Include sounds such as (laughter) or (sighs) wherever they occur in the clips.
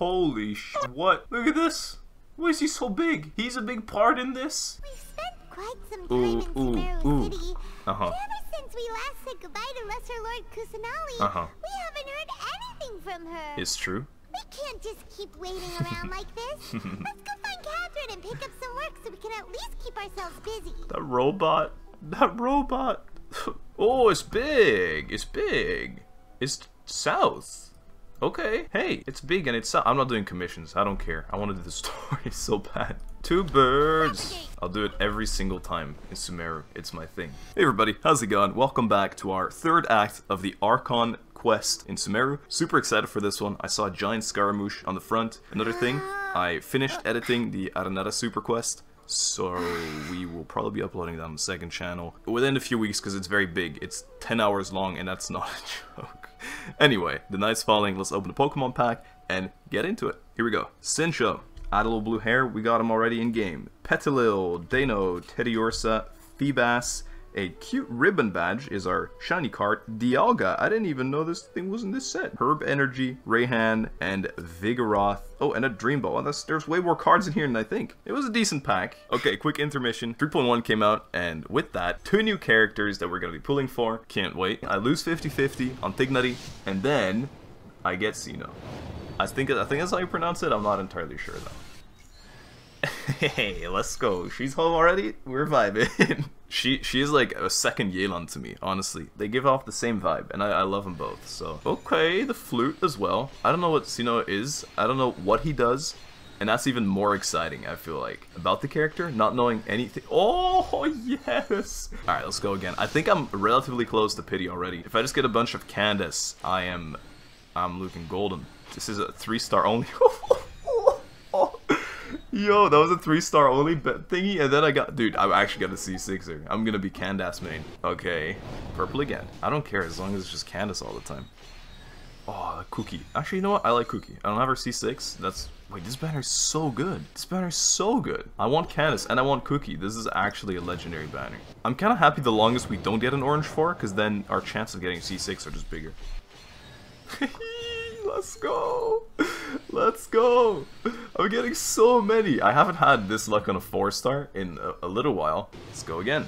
Holy sh... What? Look at this. Why is he so big? He's a big part in this. We've spent quite some time Ooh, in Sumeru ooh. City. Uh-huh. Ever since we last said goodbye to Lesser Lord Kusanali, Uh-huh. we haven't heard anything from her. It's true. We can't just keep waiting around (laughs) like this. Let's go find Katheryne and pick up some work so we can at least keep ourselves busy. That robot. That robot. (laughs) oh, it's big. It's big. It's south. Okay. Hey, it's big and it's. I'm not doing commissions. I don't care. I want to do the (laughs) story so bad. Two birds. I'll do it every single time in Sumeru. It's my thing. Hey everybody, how's it going? Welcome back to our third act of the Archon quest in Sumeru. Super excited for this one. I saw a giant Scaramouche on the front. Another thing, I finished editing the Araneta Super Quest. So we will probably be uploading that on the second channel within a few weeks because it's very big. It's 10 hours long and that's not (laughs) a joke. (laughs) Anyway, the night's falling. Let's open the Pokemon pack and get into it. Here we go. Sincho. Add a little blue hair. We got him already in game. Petilil, Dano, Teddiursa, Feebas. A cute ribbon badge is our shiny card, Dialga. I didn't even know this thing was in this set. Herb Energy, Rayhan, and Vigoroth. Oh, and a Dreambow. Oh, that's, there's way more cards in here than I think. It was a decent pack. Okay, quick intermission. 3.1 came out, and with that, two new characters that we're going to be pulling for. Can't wait. I lose 50-50 on Tighnari, and then I get Cyno. I think I think that's how you pronounce it. I'm not entirely sure though. (laughs) Hey, let's go. She's home already. We're vibing. (laughs) she she is like a second Yelan to me. Honestly, they give off the same vibe, and I, I love them both. So okay, the flute as well. I don't know what Cyno is. I don't know what he does. And that's even more exciting, I feel like, about the character, not knowing anything. Oh, yes! Alright, let's go again. I think I'm relatively close to Pity already. If I just get a bunch of Candace, I am... I'm looking golden. This is a three-star only. (laughs) Yo, that was a three-star only bet thingy, and then I got... Dude, I'm actually gonna see Sixer. I'm gonna be Candace main. Okay, purple again. I don't care as long as it's just Candace all the time. Oh, Cookie. Actually, you know what? I like Cookie. I don't have her C6. That's... Wait, this banner is so good. This banner is so good. I want Candace and I want Cookie. This is actually a legendary banner. I'm kind of happy the longest we don't get an orange for, because then our chance of getting C6 are just bigger. (laughs) Let's go. Let's go. I'm getting so many. I haven't had this luck on a 4-star in a, a little while. Let's go again.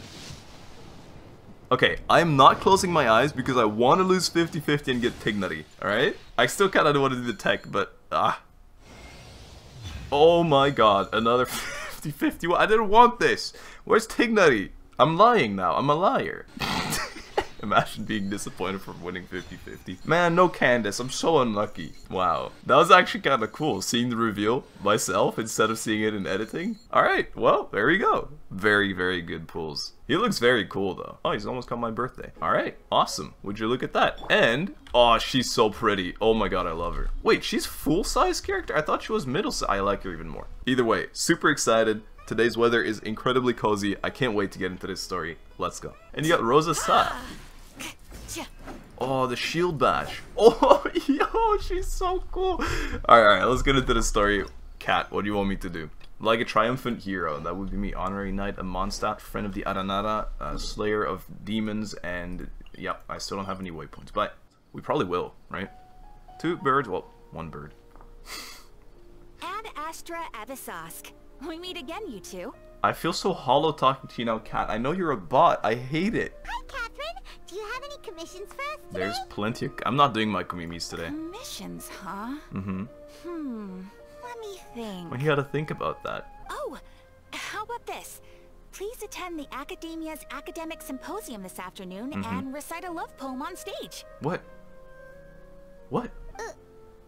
Okay, I'm not closing my eyes because I want to lose 50-50 and get Tighnari, alright? I still kind of want to do the tech, but, ah. Oh my god, another (laughs) 50-50. I didn't want this. Where's Tighnari? I'm lying now. I'm a liar. (laughs) Imagine being disappointed from winning 50-50. Man, no Candace. I'm so unlucky. Wow. That was actually kind of cool, seeing the reveal myself instead of seeing it in editing. Alright, well, there we go. Very, very good pulls. He looks very cool, though. Oh, he's almost got my birthday. Alright, awesome. Would you look at that? And, oh, she's so pretty. Oh my god, I love her. Wait, she's full-size character? I thought she was middle-size. I like her even more. Either way, super excited. Today's weather is incredibly cozy. I can't wait to get into this story. Let's go. And you got Rosa Sa. Oh, the shield bash. (laughs) Oh, yo, she's so cool. Alright, alright, let's get into the story. Cat, what do you want me to do? Like a triumphant hero, that would be me. Honorary Knight of Mondstadt, friend of the Aranara, uh, slayer of demons, and yep, I still don't have any waypoints, but we probably will, right? Two birds, well, one bird. (laughs) Ad Astra Abyssosque. We meet again, you two. I feel so hollow talking to you now, Cat. I know you're a bot. I hate it. Hi, Katheryne. Do you have any commissions for us today? There's plenty of... I'm not doing my commimis today. Commissions, huh? Mm-hmm. Hmm. Let me think. Well, you gotta think about that. Oh, how about this? Please attend the Academia's Academic Symposium this afternoon Mm-hmm. and recite a love poem on stage. What? What? Uh,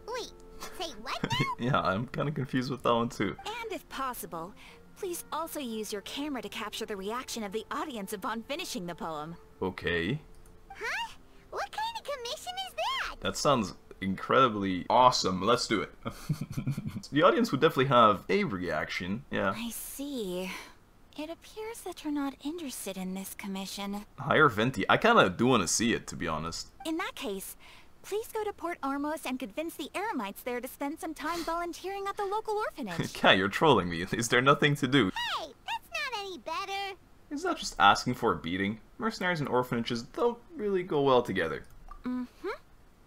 wait. Say what (laughs) now? yeah, I'm kind of confused with that one too. And if possible, please also use your camera to capture the reaction of the audience upon finishing the poem. Okay. huh? What kind of commission is that? That sounds incredibly awesome. Let's do it. (laughs) the audience would definitely have a reaction. Yeah. I see. It appears that you're not interested in this commission. Hire Venti. I kind of do want to see it, to be honest. In that case, please go to Port Ormos and convince the Eremites there to spend some time volunteering at the local orphanage. (laughs) Cat, you're trolling me. Is there nothing to do? Hey, that's not any better. Is that just asking for a beating? Mercenaries and orphanages don't really go well together. mm-hmm.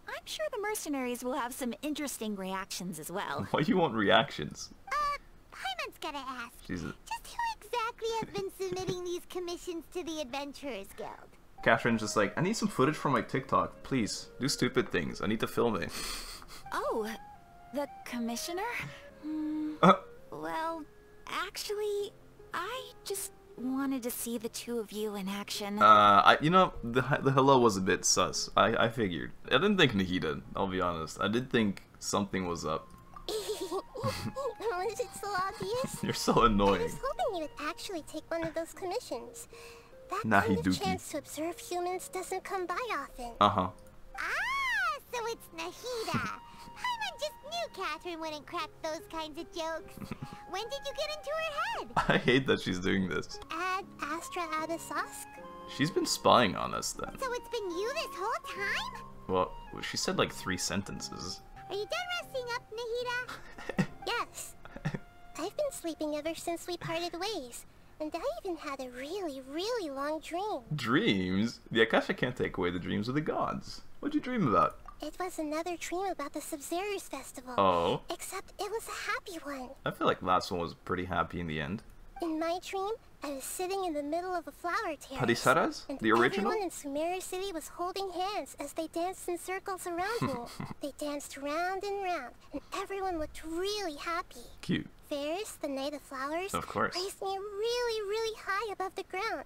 I'm sure the mercenaries will have some interesting reactions as well. (laughs) Why do you want reactions? Uh, Paimon's gotta ask. Jesus. Just who exactly has been submitting these commissions to the Adventurers Guild? Katheryne's just like, I need some footage from my TikTok. Please, do stupid things. I need to film it. (laughs) Oh, the commissioner? Uh, well, actually, I just wanted to see the two of you in action. Uh, I, you know, the the hello was a bit sus. I, I figured. I didn't think Nahida. I'll be honest. I did think something was up. (laughs) Was it so obvious? (laughs) You're so annoying. I was hoping you would actually take one of those commissions. That Nah, kind of chance to observe humans doesn't come by often. Uh huh. Ah, so it's Nahida. (laughs) Paimon just knew Katheryne wouldn't crack those kinds of jokes. (laughs) when did you get into her head? I hate that she's doing this. Ad Astra Abyssosque? She's been spying on us then. So it's been you this whole time? Well, she said like three sentences. Are you done resting up, Nahida? (laughs) yes. I've been sleeping ever since we parted ways. And I even had a really, really long dream. Dreams? The Akasha can't take away the dreams of the gods. What'd you dream about? It was another dream about the Sabzeruz festival. Oh, Except it was a happy one. I feel like last one was pretty happy in the end. In my dream, I was sitting in the middle of a flower terrace. Padisarahs? The original? everyone in Sumeru City was holding hands as they danced in circles around me. (laughs) they danced round and round, and everyone looked really happy. Cute. Ferris, the Knight of Flowers, Of course. raised me really, really high above the ground.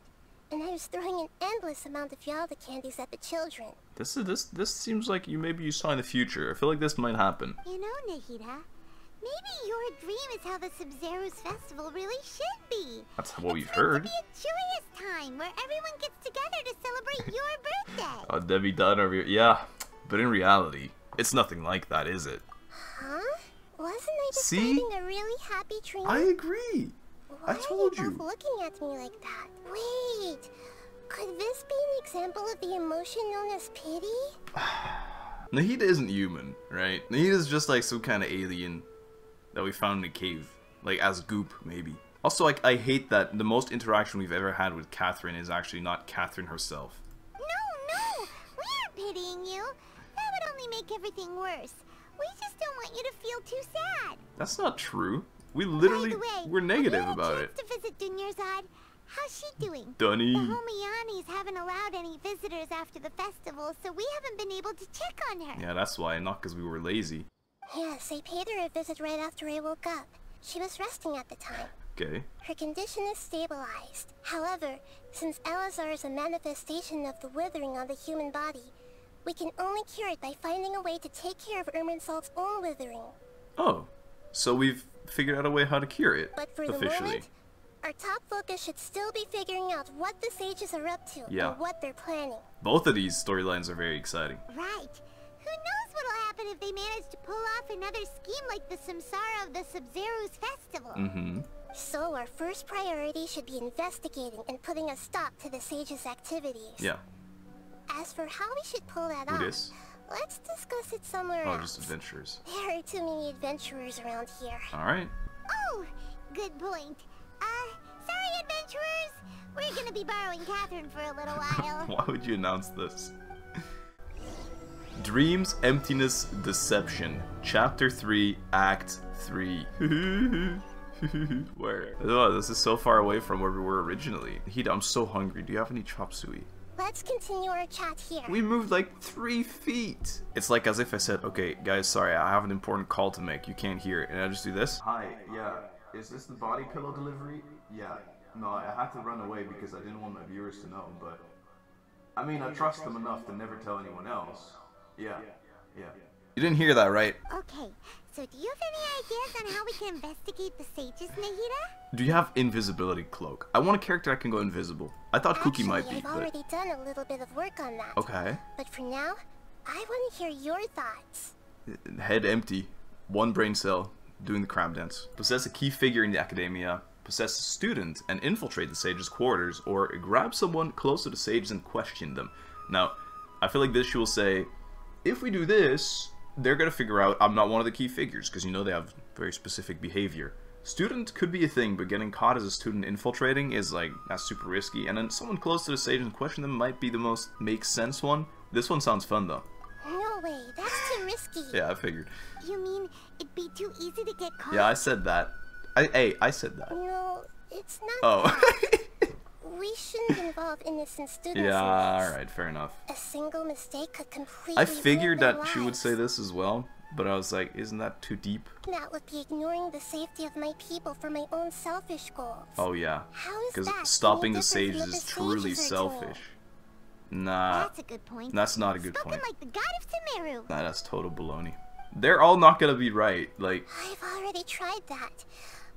And I was throwing an endless amount of Yalda candies at the children. This is this this seems like you maybe you saw in the future. I feel like this might happen. You know, Nahida, maybe your dream is how the Sabzeruz festival really should be. That's what we've It's meant heard. to be a joyous time where everyone gets together to celebrate (laughs) your birthday. Oh, Debbie Dunn, over here. yeah, but in reality, it's nothing like that, is it? Huh? Wasn't I See? describing a really happy dream? I agree. Why told are you you. both looking at me like that? Wait, could this be an example of the emotion known as pity? (sighs) Nahida isn't human, right? Nahida's just like some kind of alien that we found in a cave, like as goop maybe. Also, like I hate that the most interaction we've ever had with Katheryne is actually not Katheryne herself. No, no, we aren't pitying you. That would only make everything worse. We just don't want you to feel too sad. That's not true. We literally way, we're negative about it. to visit Dunyarzad? How's she doing? Dunny. The Homianis haven't allowed any visitors after the festival, so we haven't been able to check on her. Yeah, that's why, not because we were lazy. Yes, I paid her a visit right after I woke up. She was resting at the time. Okay. Her condition is stabilized. However, since Eleazar is a manifestation of the withering on the human body, we can only cure it by finding a way to take care of Irminsul's own withering. Oh, so we've figured out a way how to cure it But for the officially. moment, our top focus should still be figuring out what the sages are up to Yeah. and what they're planning. Both of these storylines are very exciting. Right. Who knows what'll happen if they manage to pull off another scheme like the Samsara of the Sabzeruz festival? Mm-hmm. So our first priority should be investigating and putting a stop to the sages' activities. Yeah. As for how we should pull that off, let's discuss it somewhere Oh, else. just adventurers. There are too many adventurers around here. All right. Oh, good point. Uh, sorry, adventurers. We're gonna be borrowing Katheryne for a little while. (laughs) Why would you announce this? Dreams, Emptiness, Deception. Chapter 3, Act 3. (laughs) Where? Oh, this is so far away from where we were originally. Heat, I'm so hungry. Do you have any chop suey? Let's continue our chat here. We moved like three feet. It's like as if I said, okay, guys, sorry, I have an important call to make. You can't hear it. And I just do this. Hi, yeah. Is this the body pillow delivery? Yeah. No, I had to run away because I didn't want my viewers to know, but. I mean, I trust them enough to never tell anyone else. Yeah. Yeah. You didn't hear that, right? Okay, so do you have any ideas on how we can investigate the sages, Nahida? Do you have invisibility cloak? I want a character that can go invisible. I thought Cookie might be, I've but. already done a little bit of work on that. Okay. But for now, I want to hear your thoughts. head empty, one brain cell, doing the crab dance. Possess a key figure in the academia, possess a student and infiltrate the sage's quarters, or grab someone close to the sages and question them. Now, I feel like this she will say, if we do this, they're gonna figure out I'm not one of the key figures, because you know they have very specific behavior. Student could be a thing, but getting caught as a student infiltrating is like, that's super risky, and then someone close to the stage and question them might be the most makes sense one. This one sounds fun though. No No way, that's too risky. Yeah, I figured. You mean it'd be too easy to get caught? Yeah, I said that. I hey, I said that. No, it's not Oh. (laughs) that. We shouldn't involve innocent (laughs) students yeah, in alright, fair enough. A single mistake could completely I ruin figured their that she would say this as well, but I was like, isn't that too deep? That would be ignoring the safety of my people for my own selfish goals. Oh yeah. How is Because stopping the different sages from what is the truly sages are doing? selfish. Nah, That's a good point. that's not a good Spoken point. like the god of Sumeru. Nah, that's total baloney. They're all not gonna be right. Like, I've already tried that.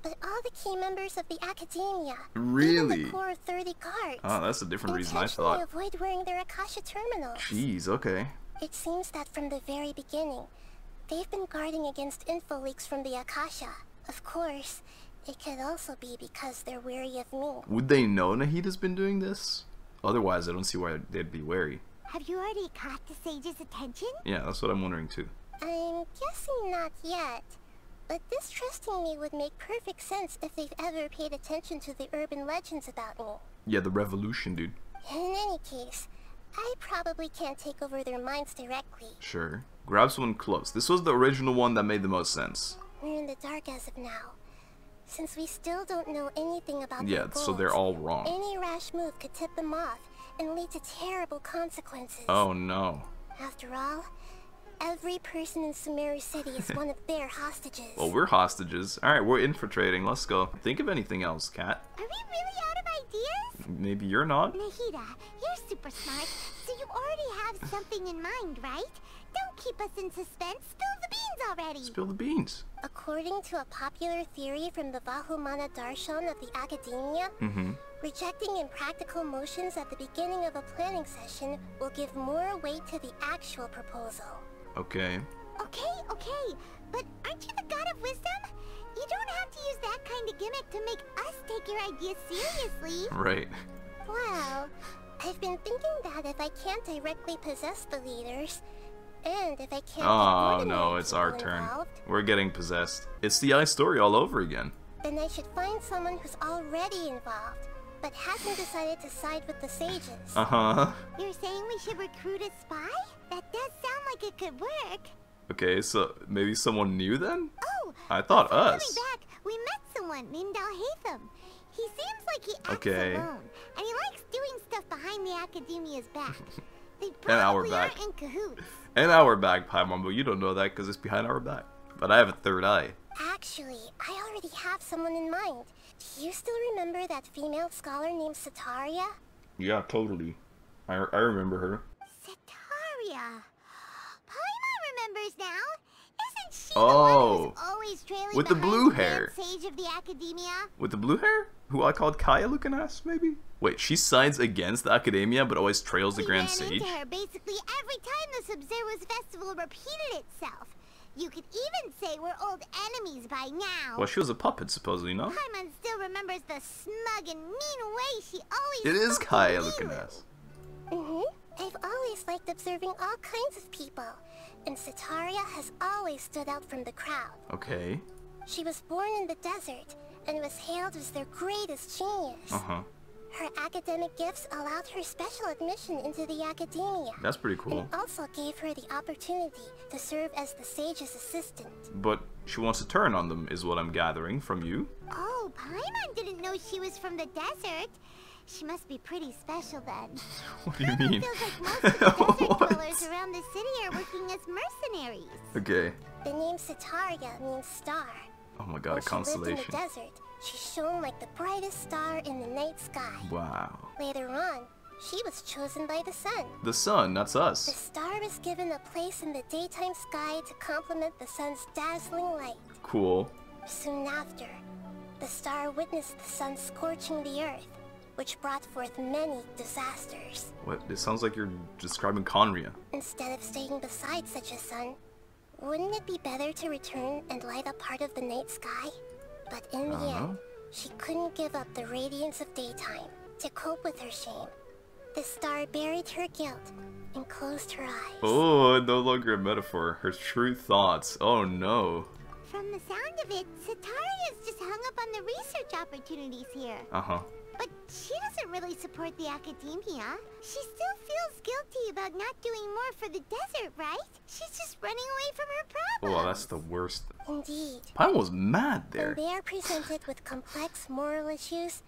But all the key members of the academia, even Really? the core 30 guards, oh, that's a different reason I intentionally thought. avoid wearing their Akasha terminals. Jeez, okay. It seems that from the very beginning, they've been guarding against info leaks from the Akasha. Of course, it could also be because they're wary of me. Would they know Nahida's been doing this? Otherwise, I don't see why they'd be wary. Have you already caught the sage's attention? Yeah, that's what I'm wondering too. I'm guessing not yet. But this trusting me would make perfect sense if they've ever paid attention to the urban legends about me. Yeah, the revolution, dude. In any case, I probably can't take over their minds directly. Sure. Grab someone close. This was the original one that made the most sense. We're in the dark as of now. Since we still don't know anything about Yeah, their so they're all wrong. Any rash move could tip them off and lead to terrible consequences. Oh no. After all, every person in Sumeru City is (laughs) one of their hostages. Well, we're hostages. Alright, we're infiltrating. Let's go. Think of anything else, Cat. Are we really out of ideas? Maybe you're not? Nahida, you're super smart, so you already have something in mind, right? Don't keep us in suspense. Spill the beans already. Spill the beans. According to a popular theory from the Vahumana Darshan of the Academia, Mm-hmm. rejecting impractical motions at the beginning of a planning session will give more weight to the actual proposal. Okay. Okay, okay, but aren't you the god of wisdom? You don't have to use that kind of gimmick to make us take your ideas seriously. Right. Well, I've been thinking that if I can't directly possess the leaders, and if I can't Oh no, it's our turn. involved, We're getting possessed. It's the I story all over again. then I should find someone who's already involved, but hasn't decided to side with the sages. Uh huh. You're saying we should recruit a spy? That does sound like it could work. Okay, so maybe someone new then? Oh, I thought us. Coming back, we met someone named Alhaitham. He seems like he acts Okay. alone, and he likes doing stuff behind the academia's back. (laughs) They And our probably back. aren't in cahoots. And our back, Paimon, but you don't know that because it's behind our back. But I have a third eye. Actually, I already have someone in mind. Do you still remember that female scholar named Setaria? Yeah, totally. I, I remember her. Setaria. Paimon remembers now. Isn't she Oh. the one oh, who's always trailing With the blue the hair. Sage of the Academia? With the blue hair? Who I called Kaya looking ass, maybe? Wait, she signs against the Academia but always trails the Grand ran Sage? into her basically every time the Sabzeruz festival repeated itself. You could even say we're old enemies by now. Well, she was a puppet, supposedly, no? Paimon still remembers the smug and mean way she always It is spoke to Kaya Miru. looking ass. Mm-hmm. I've always liked observing all kinds of people, and Setaria has always stood out from the crowd. Okay. She was born in the desert and was hailed as their greatest genius. Uh-huh. Her academic gifts allowed her special admission into the academia. That's pretty cool. And also gave her the opportunity to serve as the sage's assistant. But she wants to turn on them, is what I'm gathering from you. Oh, Paimon didn't know she was from the desert. She must be pretty special then. (laughs) What do you It mean? feels like (laughs) most of the desert dwellers around the city are working as mercenaries. Okay. The name Setaria means star. Oh my god, a When she lived in constellation. the desert, she shone like the brightest star in the night sky. Wow. Later on, she was chosen by the sun. The sun, that's us. The star was given a place in the daytime sky to complement the sun's dazzling light. Cool. Soon after, the star witnessed the sun scorching the earth, which brought forth many disasters. What? It sounds like you're describing Khaenri'ah. Instead of staying beside such a sun, wouldn't it be better to return and light up part of the night sky? But in the Uh-huh. end, she couldn't give up the radiance of daytime to cope with her shame. The star buried her guilt and closed her eyes. Oh, no longer a metaphor. Her true thoughts. Oh no. From the sound of it, Setaria's just hung up on the research opportunities here. Uh huh. But she doesn't really support the academia. She still feels guilty about not doing more for the desert, right? She's just running away from her problems. Oh, that's the worst. Indeed. Paimon was mad there. When there. they are presented with complex moral issues,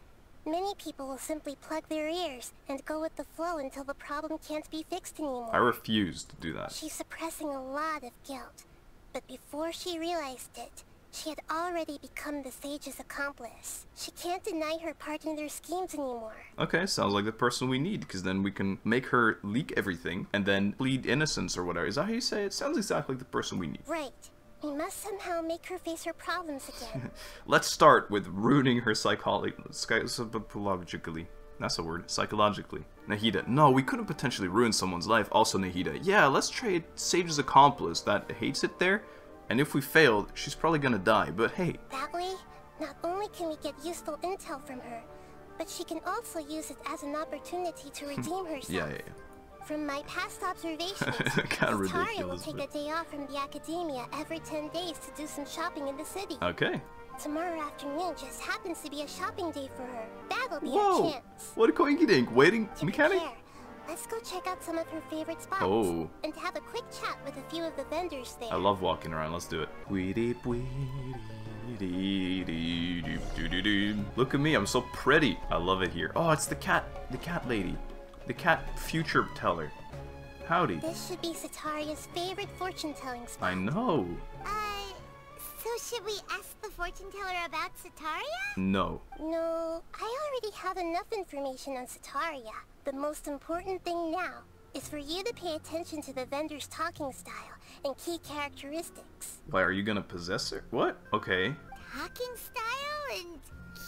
many people will simply plug their ears and go with the flow until the problem can't be fixed anymore. I refuse to do that. She's suppressing a lot of guilt, but before she realized it, she had already become the sage's accomplice. She can't deny her part in their schemes anymore. Okay, sounds like the person we need, because then we can make her leak everything and then plead innocence or whatever. Is that how you say it? Sounds exactly like the person we need. Right. We must somehow make her face her problems again. (laughs) Let's start with ruining her psycholo- psychologically. That's a word. Psychologically. Nahida. No, we couldn't potentially ruin someone's life. Also, Nahida. Yeah, let's trade Sage's accomplice that hates it there. And if we failed, she's probably gonna die. But hey, that way, not only can we get useful intel from her, but she can also use it as an opportunity to (laughs) redeem herself. yeah, yeah, yeah. From my past observations, (laughs) Kinda will take but- a day off from the academia every 10 days to do some shopping in the city. Okay. Tomorrow afternoon just happens to be a shopping day for her. That'll be Whoa! our chance. What a coinky dink. Waiting To mechanic? prepare, let's go check out some of her favorite spots. Oh. And have a quick chat with a few of the vendors there. I love walking around. Let's do it. Look at me, I'm so pretty. I love it here. Oh, it's the cat, the cat lady, the cat future teller. Howdy. This should be Setaria's favorite fortune-telling spot. I know. Uh, so should we ask the fortune teller about Setaria? No. No, I already have enough information on Setaria. The most important thing now is for you to pay attention to the vendor's talking style and key characteristics. Why are you gonna possess her? What? Okay. Talking style and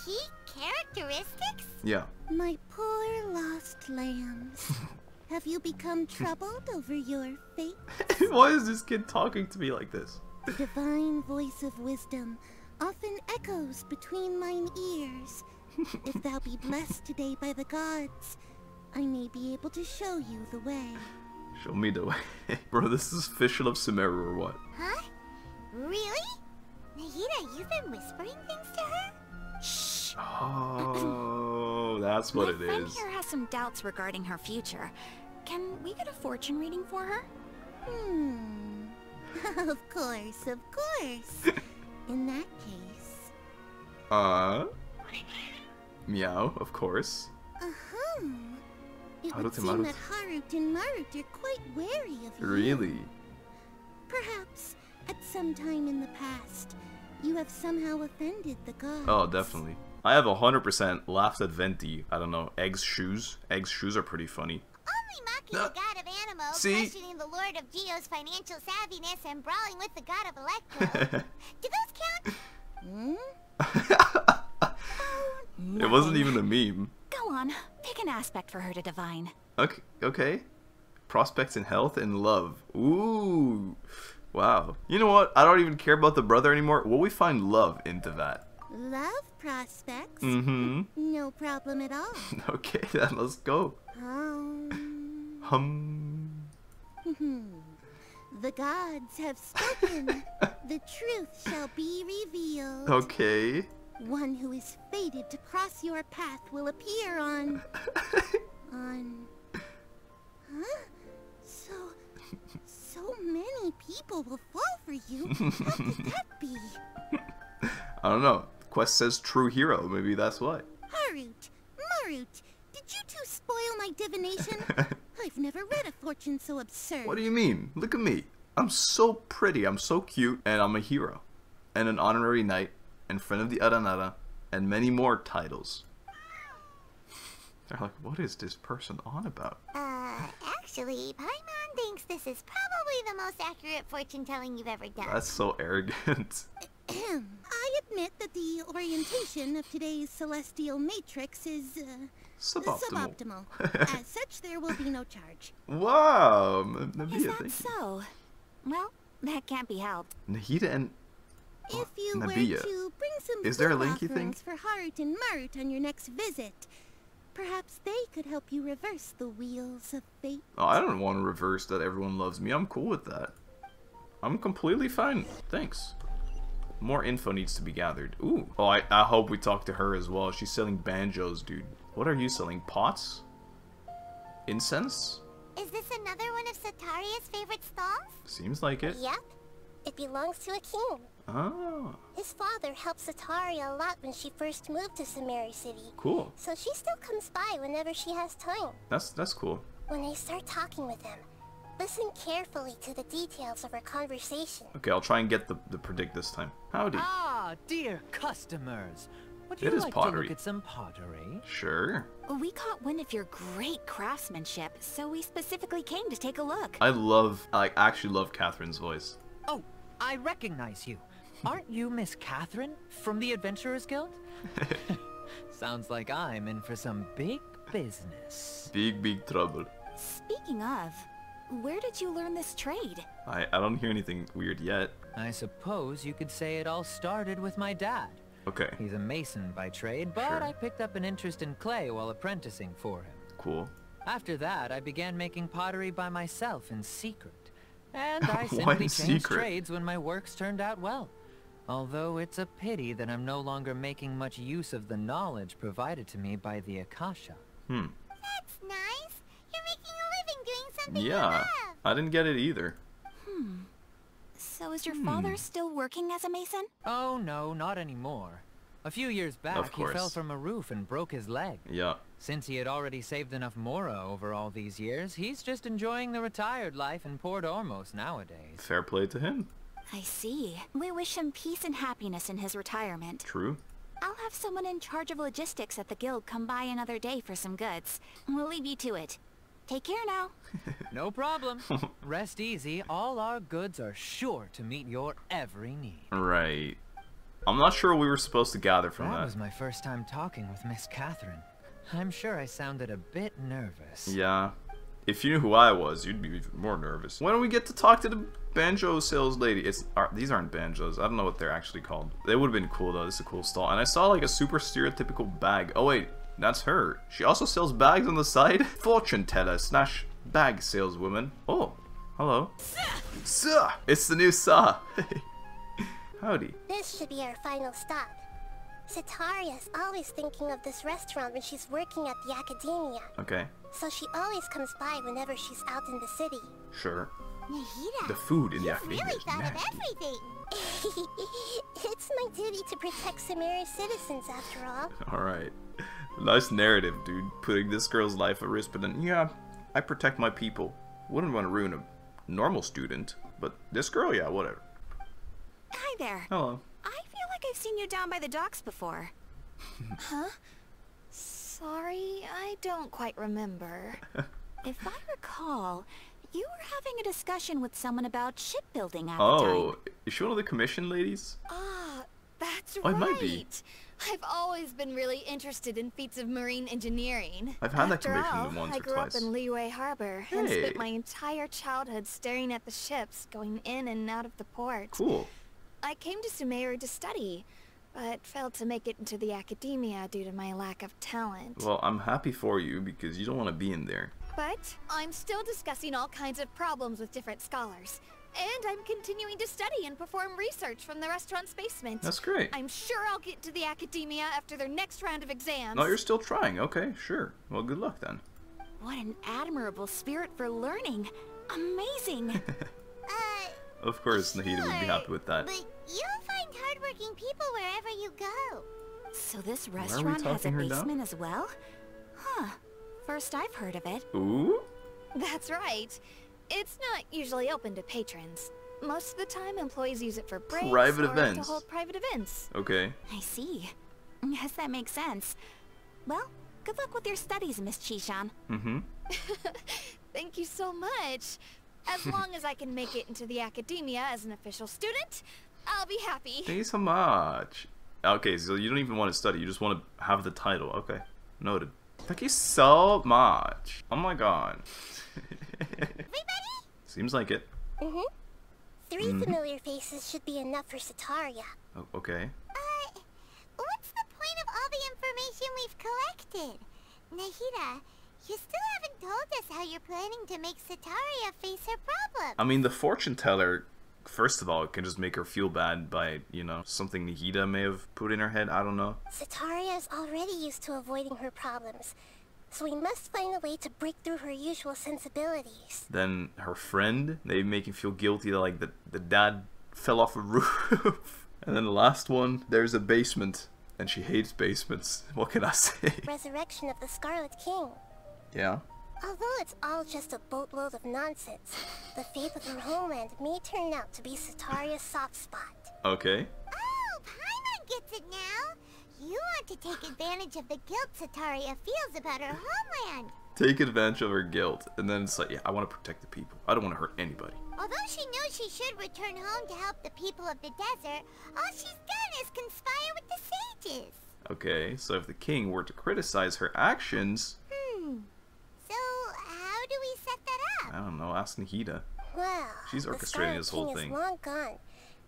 key characteristics? Yeah. My poor lost lambs. (laughs) Have you become troubled over your fate? (laughs) Why is this kid talking to me like this? The divine voice of wisdom often echoes between mine ears. (laughs) if thou be blessed today by the gods, I may be able to show you the way. Show me the way. (laughs) Bro, this is Official of Sumeru or what? Huh? Really? Nahida, you've been whispering things to her? Shh! Oh, that's what My it friend is. here has some doubts regarding her future. Can we get a fortune reading for her? Hmm. (laughs) of course, of course. (laughs) In that case. Uh. Meow, of course. Uh-huh. It would seem that Harut and Marut are quite wary of you. Really? Perhaps, at some time in the past, you have somehow offended the gods. Oh, definitely. I have 100% laughed at Venti. I don't know, Egg's shoes. Egg's shoes are pretty funny. Only mocking the god of Anemo, see? questioning the lord of Geo's financial savviness, and brawling with the god of Electro. (laughs) Do those count? (laughs) Hmm? It wasn't even a meme. Go on, pick an aspect for her to divine. Okay, okay. Prospects in health and love. Ooh. Wow. You know what? I don't even care about the brother anymore. Will we find love into that? Love prospects? Mm-hmm. No problem at all. (laughs) Okay, then let's go. Um, Hum. (laughs) the gods have spoken. (laughs) the truth shall be revealed. Okay. One who is fated to cross your path will appear on. (laughs) on. Huh? So. So many people will fall for you. How could (laughs) that be? I don't know. Quest says true hero. Maybe that's why. Harut, Marut, did you two spoil my divination? (laughs) I've never read a fortune so absurd. What do you mean? Look at me. I'm so pretty. I'm so cute, and I'm a hero, and an honorary knight, and front of the Aranara, and many more titles. They're like, what is this person on about? Uh, actually, Paimon thinks this is probably the most accurate fortune telling you've ever done. That's so arrogant. (clears throat) I admit that the orientation of today's celestial matrix is uh, Suboptimal. suboptimal. (laughs) As such, there will be no charge. Wow, Is that so? Well, that can't be helped. Nahida and If you were to bring some is there a link, you think? for Harut and Marut on your next visit, perhaps they could help you reverse the wheels of fate. Oh, I don't want to reverse that everyone loves me. I'm cool with that. I'm completely fine. Thanks. More info needs to be gathered. Ooh. Oh, I, I hope we talk to her as well. She's selling banjos, dude. What are you selling? Pots? Incense? Is this another one of Setaria's favorite stalls? Seems like it. Yep. It belongs to a king. Oh, His father helps Atari a lot when she first moved to Sumeru City. cool. So she still comes by whenever she has time. That's that's cool. When I start talking with him, listen carefully to the details of our conversation. Okay, I'll try and get the, the predict this time. Howdy. Ah, dear customers. Would It you is like pottery. to look at some pottery? Sure. We caught wind of your great craftsmanship, so we specifically came to take a look. I love, I actually love Katheryne's voice. Oh, I recognize you. Aren't you Miss Katheryne from the Adventurers Guild? (laughs) Sounds like I'm in for some big business. Big, big trouble. Speaking of, where did you learn this trade? I, I don't hear anything weird yet. I suppose you could say it all started with my dad. Okay, He's a mason by trade, but Sure. I picked up an interest in clay while apprenticing for him. cool. After that, I began making pottery by myself in secret. And (laughs) I Why in simply changed secret? trades when my works turned out well. Although it's a pity that I'm no longer making much use of the knowledge provided to me by the Akasha. Hmm. That's nice. You're making a living doing something you Yeah. I didn't get it either. Hmm. So is your father still working as a mason? Oh no, not anymore. A few years back, he fell from a roof and broke his leg. Yeah. Since he had already saved enough Mora over all these years, he's just enjoying the retired life in Port Ormos nowadays. Fair play to him. I see. We wish him peace and happiness in his retirement. True. I'll have someone in charge of logistics at the guild come by another day for some goods. We'll leave you to it. Take care now. (laughs) No problem. (laughs) Rest easy, all our goods are sure to meet your every need. Right. I'm not sure we were supposed to gather from That that. was my first time talking with Miss Katheryne. I'm sure I sounded a bit nervous. Yeah. If you knew who I was, you'd be even more nervous. When do we get to talk to the banjo sales lady? It's are, these aren't banjos. I don't know what they're actually called. They would have been cool though. This is a cool stall. And I saw like a super stereotypical bag. Oh wait, that's her. She also sells bags on the side. (laughs) Fortune teller slash bag saleswoman. Oh, hello. Saw. It's the new Saw. (laughs) Howdy. This should be our final stop. Setaria's always thinking of this restaurant when she's working at the academia, Okay, so she always comes by whenever she's out in the city. sure. Nahida, The food in the you've academia really is thought nasty. of everything. (laughs) it's my duty to protect Sumeru's citizens, after all. (laughs) Alright. Nice narrative, dude. Putting this girl's life at risk, but then, yeah, I protect my people. Wouldn't want to ruin a normal student, but this girl, yeah, whatever. Hi there. Hello. I feel like I've seen you down by the docks before. (laughs) Sorry, I don't quite remember. (laughs) If I recall, you were having a discussion with someone about shipbuilding at the Oh, time. is she one of the commission ladies? Ah, that's Oh, right. might be. I've always been really interested in feats of marine engineering. I've had that After commission all, once I grew twice. up in Liyue Harbor and spent my entire childhood staring at the ships going in and out of the port. Cool. I came to Sumeru to study, but failed to make it into the academia due to my lack of talent. Well, I'm happy for you because you don't want to be in there. But I'm still discussing all kinds of problems with different scholars. And I'm continuing to study and perform research from the restaurant's basement. That's great. I'm sure I'll get to the academia after their next round of exams. No, you're still trying. Okay, sure. Well, good luck then. What an admirable spirit for learning. Amazing. (laughs) Uh, Of course, Nahida would be happy with that. But you'll find hardworking people wherever you go. so this restaurant has a talking her down? basement as well? Huh. First I've heard of it. Ooh? That's right. It's not usually open to patrons. Most of the time, employees use it for breaks Private or events. to hold private events. Okay. I see. Yes, that makes sense. Well, good luck with your studies, Miss Chishan. Mm-hmm. (laughs) Thank you so much. As (laughs) long as I can make it into the academia as an official student, I'll be happy. Thank you so much. Okay, so you don't even want to study, you just want to have the title. Okay, noted. Thank you so much. Oh my god. Everybody? (laughs) Seems like it. Mm-hmm. 3 Mm-hmm. familiar faces should be enough for Setaria. O- okay. Uh, what's the point of all the information we've collected? Nahida, you still haven't told us how you're planning to make Setaria face her problem. I mean, the fortune teller first of all, it can just make her feel bad by, you know, something Nahida may have put in her head. I don't know. Setaria is already used to avoiding her problems, so we must find a way to break through her usual sensibilities. Then her friend, they make him feel guilty that like the, the dad fell off a (laughs) roof. and then the last one, there's a basement, and she hates basements. (laughs) What can I say? Resurrection of the Scarlet King. Yeah. Although it's all just a boatload of nonsense, the fate of her homeland may turn out to be Setaria's soft spot. Okay. Oh, Paimon gets it now. You want to take advantage of the guilt Setaria feels about her homeland. Take advantage of her guilt, and then it's like, yeah, I want to protect the people. I don't want to hurt anybody. Although she knows she should return home to help the people of the desert, all she's done is conspire with the sages. Okay, so if the king were to criticize her actions, do we set that up? I don't know, ask Nahida. Well, She's orchestrating this whole King thing. is long gone,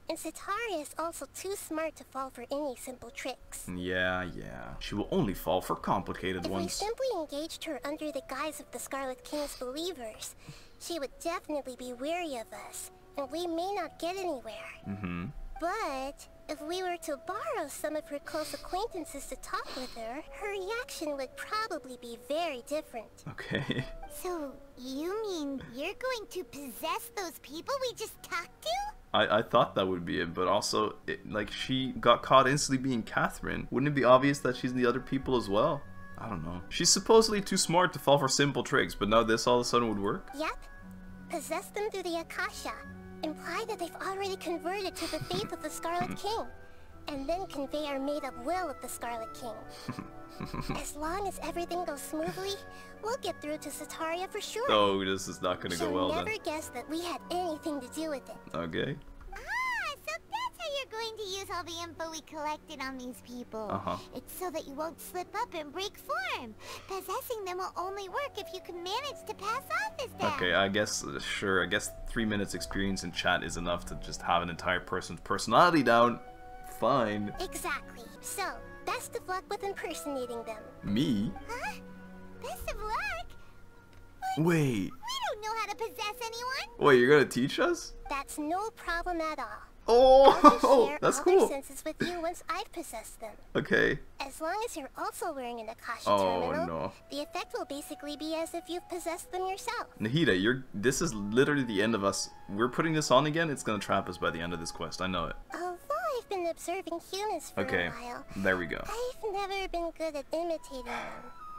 and Setaria is also too smart to fall for any simple tricks. Yeah, yeah. She will only fall for complicated If we simply engaged her under the guise of the Scarlet King's believers, she would definitely be weary of us, and we may not get anywhere. Mm-hmm. But if we were to borrow some of her close acquaintances to talk with her, her reaction would probably be very different. Okay. (laughs) So, you mean you're going to possess those people we just talked to? I, I thought that would be it, but also, it, like, she got caught instantly being Katheryne. Wouldn't it be obvious that she's the other people as well? I don't know. She's supposedly too smart to fall for simple tricks, but now this all of a sudden would work? Yep. Possess them through the Akasha. Imply that they've already converted to the faith of the Scarlet hmm. King. And then convey our made-up will of the Scarlet King. (laughs) as long as everything goes smoothly, we'll get through to Setaria for sure. Oh, this is not gonna She'll go well never then. guess that we had anything to do with it. Okay. You're going to use all the info we collected on these people. Uh-huh. It's so that you won't slip up and break form. Possessing them will only work if you can manage to pass off as them. Okay, I guess, uh, sure, I guess three minutes experience in chat is enough to just have an entire person's personality down. Fine. Exactly. So, best of luck with impersonating them. Me? Huh? Best of luck? Wait. We don't know how to possess anyone. Wait, you're gonna teach us? That's no problem at all. Oh, (laughs) that's cool. senses with you once I've possessed them. Okay. As long as you're also wearing an Akasha Oh, terminal, no. the effect will basically be as if you've possessed them yourself. Nahida, you're. This is literally the end of us. We're putting this on again. It's gonna trap us by the end of this quest. I know it. Although I've been observing humans for Okay. a while, There we go. I've never been good at imitating them.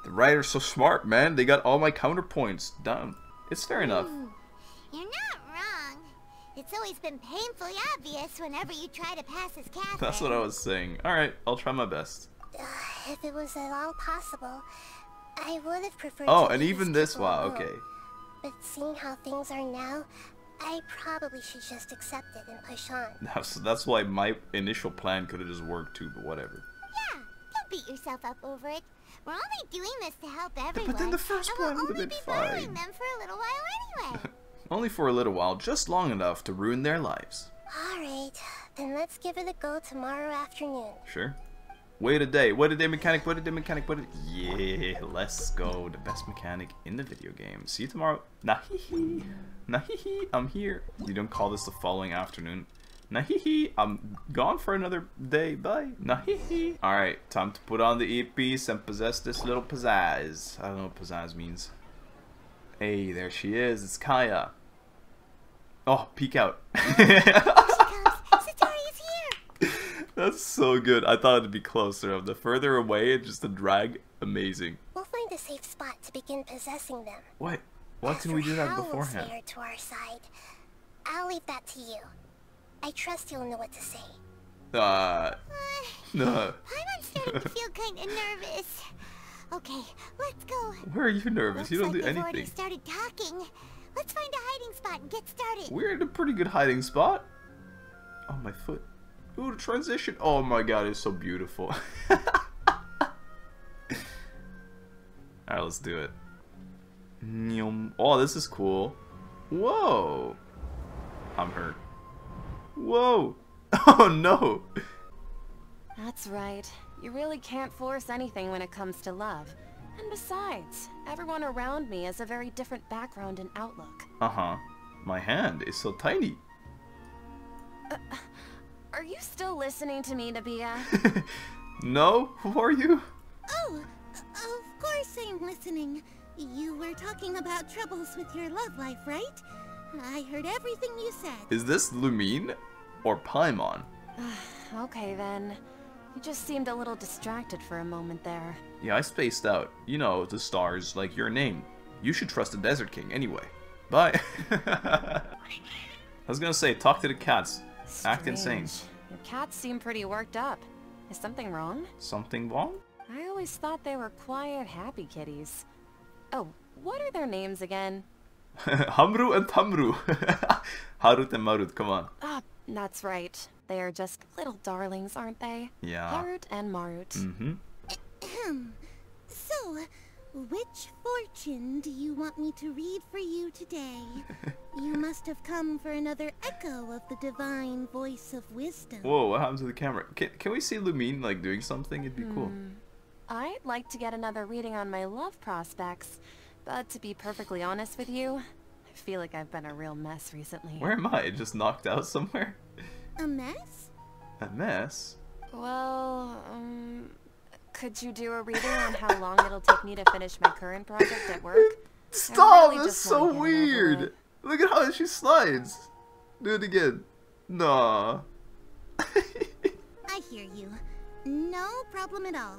The writer's so smart, man. They got all my counterpoints down. It's fair enough. Hmm. You're not. It's always been painfully obvious whenever you try to pass as Katheryne. That's what I was saying. All right, I'll try my best. If it was at all possible, I would have preferred Oh, and even this. Wow. Okay. But seeing how things are now, I probably should just accept it and push on. (laughs) That's that's why my initial plan could have just worked too, but whatever. Yeah, don't beat yourself up over it. We're only doing this to help everyone. But then the first and one we'll would've only be fine. them for a little while anyway. (laughs) Only for a little while, just long enough to ruin their lives. Alright, then let's give it a go tomorrow afternoon. Sure. Wait a day. Wait a day mechanic. Wait a day mechanic. Wait a Yeah, let's go. The best mechanic in the video game. See you tomorrow. Nahihi. Nahihi. I'm here. You don't call this the following afternoon. Nahihi. I'm gone for another day. Bye. Nahihi. Alright, time to put on the earpiece and possess this little pizzazz. I don't know what pizzazz means. Hey, there she is. It's Kaya. Oh, peek out. (laughs) (laughs) That's so good. I thought it'd be closer. The further away, just a drag. Amazing. We'll find a safe spot to begin possessing them. What? Why can we do that beforehand? to our side, I'll leave that to you. I trust you'll know what to say. Uh, (laughs) no. I'm starting to feel kind of nervous. Okay, let's go. Where are you nervous? Looks You don't like do they've already started talking. Let's find a hiding spot and get started. We're in a pretty good hiding spot. Oh, my foot. Ooh, the transition. Oh my god, it's so beautiful. (laughs) Alright, let's do it. Oh, this is cool. Whoa. I'm hurt. Whoa. (laughs) Oh no. That's right. You really can't force anything when it comes to love. And besides, everyone around me has a very different background and outlook. Uh huh. My hand is so tiny. Are you still listening to me, Nabia? (laughs) no? Who are you? Oh, of course I'm listening. You were talking about troubles with your love life, right? I heard everything you said. Is this Lumine or Paimon? (sighs) okay then. You just seemed a little distracted for a moment there. Yeah, I spaced out. You know, the stars, like your name. You should trust the Desert King anyway. Bye. (laughs) I was gonna say, talk to the cats. Act insane. Your cats seem pretty worked up. Is something wrong? Something wrong? I always thought they were quiet, happy kitties. Oh, what are their names again? (laughs) Hamru and Tamru. (laughs) Harut and Marut, come on. Ah, that's right. They are just little darlings, aren't they? Yeah. Harut and Marut. Mm-hmm. So, which fortune do you want me to read for you today? (laughs) you must have come for another echo of the divine voice of wisdom. Whoa, what happened to the camera? Can, can we see Lumine, like, doing something? It'd be cool. Hmm. I'd like to get another reading on my love prospects, but to be perfectly honest with you, I feel like I've been a real mess recently. Where am I? Just knocked out somewhere? (laughs) A mess? A mess? Well, um, could you do a reading on how long it'll take me to finish my current project at work? Stop! really That's so wanna get it over weird! Look at how she slides! Do it again. Nah. I hear you. No problem at all.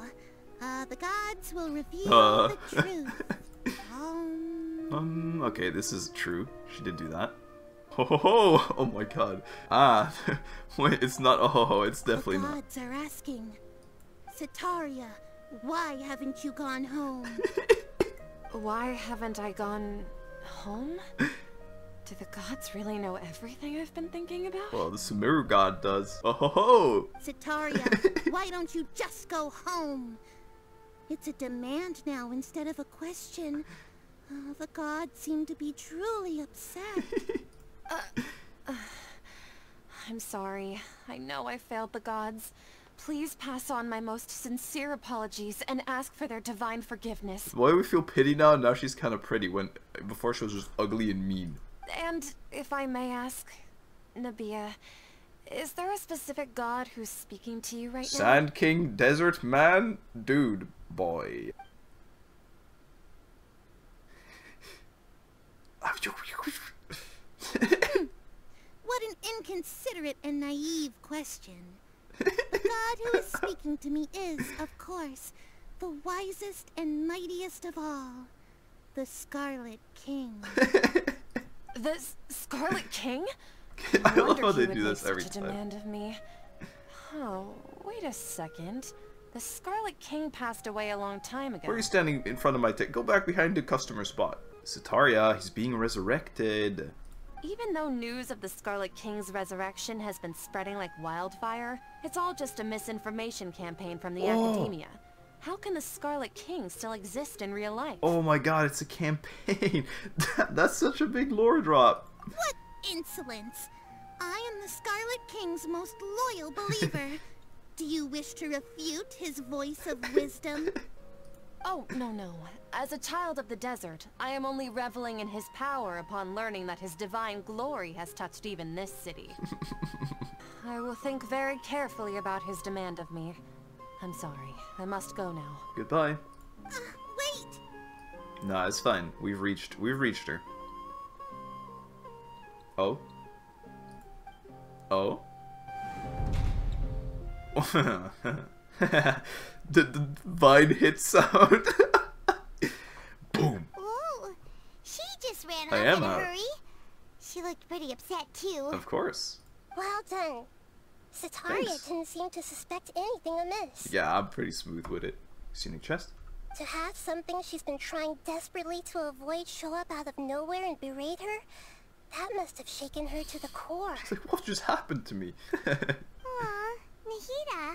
Uh, the gods will reveal Uh. the truth. Um, (laughs) Um, okay, this is true. She did do that. Ho ho ho! Oh my god. Ah, (laughs) wait, it's not oh ho ho, it's the definitely not. gods are asking. Setaria, why haven't you gone home? (laughs) Why haven't I gone home? Do the gods really know everything I've been thinking about? Well, the Sumeru god does. Oh ho ho! Setaria, (laughs) why don't you just go home? It's a demand now instead of a question. Uh, the gods seem to be truly upset. (sighs) I'm sorry. I know I failed the gods. Please pass on my most sincere apologies and ask for their divine forgiveness. Why do we feel pity now? Now she's kind of pretty when before she was just ugly and mean. And if I may ask, Nabia, is there a specific god who's speaking to you right now? Sand King, Desert Man, Dude, Boy. (laughs) (laughs) What an inconsiderate and naive question. The god who is speaking to me is, of course, the wisest and mightiest of all, the Scarlet King. The S- Scarlet King? (laughs) I love wonder how they do this every such a time. demand of me. Oh, wait a second. The Scarlet King passed away a long time ago. Where are you standing in front of my tech? Go back behind the customer spot. Setaria, he's being resurrected. Even though news of the Scarlet King's resurrection has been spreading like wildfire, it's all just a misinformation campaign from the Oh. academia. How can the Scarlet King still exist in real life? Oh my god, it's a campaign. (laughs) That- That's such a big lore drop. What insolence! I am the Scarlet King's most loyal believer. (laughs) Do you wish to refute his voice of wisdom? Oh, no, no. As a child of the desert, I am only reveling in his power upon learning that his divine glory has touched even this city. (laughs) I will think very carefully about his demand of me. I'm sorry. I must go now. Goodbye. Uh, wait! Nah, it's fine. We've reached we've reached her. Oh? Oh? (laughs) the, the vine hit sound. (laughs) Boom. Ooh, she just ran I in a hurry. She looked pretty upset too. Of course. Well done. Thanks. didn't seem to suspect anything amiss. Yeah, I'm pretty smooth with it. Scenic chest? To have something she's been trying desperately to avoid show up out of nowhere and berate her, that must have shaken her to the core. It's like, what just happened to me? (laughs) Aw, Nahida,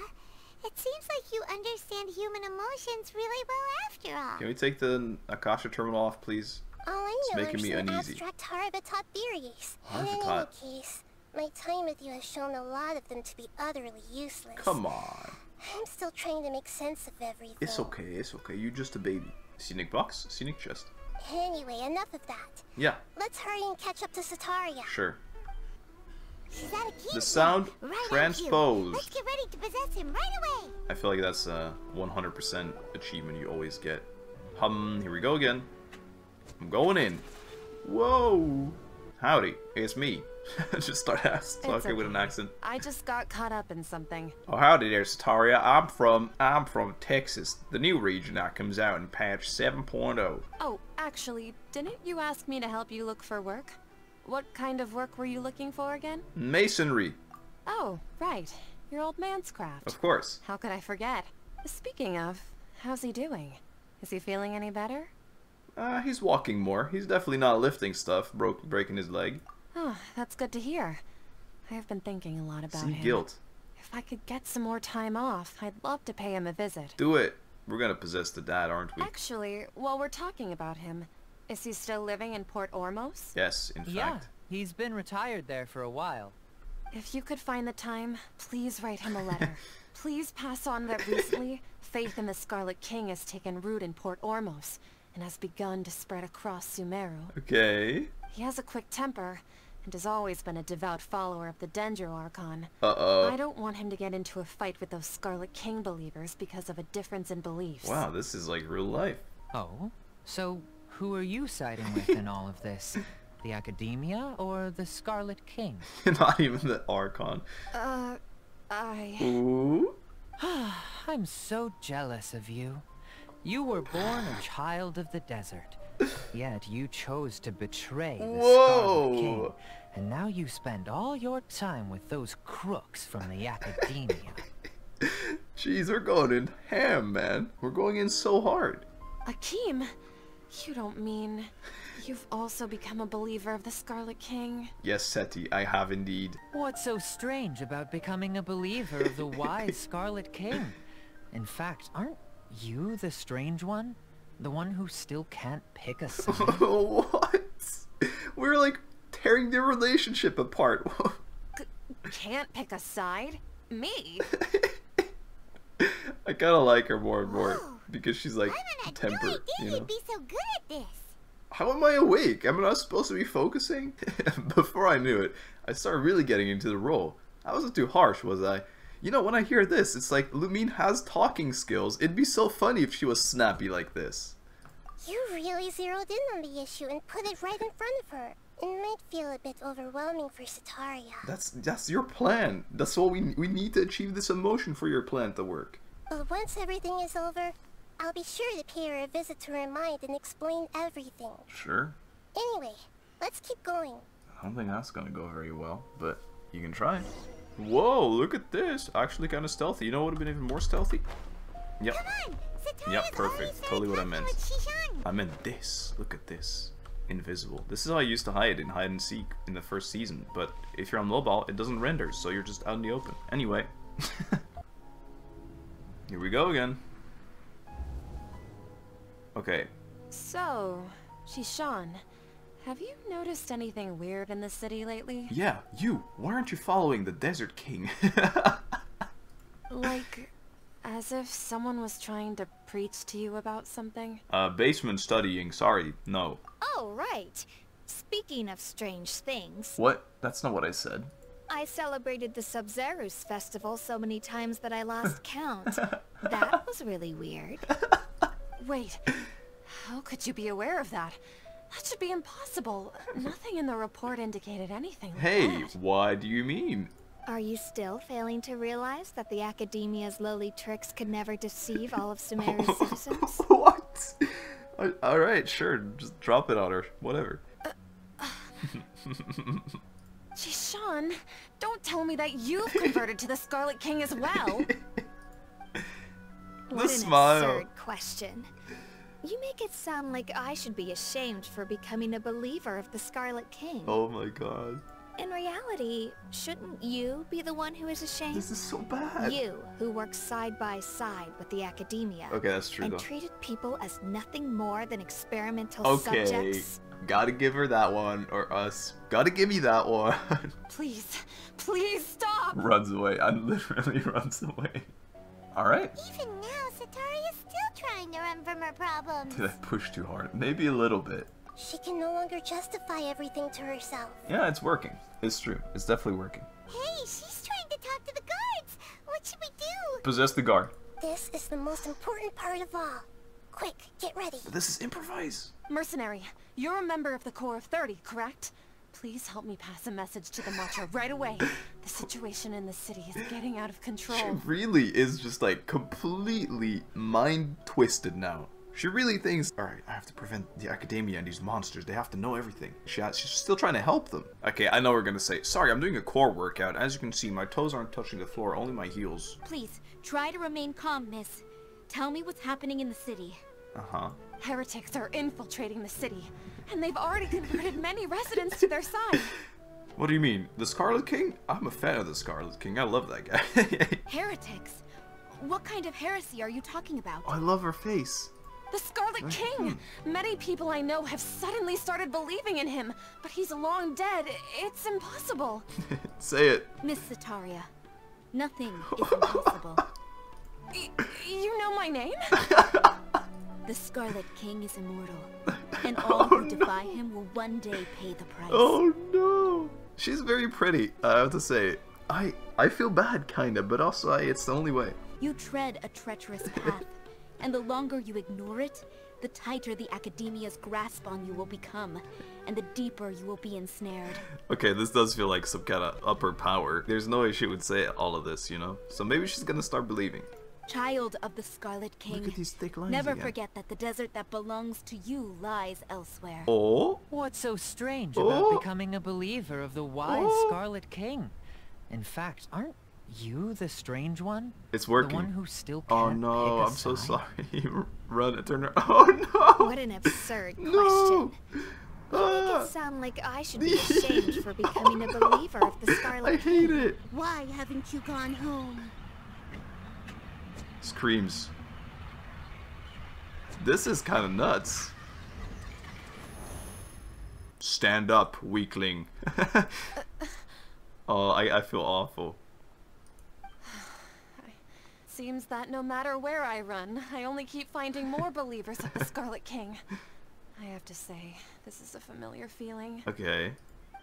it seems like you understand human emotions really well after all. Can we take the Akasha terminal off, please? It's making me uneasy. abstract Haravatat theories. In any case, my time with you has shown a lot of them to be utterly useless. Come on. I'm still trying to make sense of everything. It's okay, it's okay. You're just a baby. Scenic box, scenic chest. Anyway, enough of that. Yeah, Let's hurry and catch up to Setaria. sure. She's at a key. The sound Right transposed. Let's get ready to possess him right away. I feel like that's a 100% achievement you always get. Hum, here we go again. I'm going in. Whoa! Howdy, it's me. (laughs) Just start talking with an accent. I just got caught up in something. Oh, howdy there, Setaria. I'm from I'm from Texas, the new region that comes out in patch 7.0. Oh, actually, didn't you ask me to help you look for work? What kind of work were you looking for again? Masonry, Oh, right. Your old man's craft. of course. How could I forget? Speaking of, how's he doing? Is he feeling any better? Uh, he's walking more. He's definitely not lifting stuff, broke breaking his leg. Oh, that's good to hear. I have been thinking a lot about See him. guilt. If I could get some more time off, I'd love to pay him a visit. Do it. We're gonna possess the dad, aren't we? Actually, while we're talking about him, is he still living in Port Ormos? Yes, in Yeah, fact. he's been retired there for a while. If you could find the time, please write him a letter. (laughs) please pass on that recently, faith in the Scarlet King has taken root in Port Ormos and has begun to spread across Sumeru. Okay. He has a quick temper and has always been a devout follower of the Dendro Archon. Uh-oh. I don't want him to get into a fight with those Scarlet King believers because of a difference in beliefs. Wow, this is like real life. Oh, so who are you siding with in all of this? (laughs) The Academia or the Scarlet King? (laughs) Not even the Archon. Uh, I... Ooh. (sighs) I'm so jealous of you. You were born a child of the desert, yet you chose to betray the Scarlet King, and now you spend all your time with those crooks from the Academia. Jeez, we're going in ham, man. We're going in so hard. Akeem, you don't mean you've also become a believer of the Scarlet King? Yes, Seti, I have indeed. What's so strange about becoming a believer of the (laughs) wise Scarlet King? In fact, aren't you the strange one? The one who still can't pick a (laughs) side? what? We're like tearing their relationship apart. Can't pick a side? Me? (laughs) I kind of like her more and more Whoa. because she's like I temper, really you know. you'd be so good at this. How am I awake? Am I not supposed to be focusing? (laughs) Before I knew it, I started really getting into the role. I wasn't too harsh, was I? You know, when I hear this, it's like Lumine has talking skills. It'd be so funny if she was snappy like this. You really zeroed in on the issue and put it right in front of her. It might feel a bit overwhelming for Setaria. That's that's your plan. That's what we we need to achieve this emotion for your plan to work. But once everything is over, I'll be sure to pay her a visit to her mind and explain everything. Sure. Anyway, let's keep going. I don't think that's gonna go very well, but you can try. Whoa, look at this. Actually kind of stealthy. You know what would have been even more stealthy? Yep. Come Yep, perfect. Totally what I meant. I meant this. Look at this. Invisible. This is how I used to hide in hide and seek in the first season, but if you're on mobile, it doesn't render, so you're just out in the open. Anyway. (laughs) Here we go again. Okay. So, Shishan, have you noticed anything weird in the city lately? Yeah, you. Why aren't you following the Desert King? (laughs) Like, as if someone was trying to preach to you about something? uh, basement studying. Sorry, no. Oh, right. Speaking of strange things, What? That's not what I said. I celebrated the Sabzeruz festival so many times that I lost count. (laughs) That was really weird. (laughs) Wait, how could you be aware of that? That should be impossible. Nothing in the report indicated anything like Hey, that. what do you mean? Are you still failing to realize that the Academia's lowly tricks could never deceive all of Sumeru's (laughs) citizens? (laughs) what? Alright, sure. Just drop it on her. Whatever. (laughs) Shishan, don't tell me that you've converted to the Scarlet King as well. What an smile. absurd question. You make it sound like I should be ashamed for becoming a believer of the Scarlet King. Oh my god. In reality, shouldn't you be the one who is ashamed? This is so bad. You, who works side by side with the Academia. Okay, that's true and though. treated people as nothing more than experimental Okay. subjects. Gotta give her that one, or us. Gotta give me that one. (laughs) please, please stop. runs away. I literally (laughs) runs away. Alright. Even now, Setaria's still trying to run from her problems. Did I push too hard? Maybe a little bit. She can no longer justify everything to herself. Yeah, it's working. It's true. It's definitely working. Hey, she's trying to talk to the guards. What should we do? Possess the guard. This is the most important part of all. Quick, get ready. This is improvise. Mercenary, you're a member of the Corps of 30, correct? Please help me pass a message to the Matra right away. The situation in the city is getting out of control. She really is just like completely mind twisted now. She really thinks, alright, I have to prevent the academia and these monsters. They have to know everything. She has, she's still trying to help them. Okay, I know we're gonna say, sorry, I'm doing a core workout. As you can see, my toes aren't touching the floor, only my heels. Please, try to remain calm, miss. Tell me what's happening in the city. Uh huh. Heretics are infiltrating the city, and they've already converted many residents to their side. (laughs) What do you mean? The Scarlet King? I'm a fan of the Scarlet King. I love that guy. (laughs) Heretics? What kind of heresy are you talking about? I love her face. The Scarlet King! Many people I know have suddenly started believing in him, but he's long dead. It's impossible. (laughs) Say it. Miss Setaria, nothing is impossible. You know my name? The Scarlet King is immortal, (laughs) and all oh, who defy him will one day pay the price. Oh no. She's very pretty. I have to say. I I feel bad, kinda, but also I, it's the only way. You tread a treacherous (laughs) path, and the longer you ignore it, the tighter the Academia's grasp on you will become, and the deeper you will be ensnared. Okay, this does feel like some kind of upper power. There's no way she would say all of this, you know? So maybe she's gonna start believing. Child of the Scarlet King, at these thick lines never again. forget that the desert that belongs to you lies elsewhere. Oh? What's so strange Oh. about becoming a believer of the wise Oh. Scarlet King? In fact, aren't you the strange one? It's working. The one who still Oh can't no, pick a I'm so side? sorry. (laughs) Run, turn her. (laughs) Oh no! What an absurd (laughs) No! question. You make Ah, it sound like I should be ashamed for becoming a believer of the Scarlet I Scarlet hate King. it. Why haven't you gone home? Screams. This is kind of nuts. Stand up, weakling. (laughs) oh, I, I feel awful. Seems that no matter where I run, I only keep finding more believers of the (laughs) Scarlet King. I have to say, this is a familiar feeling. Okay.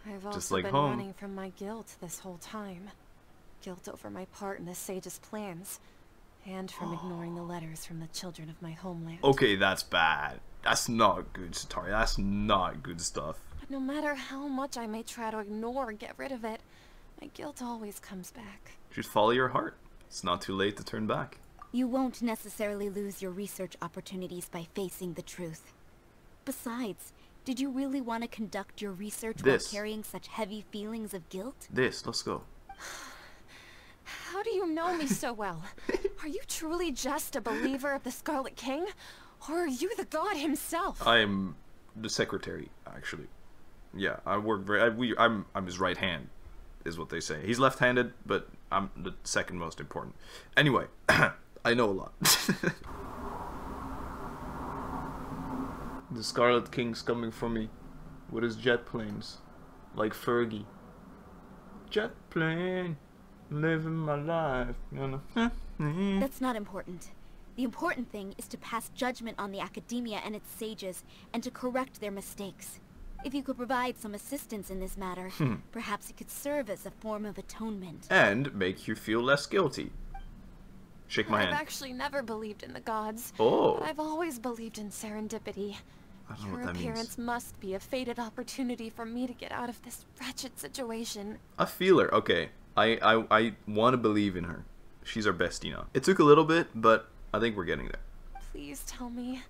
I've also like been home. running from my guilt this whole time. Guilt over my part in the Sage's plans, and from ignoring the letters from the children of my homeland. Okay, that's bad. That's not good, Satari. That's not good stuff. But no matter how much I may try to ignore or get rid of it, my guilt always comes back. Just follow your heart. It's not too late to turn back. You won't necessarily lose your research opportunities by facing the truth. Besides, did you really want to conduct your research This. while carrying such heavy feelings of guilt? This, let's go. (sighs) (sighs) (sighs) How do you know me so well? (laughs) Are you truly just a believer of the Scarlet King? Or are you the god himself? I am the secretary, actually. Yeah, I work very. I, we, I'm I'm his right hand, is what they say. He's left-handed, but I'm the second most important. Anyway, (clears throat) I know a lot. (laughs) the Scarlet King's coming for me with his jet planes, like Fergie. Jet plane, living my life. That's not important. The important thing is to pass judgment on the academia and its sages, and to correct their mistakes. If you could provide some assistance in this matter, Hmm. perhaps it could serve as a form of atonement. and make you feel less guilty. Shake my hand. I've actually never believed in the gods. Oh. I've always believed in serendipity. I don't know Your what that appearance means. must be a fated opportunity for me to get out of this wretched situation. I feel her. Okay, I I, I want to believe in her. She's our bestie now. It took a little bit, but I think we're getting there. Please tell me,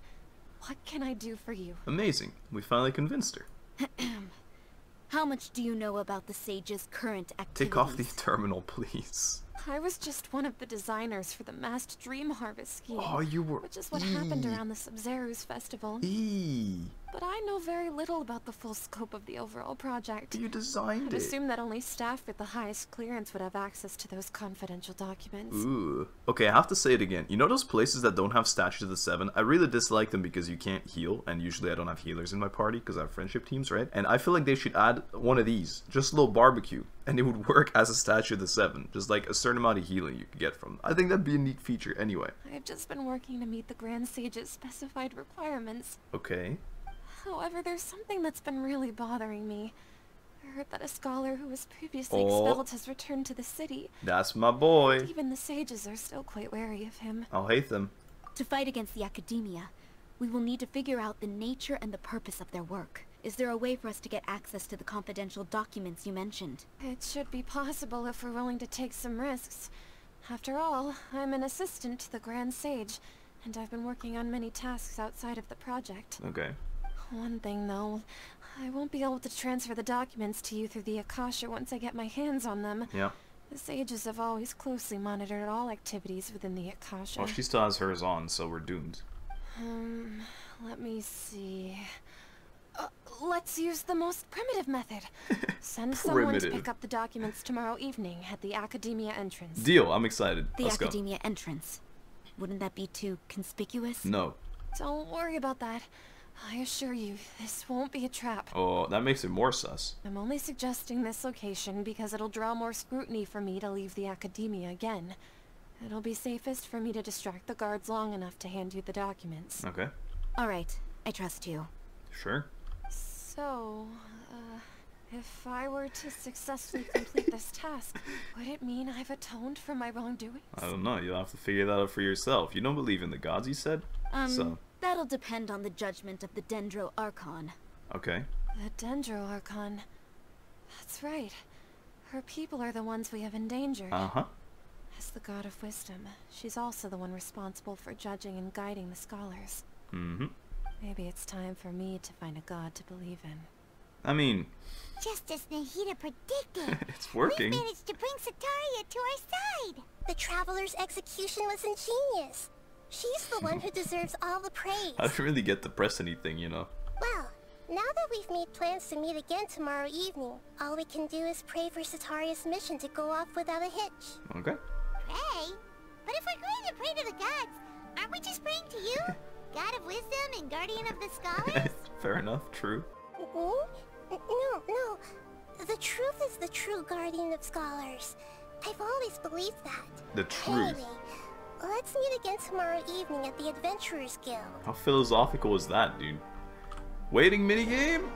what can I do for you? Amazing. We finally convinced her. (clears throat) How much do you know about the sage's current activities? Take off the terminal, please. I was just one of the designers for the massed dream harvest scheme. Oh, you were. Which is what happened around the Sabzeruz festival. Eee. But I know very little about the full scope of the overall project. You designed I'd it. assume that only staff with the highest clearance would have access to those confidential documents. Ooh. Okay, I have to say it again. You know those places that don't have statues of the seven? I really dislike them because you can't heal, and usually I don't have healers in my party because I have friendship teams, right? And I feel like they should add one of these, just a little barbecue, and it would work as a statue of the seven. Just like a certain amount of healing you could get from. I think that'd be a neat feature anyway. I've just been working to meet the Grand Sage's specified requirements. Okay. However, there's something that's been really bothering me. I heard that a scholar who was previously Oh. expelled has returned to the city. That's my boy. Even the sages are still quite wary of him. I'll hate them. To fight against the academia, we will need to figure out the nature and the purpose of their work. Is there a way for us to get access to the confidential documents you mentioned? It should be possible if we're willing to take some risks. After all, I'm an assistant to the Grand Sage, and I've been working on many tasks outside of the project. Okay. One thing, though, I won't be able to transfer the documents to you through the Akasha once I get my hands on them. Yeah. The sages have always closely monitored all activities within the Akasha. Well, she still has hers on, so we're doomed. Um, let me see. Uh, let's use the most primitive method. (laughs) Send someone to pick up the documents tomorrow evening at the Academia entrance. Deal. I'm excited. The Let's go. academia entrance. Wouldn't that be too conspicuous? No. Don't worry about that. I assure you, this won't be a trap. Oh, that makes it more sus. I'm only suggesting this location because it'll draw more scrutiny for me to leave the Academia again. It'll be safest for me to distract the guards long enough to hand you the documents. Okay. Alright, I trust you. Sure. So, uh, if I were to successfully complete this task, would it mean I've atoned for my wrongdoings? I don't know. You'll have to figure that out for yourself. You don't believe in the gods, you said? Um, So, that'll depend on the judgment of the Dendro Archon. okay. The Dendro Archon. That's right. Her people are the ones we have endangered. Uh-huh. As the god of wisdom, she's also the one responsible for judging and guiding the scholars. Mm-hmm. Maybe it's time for me to find a god to believe in. I mean, Just as Nahida predicted, (laughs) it's working. we managed to bring Setaria to our side. The Traveler's execution was ingenious. She's the one who (laughs) deserves all the praise. I don't really get the press anything, you know. Well, now that we've made plans to meet again tomorrow evening, all we can do is pray for Setaria's mission to go off without a hitch. Okay. Pray? But if we're going to pray to the gods, aren't we just praying to you? (laughs) God of wisdom and guardian of the scholars? (laughs) Fair enough. True. No, no. The truth is the true guardian of scholars. I've always believed that. The truth. Anyway, let's meet again tomorrow evening at the Adventurers Guild. How philosophical is that, dude? Waiting minigame?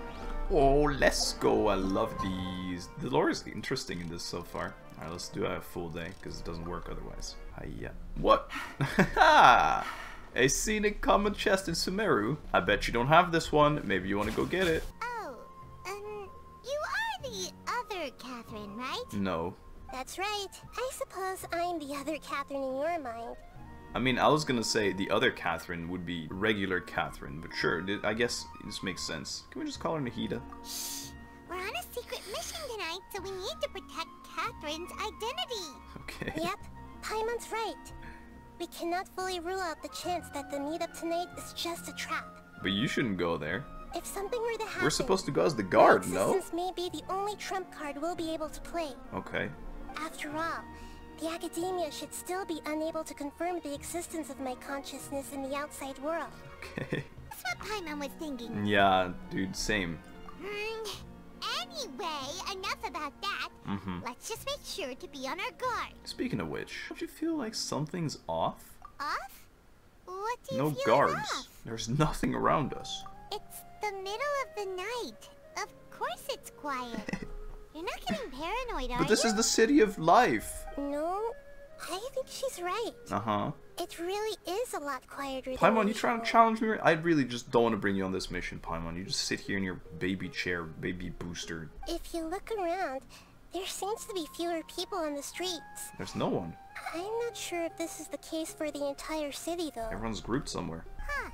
Oh, let's go. I love these. The lore is interesting in this so far. Alright, let's do a full day, because it doesn't work otherwise. Hiya. What? (laughs) a scenic common chest in Sumeru. I bet you don't have this one. Maybe you want to go get it. oh, um, you are the other Katheryne, right? No. That's right. I suppose I'm the other Katheryne in your mind. I mean, I was gonna say the other Katheryne would be regular Katheryne, but sure, I guess this makes sense. Can we just call her Nahida? Shh. We're on a secret mission tonight, so we need to protect Katheryne's identity. (laughs) Okay. Yep, Paimon's right. We cannot fully rule out the chance that the meetup tonight is just a trap. But you shouldn't go there. If something were to happen, We're supposed to go as the guard, no? existence may be the only trump card we'll be able to play. Okay. After all, the academia should still be unable to confirm the existence of my consciousness in the outside world. Okay. (laughs) That's what Paimon was thinking. Yeah, dude, same. Hmm. Anyway, enough about that. Mm-hmm. Let's just make sure to be on our guard. Speaking of which, don't you feel like something's off? Off? What do you No feel guards. off? There's nothing around us. It's the middle of the night. Of course it's quiet. (laughs) You're not getting paranoid, are But this you? is the city of life. No, I think she's right. Uh-huh. It really is a lot quieter Paimon, you trying to challenge me? I really just don't want to bring you on this mission, Paimon. You just sit here in your baby chair, baby booster. If you look around, there seems to be fewer people on the streets. There's no one. I'm not sure if this is the case for the entire city, though. Everyone's grouped somewhere. Huh.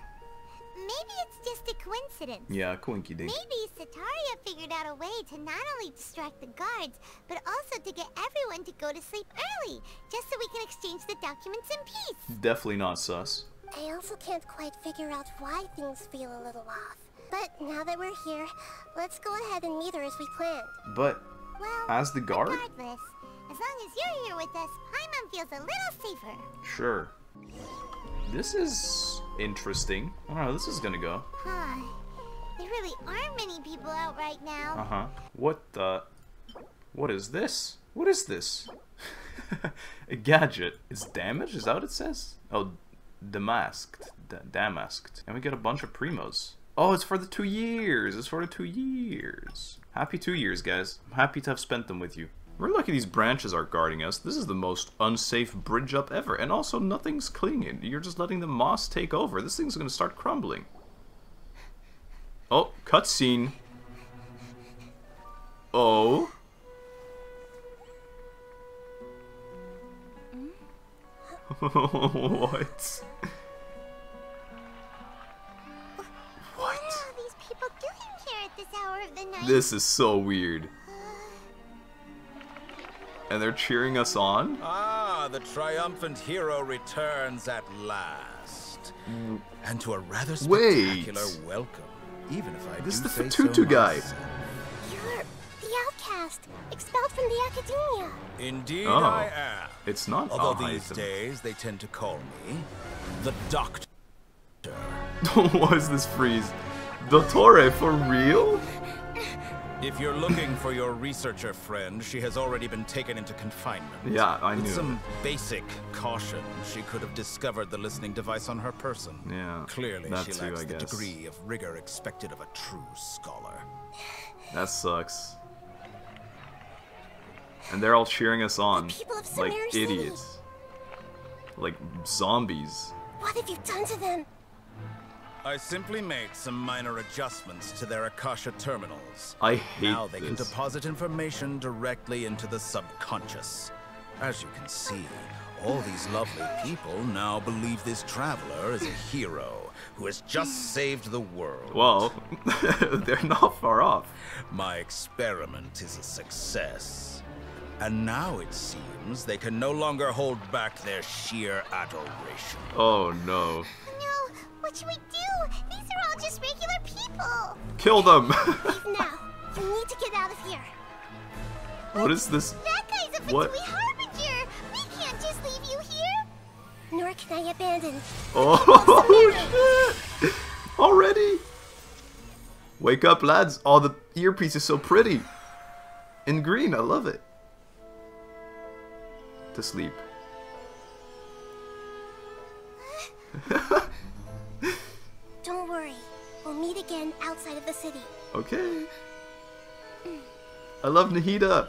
Maybe it's just a coincidence. Yeah, coinky dink. Maybe Setaria figured out a way to not only distract the guards, but also to get everyone to go to sleep early, just so we can exchange the documents in peace. Definitely not sus. I also can't quite figure out why things feel a little off. But now that we're here, let's go ahead and meet her as we planned. But Well, as the guard? regardless, as long as you're here with us, Paimon feels a little safer. Sure. This is interesting. I don't know how this is gonna go. Huh. There really aren't many people out right now. Uh-huh. What the... What is this? What is this? (laughs) a gadget. It's damaged? Is that what it says? Oh, damasked. D- damasked. And we get a bunch of primos. Oh, it's for the two years. It's for the two years. Happy two years, guys. I'm happy to have spent them with you. We're lucky these branches are guarding us. This is the most unsafe bridge up ever. And also, nothing's clinging. You're just letting the moss take over. This thing's gonna start crumbling. Oh, cutscene. Oh. (laughs) what? This of the night? This is so weird. And they're cheering us on? Ah, the triumphant hero returns at last. And to a rather spectacular Wait. welcome, even if I This is the say so guy. myself. You're the outcast, expelled from the academia. Indeed Oh. I am. It's not Although these Alhaitham. days they tend to call me the Doctor. (laughs) what is this freeze? Dottore, for real? If you're looking for your researcher friend, she has already been taken into confinement. Yeah, I With knew. some basic caution, she could have discovered the listening device on her person. Yeah, Clearly, that she too, lacks I the guess. degree of rigor expected of a true scholar. That sucks. And they're all cheering us on like Samara City. idiots. Like zombies. What have you done to them? I simply made some minor adjustments to their Akasha terminals. I hate Now they can deposit information directly into the subconscious. As you can see, all these lovely people now believe this traveler is a hero who has just saved the world. Well, (laughs) they're not far off. My experiment is a success. And now it seems they can no longer hold back their sheer adoration. Oh no. What should we do? These are all just regular people. Kill them! Now. (laughs) You need to get out of here. what is this? That guy's a What? Fatui Harbinger. We can't just leave you here. Nor can I abandon. (laughs) Oh shit! Already? Wake up, lads. Oh, the earpiece is so pretty. In green, I love it. To sleep. (laughs) Don't worry. We'll meet again outside of the city. Okay. I love Nahida.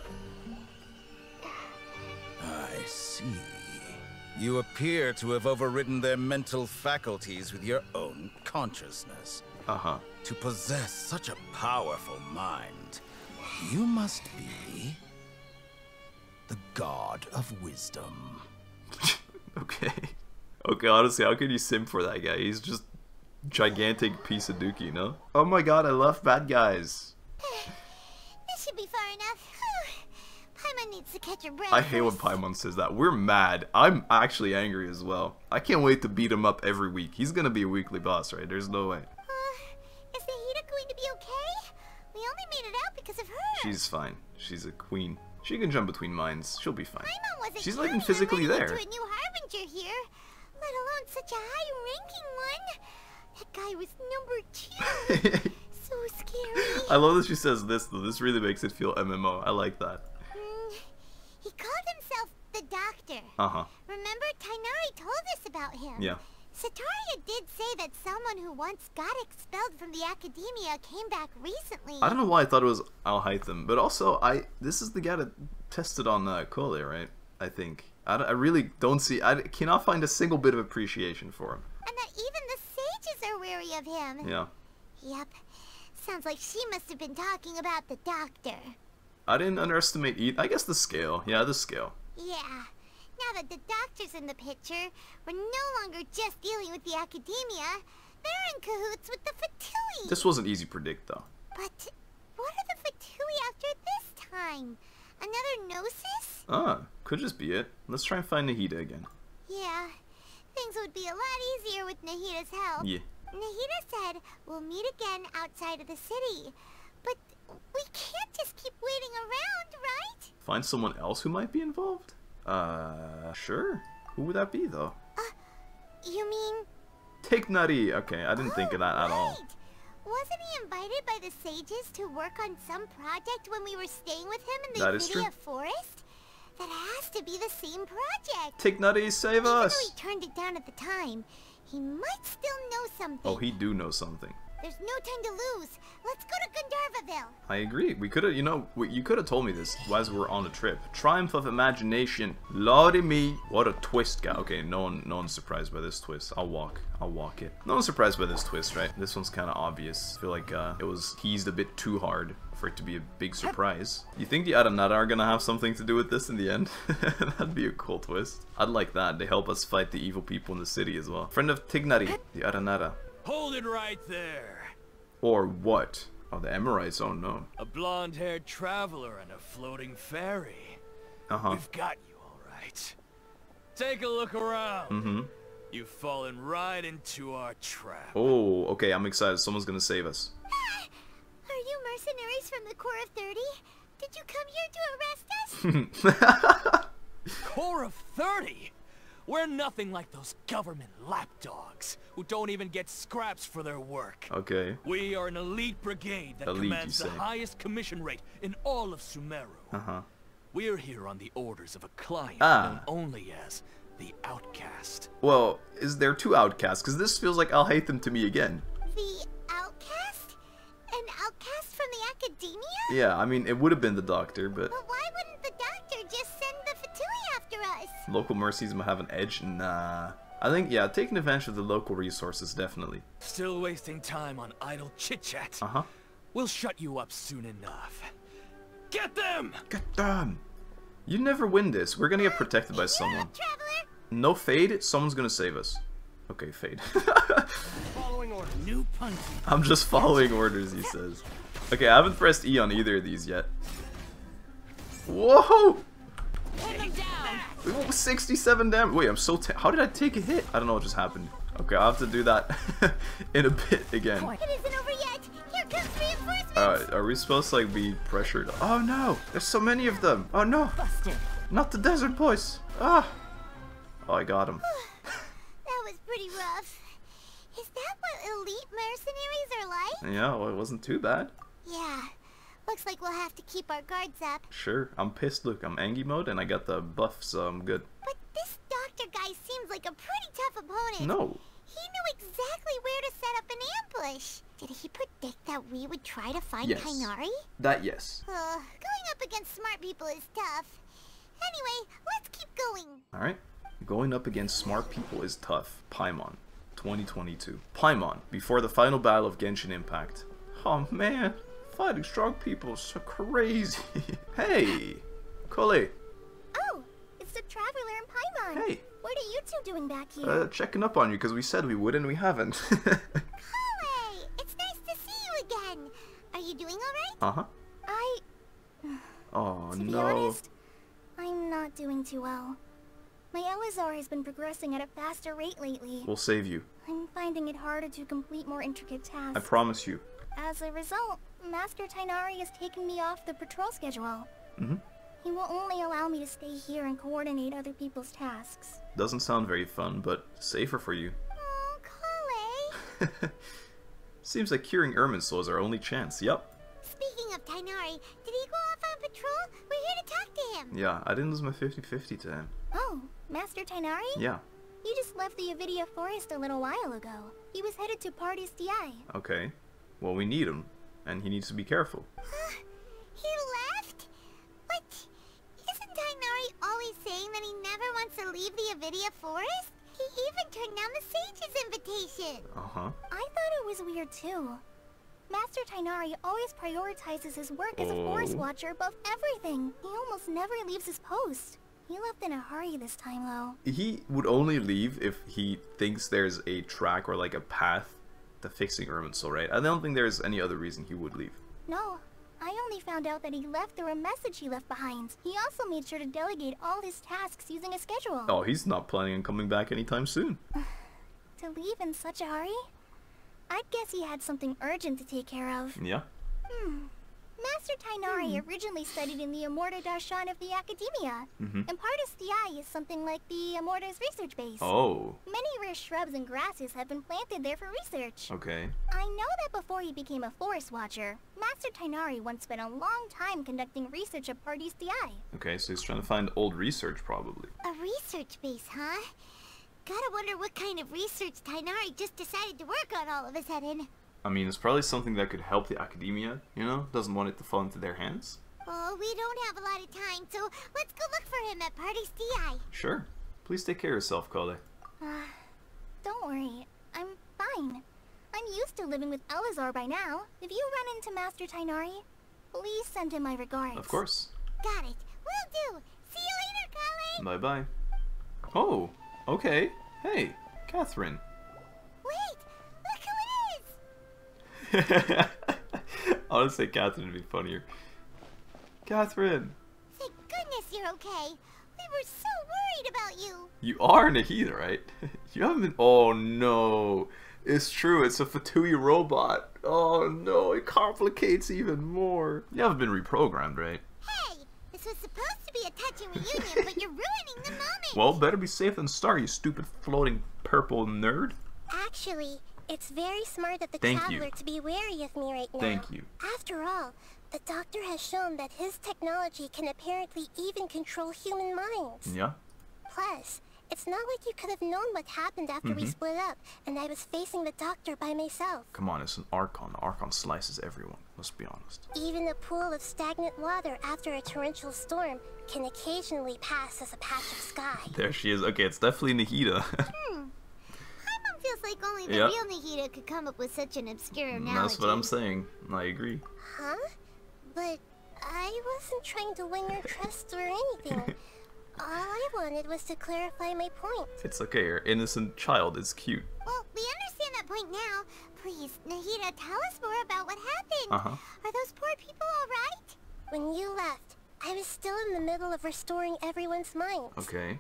I see. You appear to have overridden their mental faculties with your own consciousness. Uh huh. To possess such a powerful mind, you must be the god of wisdom. (laughs) Okay. Okay, honestly, how could you sim for that guy? He's just gigantic piece of dookie, no? Oh my god, I love bad guys. This should be far enough. (sighs) Paimon needs to catch her breath. I hate when. Paimon says that. We're mad. I'm actually angry as well. I can't wait to beat him up every week. He's gonna be a weekly boss, right? There's no way. Uh, is Nahida going to be okay? We only made it out because of her. She's fine. She's a queen. She can jump between mines. She'll be fine. She's not even physically there. Into a new harbinger here, let alone such a high-ranking one. That guy was number two. (laughs) so scary. I love that she says this though. This really makes it feel MMO. I like that. Mm, he called himself the Doctor. Uh huh. Remember, Tighnari told us about him. Yeah. Setaria did say that someone who once got expelled from the academia came back recently. I don't know why I thought it was Alhaitham, but also I this is the guy that tested on uh, Collei, right? I think. I, I really don't see. I cannot find a single bit of appreciation for him. And that even the sages are wary of him. Yeah. Yep. Sounds like she must have been talking about the doctor. I didn't underestimate. I guess the scale. Yeah, the scale. Yeah. Now that the doctor's in the picture, we're no longer just dealing with the academia. They're in cahoots with the Fatui. This wasn't easy to predict though. But what are the Fatui after this time? Another Gnosis? Ah, could just be it. Let's try and find Nahida again. Yeah. Things would be a lot easier with Nahida's help. Yeah. Nahida said we'll meet again outside of the city. But we can't just keep waiting around, right? Find someone else who might be involved? Uh, sure. Who would that be though? Uh, You mean... Tighnari. Okay, I didn't think of that at all. Right. Wasn't he invited by the sages to work on some project when we were staying with him in the That true. Vidia forest? That has to be the same project. Tighnari, save Even though us! he turned it down at the time, he might still know something. Oh, he do know something. There's no time to lose. Let's go to Gandharvaville. I agree. We could have, you know, you could have told me this as we were on the trip. Triumph of imagination. Lordy me. What a twist, guy. Okay, no one, no one's surprised by this twist. I'll walk. I'll walk it. No one's surprised by this twist, right? This one's kind of obvious. I feel like uh, it was teased a bit too hard for it to be a big surprise. You think the Aranara are gonna have something to do with this in the end? (laughs) That'd be a cool twist. I'd like that. They help us fight the evil people in the city as well. Friend of Tignari, the Aranara. Hold it right there. Or what? Oh, the Eremites, oh no. A blonde-haired traveler and a floating fairy. Uh-huh. We've got you, all right. Take a look around. Mm-hmm. You've fallen right into our trap. Oh, okay, I'm excited. Someone's gonna save us. Are you mercenaries from the Corps of 30? Did you come here to arrest us? (laughs) Corps of 30? We're nothing like those government lapdogs who don't even get scraps for their work. Okay. We are an elite brigade that Elite, commands the highest commission rate in all of Sumeru. Uh-huh. We're here on the orders of a client Ah. known only as the Outcast. Well, is there two outcasts? Because this feels like I'll hate them to me again. the outcast? An outcast from the academia? Yeah, I mean, it would have been the doctor, but But why wouldn't the doctor just send the Fatui after us? local mercies might have an edge. Nah. I think, yeah, taking advantage of the local resources, definitely. Still wasting time on idle chit-chat. Uh-huh. We'll shut you up soon enough. Get them! Get them! You never win this. We're gonna get protected by someone. Traveler? No fade, someone's gonna save us. Okay, fade. (laughs) I'm just following orders, he says. Okay, I haven't pressed E on either of these yet. Whoa! 67 damage. Wait, I'm so. Ta how did I take a hit? I don't know what just happened. Okay, I'll have to do that (laughs) in a bit again. It isn't over yet. Here comes reinforcements. Alright, are we supposed to like be pressured? Oh no! There's so many of them! Oh no! Not the desert boys! Ah! Oh, I got him. (sighs) that was pretty rough. Is that what elite mercenaries are like? Yeah, well, it wasn't too bad. Yeah. Looks like we'll have to keep our guards up. Sure, I'm pissed. Luke. I'm Angie mode and I got the buff, so I'm good. But this doctor guy seems like a pretty tough opponent. No. He knew exactly where to set up an ambush. Did he predict that we would try to find Yes. Tighnari? That, yes. Uh, going up against smart people is tough. Anyway, let's keep going. Alright. Going up against smart people is tough. Paimon. 2022. Paimon, before the final battle of Genshin Impact. Oh man, fighting strong people is so crazy. (laughs) hey! Collei, Oh, it's the Traveler and Paimon. Hey. What are you two doing back here? uh, checking up on you because we said we would and we haven't. (laughs) Collei, it's nice to see you again. Are you doing alright? uh huh. I, (sighs) Oh to be no. honest, I'm not doing too well. My Eleazar has been progressing at a faster rate lately. We'll save you. I'm finding it harder to complete more intricate tasks. I promise you. As a result, Master Tighnari has taken me off the patrol schedule. Mhm. He will only allow me to stay here and coordinate other people's tasks. Doesn't sound very fun, but safer for you. Oh, Collei. (laughs) Seems like curing Irminsul is our only chance. Yep. Speaking of Tighnari, did he go off on patrol? We're here to talk to him. Yeah, I didn't lose my 50-50 to him. Oh, Master Tighnari? Yeah. You just left the Avidya Forest a little while ago. He was headed to Pardis Dhyai. Okay. Well, we need him, and he needs to be careful. He left? But isn't Tighnari always saying that he never wants to leave the Avidya Forest? He even turned down the Sage's invitation. Uh-huh. I thought it was weird too. Master Tighnari always prioritizes his work as a forest Oh. watcher above everything. He almost never leaves his post. He left in a hurry this time though. He would only leave if he thinks there's a track or like a path to fixing Irminsul, right? I don't think there's any other reason he would leave. No, I only found out that he left through a message he left behind. He also made sure to delegate all his tasks using a schedule. Oh, he's not planning on coming back anytime soon. (sighs) To leave in such a hurry? I'd guess he had something urgent to take care of. Yeah. Hmm. Master Tighnari originally studied in the Amurta Darshan of the Academia. Mhm. And Pardis Dhyai is something like the Amurta's research base. Oh, Many rare shrubs and grasses have been planted there for research. okay. I know that before he became a forest watcher, Master Tighnari once spent a long time conducting research at Pardis Dhyai. Okay, so he's trying to find old research, probably. A research base, huh? Gotta wonder what kind of research Tighnari just decided to work on all of a sudden. I mean, it's probably something that could help the academia, you know? Doesn't want it to fall into their hands. Oh, we don't have a lot of time, so let's go look for him at Pardis Dhyai. Sure. Please take care of yourself, Collei. Uh, don't worry. I'm fine. I'm used to living with Eleazar by now. If you run into Master Tighnari, please send him my regards. Of course. Got it. Will do. See you later, Collei. Bye-bye. Oh, okay. Hey, Katheryne. Wait, I want to say Katheryne would be funnier. Katheryne! Thank goodness you're okay. We were so worried about you. You are Nahida, right? (laughs) you haven't been. Oh no! It's true. It's a Fatui robot. Oh no! It complicates even more. You haven't been reprogrammed, right? Hey, this was supposed to be a touching reunion, but you're ruining the moment. Well, better be safe than sorry, you stupid floating purple nerd. Actually, it's very smart of the Thank Traveler you. to be wary of me right now. Thank you. After all, the Doctor has shown that his technology can apparently even control human minds. Yeah. Plus, it's not like you could have known what happened after we Mhm. split up, and I was facing the Doctor by myself. Come on, it's an Archon. The Archon slices everyone. Let's be honest. Even a pool of stagnant water after a torrential storm can occasionally pass as a patch of sky. There she is. Okay, it's definitely Nahida. (laughs) Hmm. Paimon feels like only the Yeah. real Nahida could come up with such an obscure analogy. That's what I'm saying. I agree. Huh? But I wasn't trying to win your trust or anything. (laughs) All I wanted was to clarify my point. It's okay. Your innocent child is cute. Well, we understand that point now. Please, Nahida, tell us more about what happened. Uh huh. Are those poor people alright? When you left, I was still in the middle of restoring everyone's minds. Okay.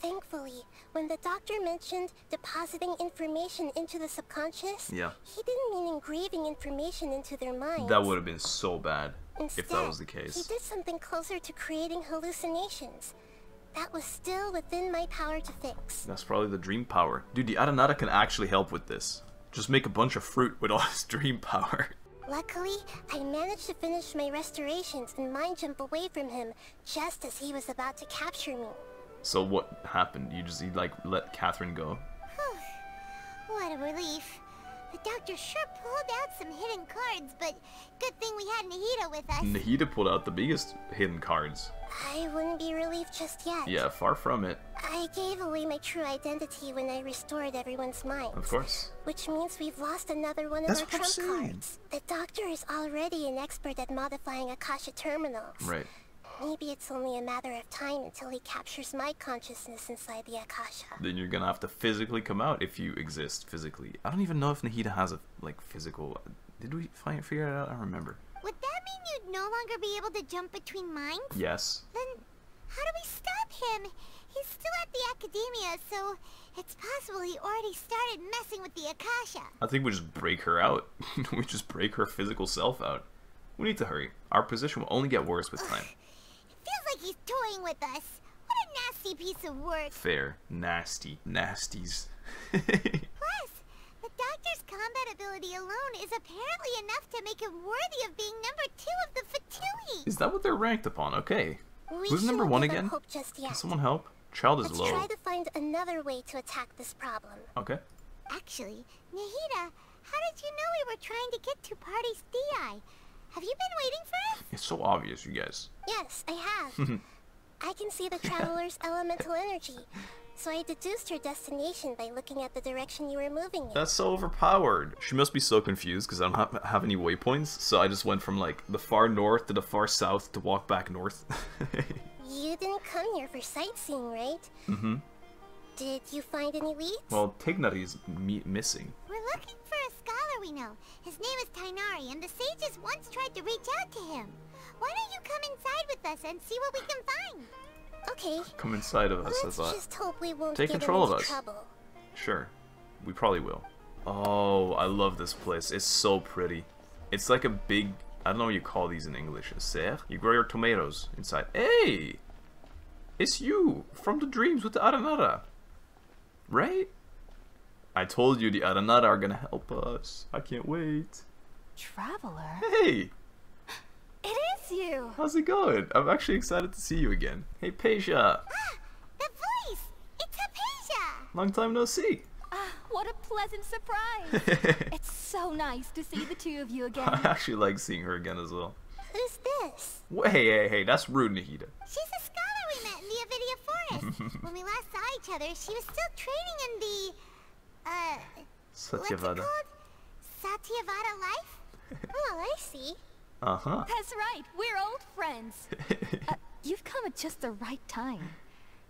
Thankfully, when the doctor mentioned depositing information into the subconscious, Yeah. he didn't mean engraving information into their minds. That would have been so bad Instead, if that was the He case. did something closer to creating hallucinations. That was still within my power to fix. That's probably the dream power. Dude, the Aranara can actually help with this. Just make a bunch of fruit with all (laughs) his dream power. Luckily, I managed to finish my restorations and mind jump away from him just as he was about to capture me. So what happened? You just you, like let Katheryne go? What a relief. The doctor sure pulled out some hidden cards, but good thing we had Nahida with us. Nahida pulled out the biggest hidden cards. I wouldn't be relieved just yet. Yeah, far from it. I gave away my true identity when I restored everyone's minds. Of course. Which means we've lost another one of our what I'm trump cards. The doctor is already an expert at modifying Akasha terminals. Right. Maybe it's only a matter of time until he captures my consciousness inside the Akasha. Then you're gonna have to physically come out if you exist physically. I don't even know if Nahida has a like physical. Did we find figure it out? I don't remember. Would that mean you'd no longer be able to jump between minds? Yes. Then how do we stop him? He's still at the academia, so it's possible he already started messing with the Akasha. I think we just break her out. (laughs) we just break her physical self out. We need to hurry. Our position will only get worse with time. (sighs) (sighs) Feels like he's toying with us. What a nasty piece of work. Fair. Nasty. Nasties. (laughs) Plus, the doctor's combat ability alone is apparently enough to make him worthy of being number two of the Fatui. Is that what they're ranked upon? Okay. We Who's number one again? hope just yet. Can someone help? Child is Let's low. try to find another way to attack this problem. Okay. Actually, Nahida, how did you know we were trying to get to Pardis Dhyai? Have you been waiting for us? It's so obvious, you guys. Yes, I have. (laughs) I can see the traveler's (laughs) elemental energy. So I deduced her destination by looking at the direction you were moving in. That's so overpowered. She must be so confused because I don't have, have any waypoints. So I just went from like the far north to the far south to walk back north. (laughs) You didn't come here for sightseeing, right? mm-hmm. Did you find any leads? Well, Tighnari's me- missing. We're looking for a scholar we know. His name is Tighnari, and the sages once tried to reach out to him. Why don't you come inside with us and see what we can find? Okay. Come inside of us, I Let's thought. just hope we won't Take get control of into us. trouble. Sure. We probably will. Oh, I love this place. It's so pretty. It's like a big, I don't know what you call these in English. Serre? You grow your tomatoes inside. Hey! It's you from the dreams with the Aranara. Right? I told you the Aranara are gonna help us. I can't wait. Traveler? Hey! It is you! How's it going? I'm actually excited to see you again. Hey, Peja! Ah, The voice! It's Hypatia! Long time no see. Uh, what a pleasant surprise! (laughs) it's so nice to see the two of you (laughs) again. I actually like seeing her again as well. Who's this? Wait, hey, hey, hey, that's rude, Nahida. She's a Avidya Forest. (laughs) when we last saw each other, she was still training in the, uh, what's it Satyavada. called? Satyavada life? (laughs) Oh, I see. Uh-huh. That's right, we're old friends. (laughs) Uh, you've come at just the right time.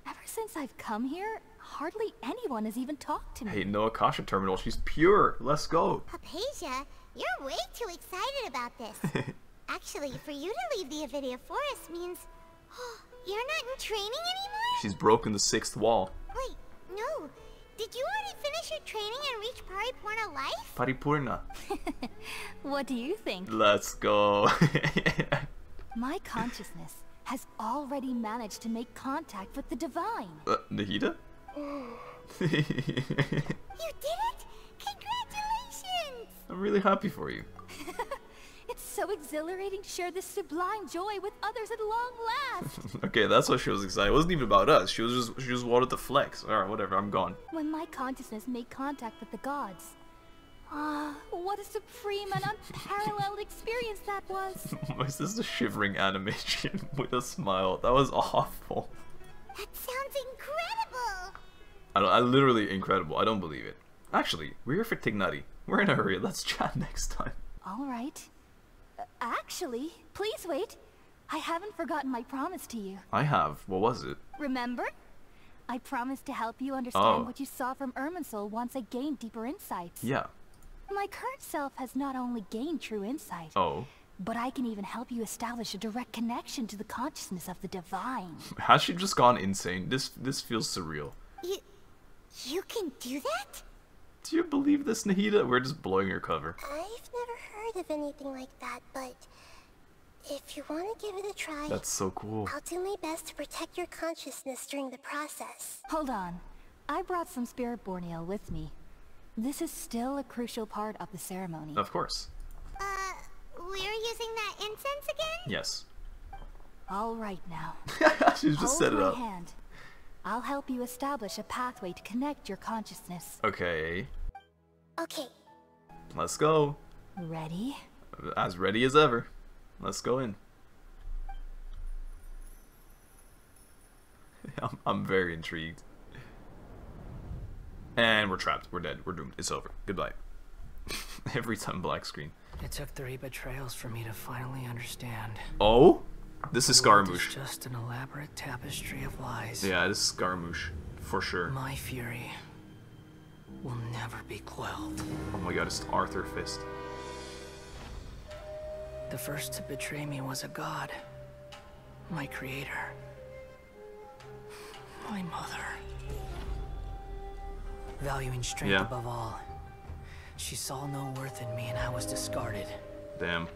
Ever since I've come here, hardly anyone has even talked to me. Hey, no Akasha Terminal, she's pure. Let's go. Hypatia, you're way too excited about this. Actually, for you to leave the Avidya Forest means (gasps) you're not in training anymore? She's broken the sixth wall. Wait, no. Did you already finish your training and reach Paripurna life? Paripurna. (laughs) What do you think? Let's go. (laughs) My consciousness has already managed to make contact with the divine. uh, Nahida? You did it! (laughs) Congratulations! I'm really happy for you. So exhilarating to share this sublime joy with others at long last. (laughs) okay, that's why she was excited. It wasn't even about us. She was just she just wanted to flex. Alright, whatever, I'm gone. when my consciousness made contact with the gods. Ah, what a supreme and (laughs) unparalleled experience that was. (laughs) My sister shivering animation with a smile. That was awful. That sounds incredible! I, don't, I literally incredible. I don't believe it. Actually, we're here for Tighnari. We're in a hurry. Let's chat next time. All right. Actually, please wait. I haven't forgotten my promise to you. I have. What was it? Remember? I promised to help you understand Oh. what you saw from Irminsul once I gained deeper insights. Yeah. My current self has not only gained true insight, Oh. but I can even help you establish a direct connection to the consciousness of the divine. Has she just gone insane? This this feels surreal. You... you can do that? Do you believe this, Nahida? We're just blowing your cover. I've never heard of anything like that, but if you want to give it a try, That's so cool. I'll do my best to protect your consciousness during the process. Hold on. I brought some spirit borneo with me. This is still a crucial part of the ceremony. Of course. Uh, we're using that incense again? Yes. All right now. (laughs) She's just Hold set it up. hand. I'll help you establish a pathway to connect your consciousness. Okay. Okay, Let's go. Ready? As ready as ever. Let's go in. (laughs) I'm, I'm very intrigued. And we're trapped. We're dead. We're doomed. It's over. Goodbye. (laughs) Every time black screen. It took three betrayals for me to finally understand. Oh? This is Scaramouche. just an elaborate tapestry of lies. Yeah, this is Scaramouche. For sure. My fury will never be quelled. Oh my god, it's Arthur Fist. The first to betray me was a god. My creator. My mother. Valuing strength Yeah. above all. She saw no worth in me and I was discarded. Damn.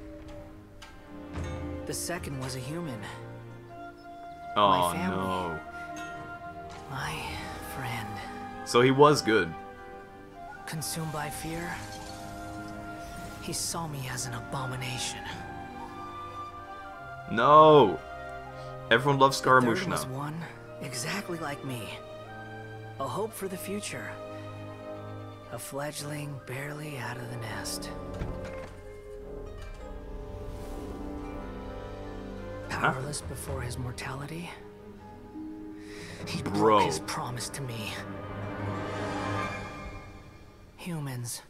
The second was a human. Oh family. no. My friend. So he was good. Consumed by fear, he saw me as an abomination. No! Everyone loves Scaramouche now. one exactly like me. A hope for the future. A fledgling barely out of the nest. Powerless before his mortality, he Bro. broke his promise to me. Humans,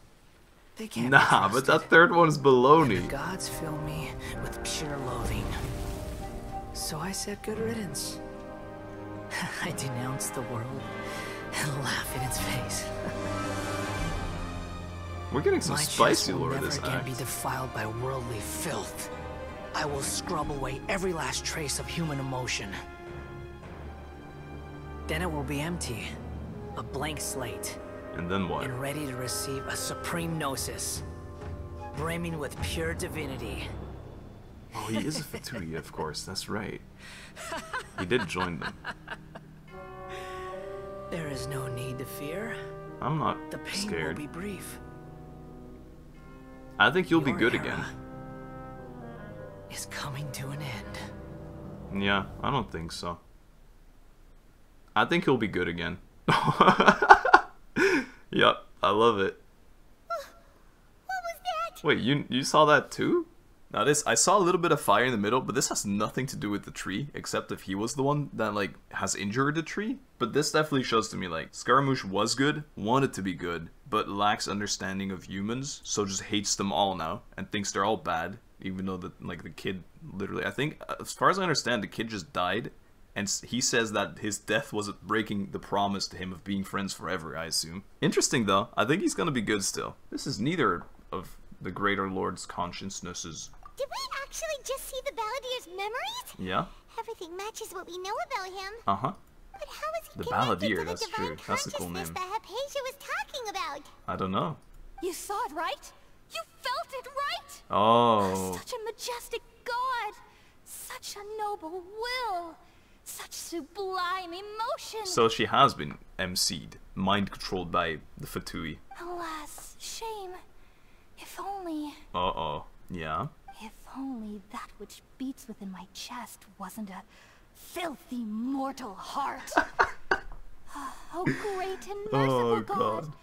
they can't Nah, but that third one's baloney. Gods fill me with pure loathing. So I said good riddance. (laughs) I denounce the world and laugh in its face. We're getting some My spicy never this act. be defiled by worldly filth. I will scrub away every last trace of human emotion. Then it will be empty, a blank slate, And then what? and ready to receive a supreme gnosis, brimming with pure divinity. Oh, he is a Fatui, of course. That's right. He did join them. There is no need to fear. I'm not The pain scared. will be brief. I think you'll be good era again. Is coming to an end. Yeah, I don't think so. I think he'll be good again. (laughs) yep. I love it. What was that? Wait, you you saw that too? Now this, I saw a little bit of fire in the middle, but this has nothing to do with the tree, except if he was the one that like has injured the tree. But this definitely shows to me like Scaramouche was good, wanted to be good, but lacks understanding of humans, so just hates them all now and thinks they're all bad, even though the like the kid literally, I think as far as I understand, the kid just died, and he says that his death was breaking the promise to him of being friends forever. I assume. Interesting though. I think he's gonna be good still. This is neither of the Greater Lord's consciousnesses. Did we actually just see the Balladeer's memories? Yeah. Everything matches what we know about him. Uh huh. But how is he The Balladeer, the that's divine true. That's a cool consciousness name. that Hypatia was talking about? I don't know. You saw it, right? You felt it, right? Oh. Such a majestic god! Such a noble will! Such sublime emotion! So she has been MC'd, mind controlled by the Fatui. Alas, shame. If only, Uh oh. Yeah. if only that which beats within my chest wasn't a filthy mortal heart. (laughs) oh, great and merciful Oh, God. God.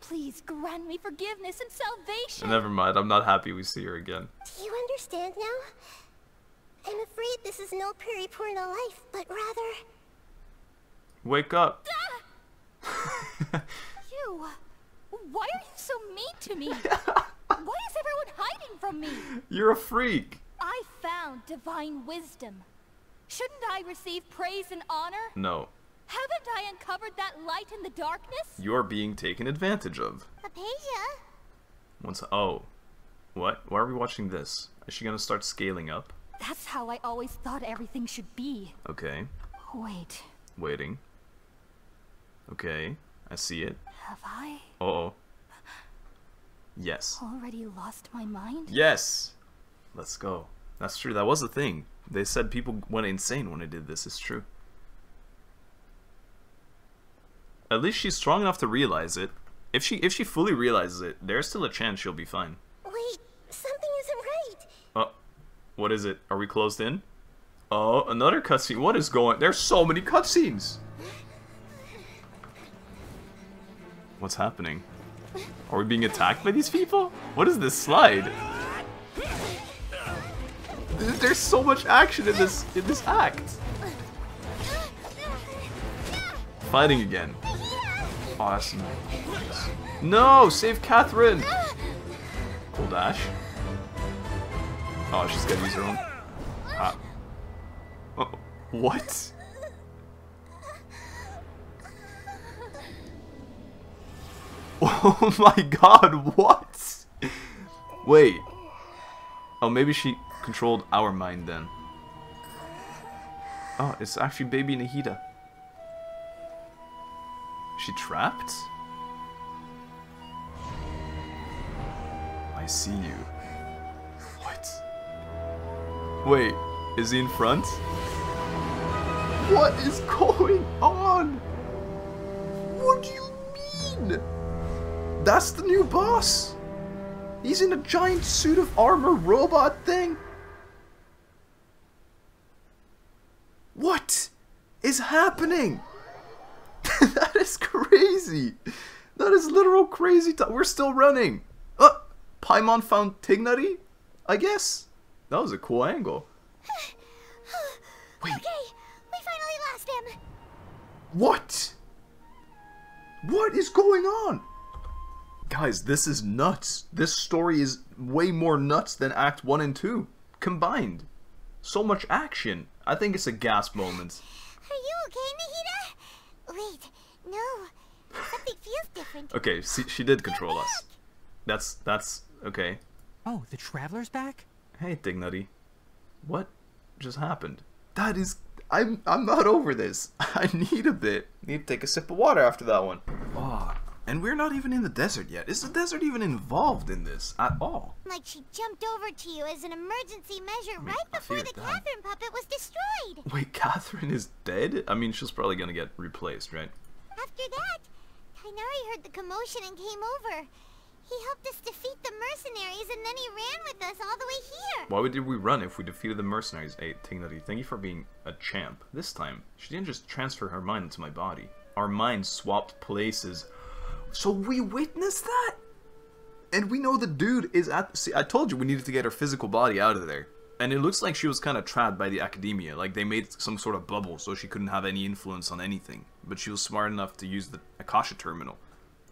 Please grant me forgiveness and salvation. Never mind. I'm not happy we see her again. Do you understand now? I'm afraid this is no Paripurna life, but rather... Wake up. (laughs) You! Why are you so mean to me? (laughs) Why is everyone hiding from me? You're a freak. I found divine wisdom. Shouldn't I receive praise and honor? No. Haven't I uncovered that light in the darkness? You're being taken advantage of. Hypatia? Once. Oh. What? Why are we watching this? Is she gonna start scaling up? That's how I always thought everything should be. Okay. Wait, Waiting. Okay. I see it. have I Uh oh. Yes. already lost my mind? Yes! Let's go. That's true. That was the thing. They said people went insane when they did this. It's true. At least she's strong enough to realize it. If she if she fully realizes it, there's still a chance she'll be fine. Wait, something isn't right. Oh, what is it? Are we closed in? Oh, another cutscene. What is going? There's so many cutscenes. What's happening? Are we being attacked by these people? What is this slide? There's so much action in this in this act. Fighting again. Awesome. No, save Katheryne. Cool dash. Oh, she's gonna use her own. Oh, what? (laughs) Oh my god, what? Wait. Oh, maybe she controlled our mind then. Oh, it's actually baby Nahida. She trapped? I see you. What? Wait, is he in front? What is going on? What do you mean? That's the new boss. He's in a giant suit of armor robot thing. What is happening? (laughs) that is crazy. That is literal crazy. T- We're still running. Uh, Paimon found Tighnari? I guess. That was a cool angle. (laughs) Wait. Okay, we finally lost him. What? What is going on? Guys, this is nuts. This story is way more nuts than Act 1 and 2 combined. So much action. I think it's a gasp moment. Are you okay, Nahida? Wait, no. Something feels different. Okay, see, she did control us. That's, that's, okay. Oh, the Traveler's back? Hey, Dignity. What just happened? That is, I'm, I'm not over this. (laughs) I need a bit. Need to take a sip of water after that one. Oh, and we're not even in the desert yet. Is the desert even involved in this at all? Like she jumped over to you as an emergency measure right before the. Katheryne puppet was destroyed. Wait, (laughs) Katheryne is dead? I mean, she's probably gonna get replaced, right? After that, Tighnari heard the commotion and came over. He helped us defeat the mercenaries and then he ran with us all the way here. Why did we run if we defeated the mercenaries? Hey, Tignity, thank you for being a champ. This time, she didn't just transfer her mind into my body. Our minds swapped places. So we witnessed that? And we know the dude is at. See, I told you we needed to get her physical body out of there. And it looks like she was kind of trapped by the academia. Like they made some sort of bubble so she couldn't have any influence on anything. But she was smart enough to use the Akasha terminal.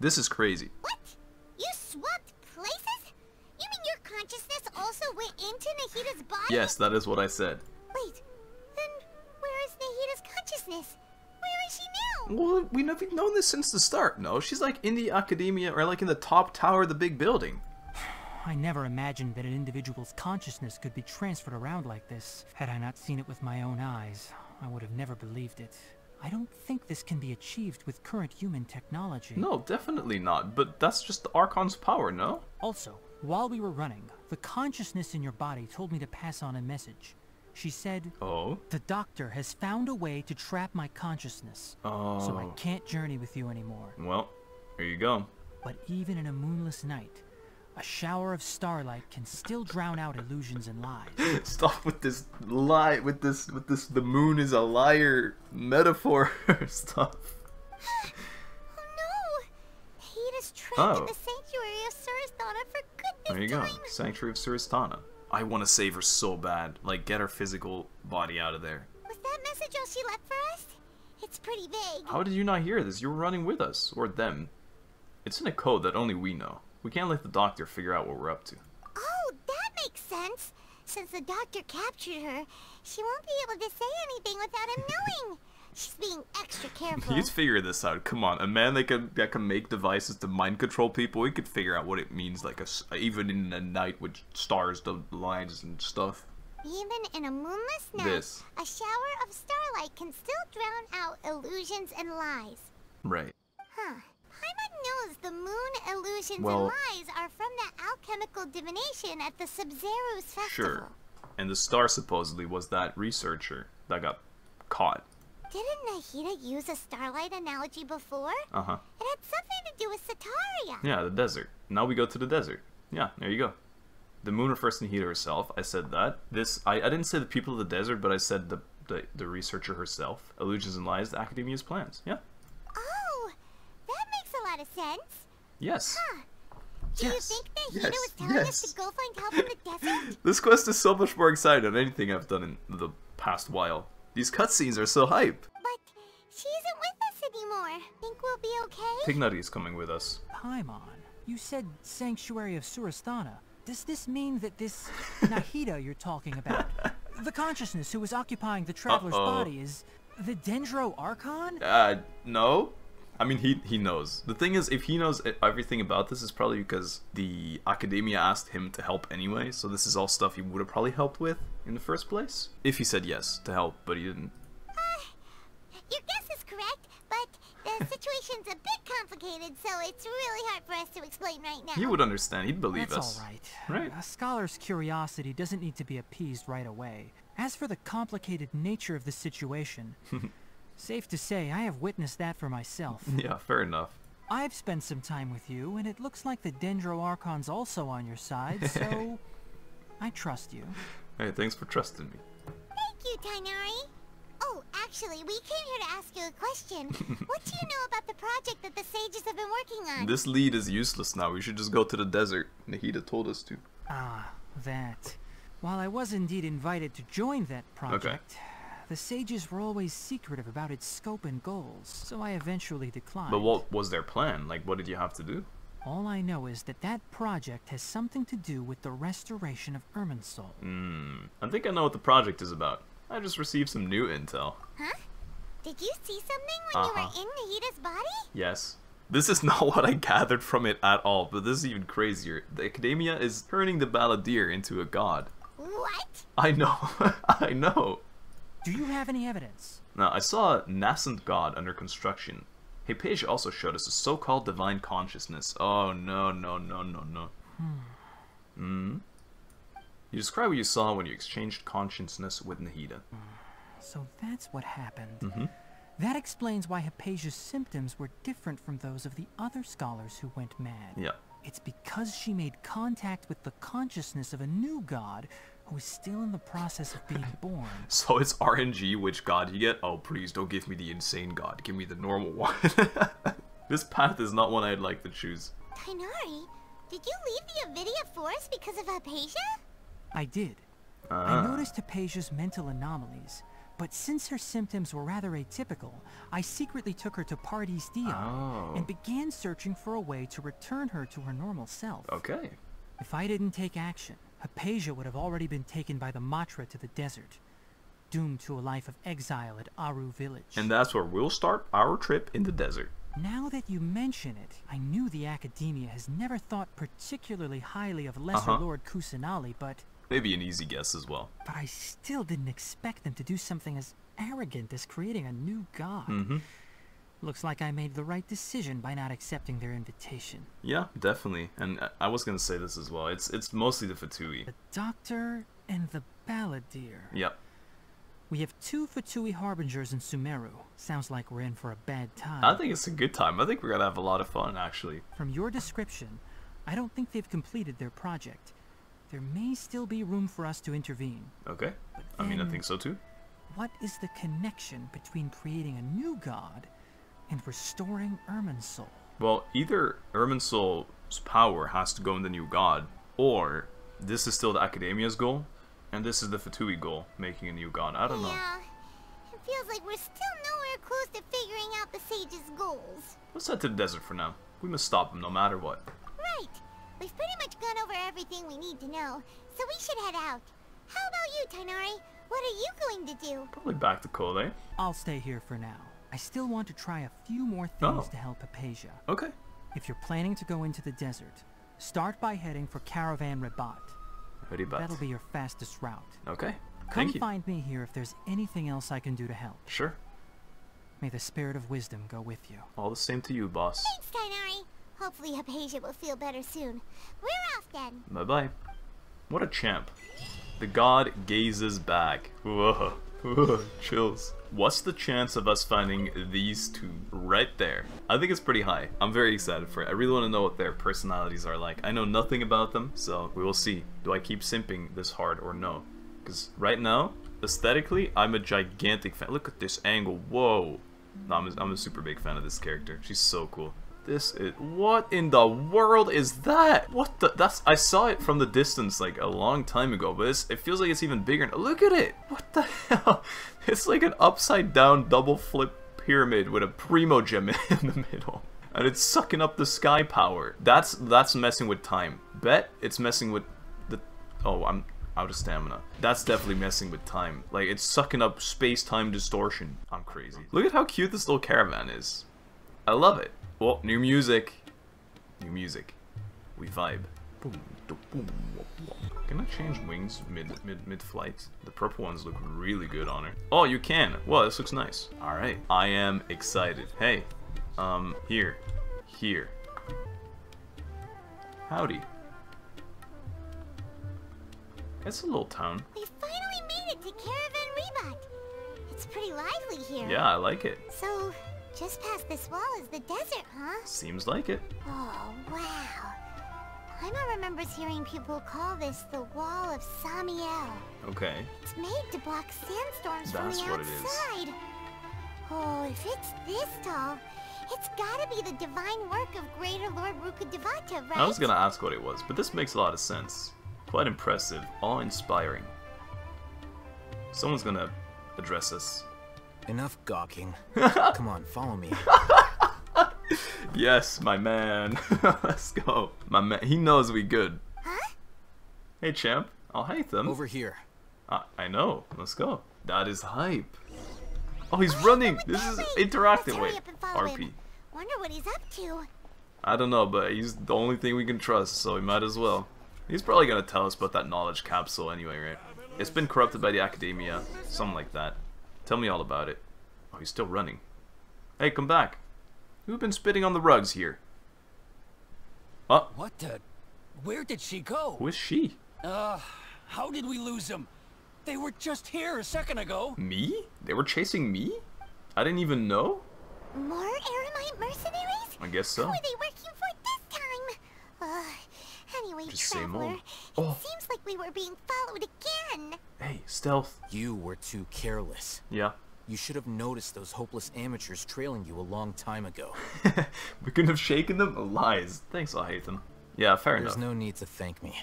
This is crazy. What? You swapped places? You mean your consciousness also went into Nahida's body? Yes, that is what I said. Wait, then where is Nahida's consciousness? Where is she now? Well, we've known this since the start. No, she's like in the academia or like in the top tower of the big building. I never imagined that an individual's consciousness could be transferred around like this. Had I not seen it with my own eyes, I would have never believed it. I don't think this can be achieved with current human technology. No, definitely not. But that's just the Archon's power, no? Also, while we were running, the consciousness in your body told me to pass on a message. She said, Oh? The doctor has found a way to trap my consciousness. Oh. So I oh. can't journey with you anymore. Well, here you go. But even in a moonless night, a shower of starlight can still drown out illusions and lies. (laughs) Stop with this lie, with this, with this, the moon is a liar metaphor (laughs) stuff. Oh no! Nahida's trapped Oh. in the sanctuary of Surasthana for goodness There you go. Sanctuary of Surasthana. I want to save her so bad. Like, get her physical body out of there. Was that message all she left for us? It's pretty vague. How did you not hear this? You were running with us, or them. It's in a code that only we know. We can't let the doctor figure out what we're up to. Oh, that makes sense. Since the doctor captured her, she won't be able to say anything without him knowing. She's being extra careful. You'd figure this out. Come on, a man that can that can make devices to mind control people, he could figure out what it means. Like a s even in a night with stars, the lines and stuff. Even in a moonless night, This. a shower of starlight can still drown out illusions and lies. Right. Huh. Paimon knows the moon illusions Well- and lies are from the alchemical divination at the Sabzeruz festival. Sure. And the star supposedly was that researcher that got caught. Didn't Nahida use a starlight analogy before? Uh huh. It had something to do with Setaria. Yeah, the desert. Now we go to the desert. Yeah, there you go. The moon refers to Nahida herself. I said that. This I, I didn't say the people of the desert, but I said the, the the researcher herself. Illusions and lies, the academia's plans. Yeah. Oh, that makes a lot of sense. Yes. Huh. Do Yes, you think Nahida yes, was telling us to go find help in the desert? (laughs) This quest is so much more exciting than anything I've done in the past while. These cutscenes are so hype. But she isn't with us anymore. Think we'll be okay? Pignutty is coming with us. Paimon, you said Sanctuary of Surasthana. Does this mean that this (laughs) Nahida you're talking about, the consciousness who is occupying the traveler's Uh-oh. body, is the Dendro Archon? Uh, no. I mean, he he knows. The thing is, if he knows everything about this, is probably because the academia asked him to help anyway. So this is all stuff he would have probably helped with in the first place, if he said yes to help, but he didn't. Uh, your guess is correct, but the situation's a bit complicated, so it's really hard for us to explain right now. He would understand. He'd believe That's us. all right. Right. A scholar's curiosity doesn't need to be appeased right away. As for the complicated nature of the situation, (laughs) safe to say I have witnessed that for myself. (laughs) Yeah, fair enough. I've spent some time with you, and it looks like the Dendro Archon's also on your side, (laughs) so I trust you. Hey, thanks for trusting me. Thank you, Tighnari. Oh, actually, we came here to ask you a question. (laughs) what do you know about the project that the sages have been working on? This lead is useless now. We should just go to the desert. Nahida told us to. Ah, that. While I was indeed invited to join that project, the sages were always secretive about its scope and goals, so I eventually declined. But what was their plan? Like, what did you have to do? All I know is that that project has something to do with the restoration of Irminsul. Hmm. I think I know what the project is about. I just received some new intel. Huh? Did you see something when you Uh-huh. were in Nahida's body? Yes. This is (laughs) not what I gathered from it at all, but this is even crazier. The Academia is turning the Balladeer into a god. What? I know. (laughs) I know. Do you have any evidence? Now, I saw a nascent god under construction. Hypatia also showed us a so-called divine consciousness. Oh, no, no, no, no, no. Hmm? You describe what you saw when you exchanged consciousness with Nahida. So that's what happened. Mm-hmm. That explains why Hypatia's symptoms were different from those of the other scholars who went mad. Yeah. It's because she made contact with the consciousness of a new god who is still in the process of being (laughs) born. So it's RNG which god you get? Oh, please don't give me the insane god. Give me the normal one. (laughs) This path is not one I'd like to choose. Tighnari, did you leave the Avidya Forest because of Hypatia? I did. Ah. I noticed Hypatia's mental anomalies, but since her symptoms were rather atypical, I secretly took her to Pardis Dhyai Oh. and began searching for a way to return her to her normal self. Okay. If I didn't take action, Hypatia would have already been taken by the Matra to the desert, doomed to a life of exile at Aaru village. And that's where we'll start our trip in the desert. Now that you mention it, I knew the Academia has never thought particularly highly of Lesser Uh-huh. Lord Kusanali, but Maybe an easy guess as well. but I still didn't expect them to do something as arrogant as creating a new god. Mm-hmm. Looks like I made the right decision by not accepting their invitation. Yeah, definitely. And I- was gonna say this as well. It's it's mostly the Fatui. The Doctor and the Balladeer. Yep. We have two Fatui Harbingers in Sumeru. Sounds like we're in for a bad time. I think it's a good time. I think we're gonna have a lot of fun actually. From your description, I don't think they've completed their project. There may still be room for us to intervene. Okay. I mean, I think so too. What is the connection between creating a new god and restoring Irminsul? Well, either Irminsul's power has to go in the new god, or this is still the Academia's goal, and this is the Fatui goal, making a new god. I don't know. Yeah. It feels like we're still nowhere close to figuring out the sage's goals. Let's head to the desert for now. We must stop him no matter what. Right. We've pretty much gone over everything we need to know, so we should head out. How about you, Tighnari? What are you going to do? Probably back to Kole. I'll stay here for now. I still want to try a few more things Oh. to help Hypatia. Okay. If you're planning to go into the desert, start by heading for Caravan Ribat. Very bad. That'll be your fastest route. Okay. Come Thank you. find me here if there's anything else I can do to help. Sure. May the spirit of wisdom go with you. All the same to you, boss. Thanks, Tighnari. Hopefully Hypatia will feel better soon. We're off then. Bye bye. What a champ. The god gazes back. Whoa. Whoa. Chills. What's the chance of us finding these two right there? I think it's pretty high. I'm very excited for it. I really want to know what their personalities are like. I know nothing about them, so we will see. Do I keep simping this hard or no? Because right now, aesthetically, I'm a gigantic fan. Look at this angle. Whoa. No, I'm a, I'm a super big fan of this character. She's so cool. This is what in the world is that? What the? That's I saw it from the distance like a long time ago, but it feels like it's even bigger. Look at it! What the (laughs) hell? It's like an upside down double flip pyramid with a primo gem (laughs) in the middle, and it's sucking up the sky power. That's that's messing with time. Bet it's messing with the. Oh, I'm out of stamina. That's definitely messing with time. Like it's sucking up space-time distortion. I'm crazy. Look at how cute this little caravan is. I love it. Well, new music. New music. We vibe. Boom, boom. Can I change wings mid mid mid flight? The purple ones look really good on her. Oh, you can. Well, this looks nice. All right, I am excited. Hey, um, here, here. Howdy. It's a little town. We finally made it to Caravan Ribat. It's pretty lively here. Yeah, I like it. So, just past this wall is the desert, huh? Seems like it. Oh, wow. Paimon remembers hearing people call this the Wall of Samiel. Okay. It's made to block sandstorms That's from what the it is. outside. Oh, if it's this tall, it's gotta be the divine work of Greater Lord Rukkhadevata, right? I was gonna ask what it was, but this makes a lot of sense. Quite impressive, awe-inspiring. Someone's gonna address us. Enough gawking. (laughs) Come on, follow me. (laughs) Yes, my man. (laughs) Let's go. My man, he knows we good. Huh? Hey, champ. I'll hate them. Over here. Uh, I know. Let's go. That is hype. Oh, he's running. This is interactive. Hurry Wait, up RP. him. Wonder what he's up to. I don't know, but he's the only thing we can trust, so we might as well. He's probably gonna tell us about that knowledge capsule anyway, right? It's been corrupted by the academia, something like that. Tell me all about it. Oh, he's still running. Hey, come back. Who've been spitting on the rugs here? Oh, What the? Where did she go? who is she? Uh, how did we lose them? They were just here a second ago. Me? They were chasing me? I didn't even know? More Eremite mercenaries? I guess so. Who so. are they working for this time? Uh, anyway, Just Traveler, old. it Oh. seems like we were being followed again. Hey, stealth. You were too careless. Yeah. You should have noticed those hopeless amateurs trailing you a long time ago. (laughs) we couldn't have shaken them? Lies. Thanks, Alhaitham. Yeah, fair There's enough. There's no need to thank me.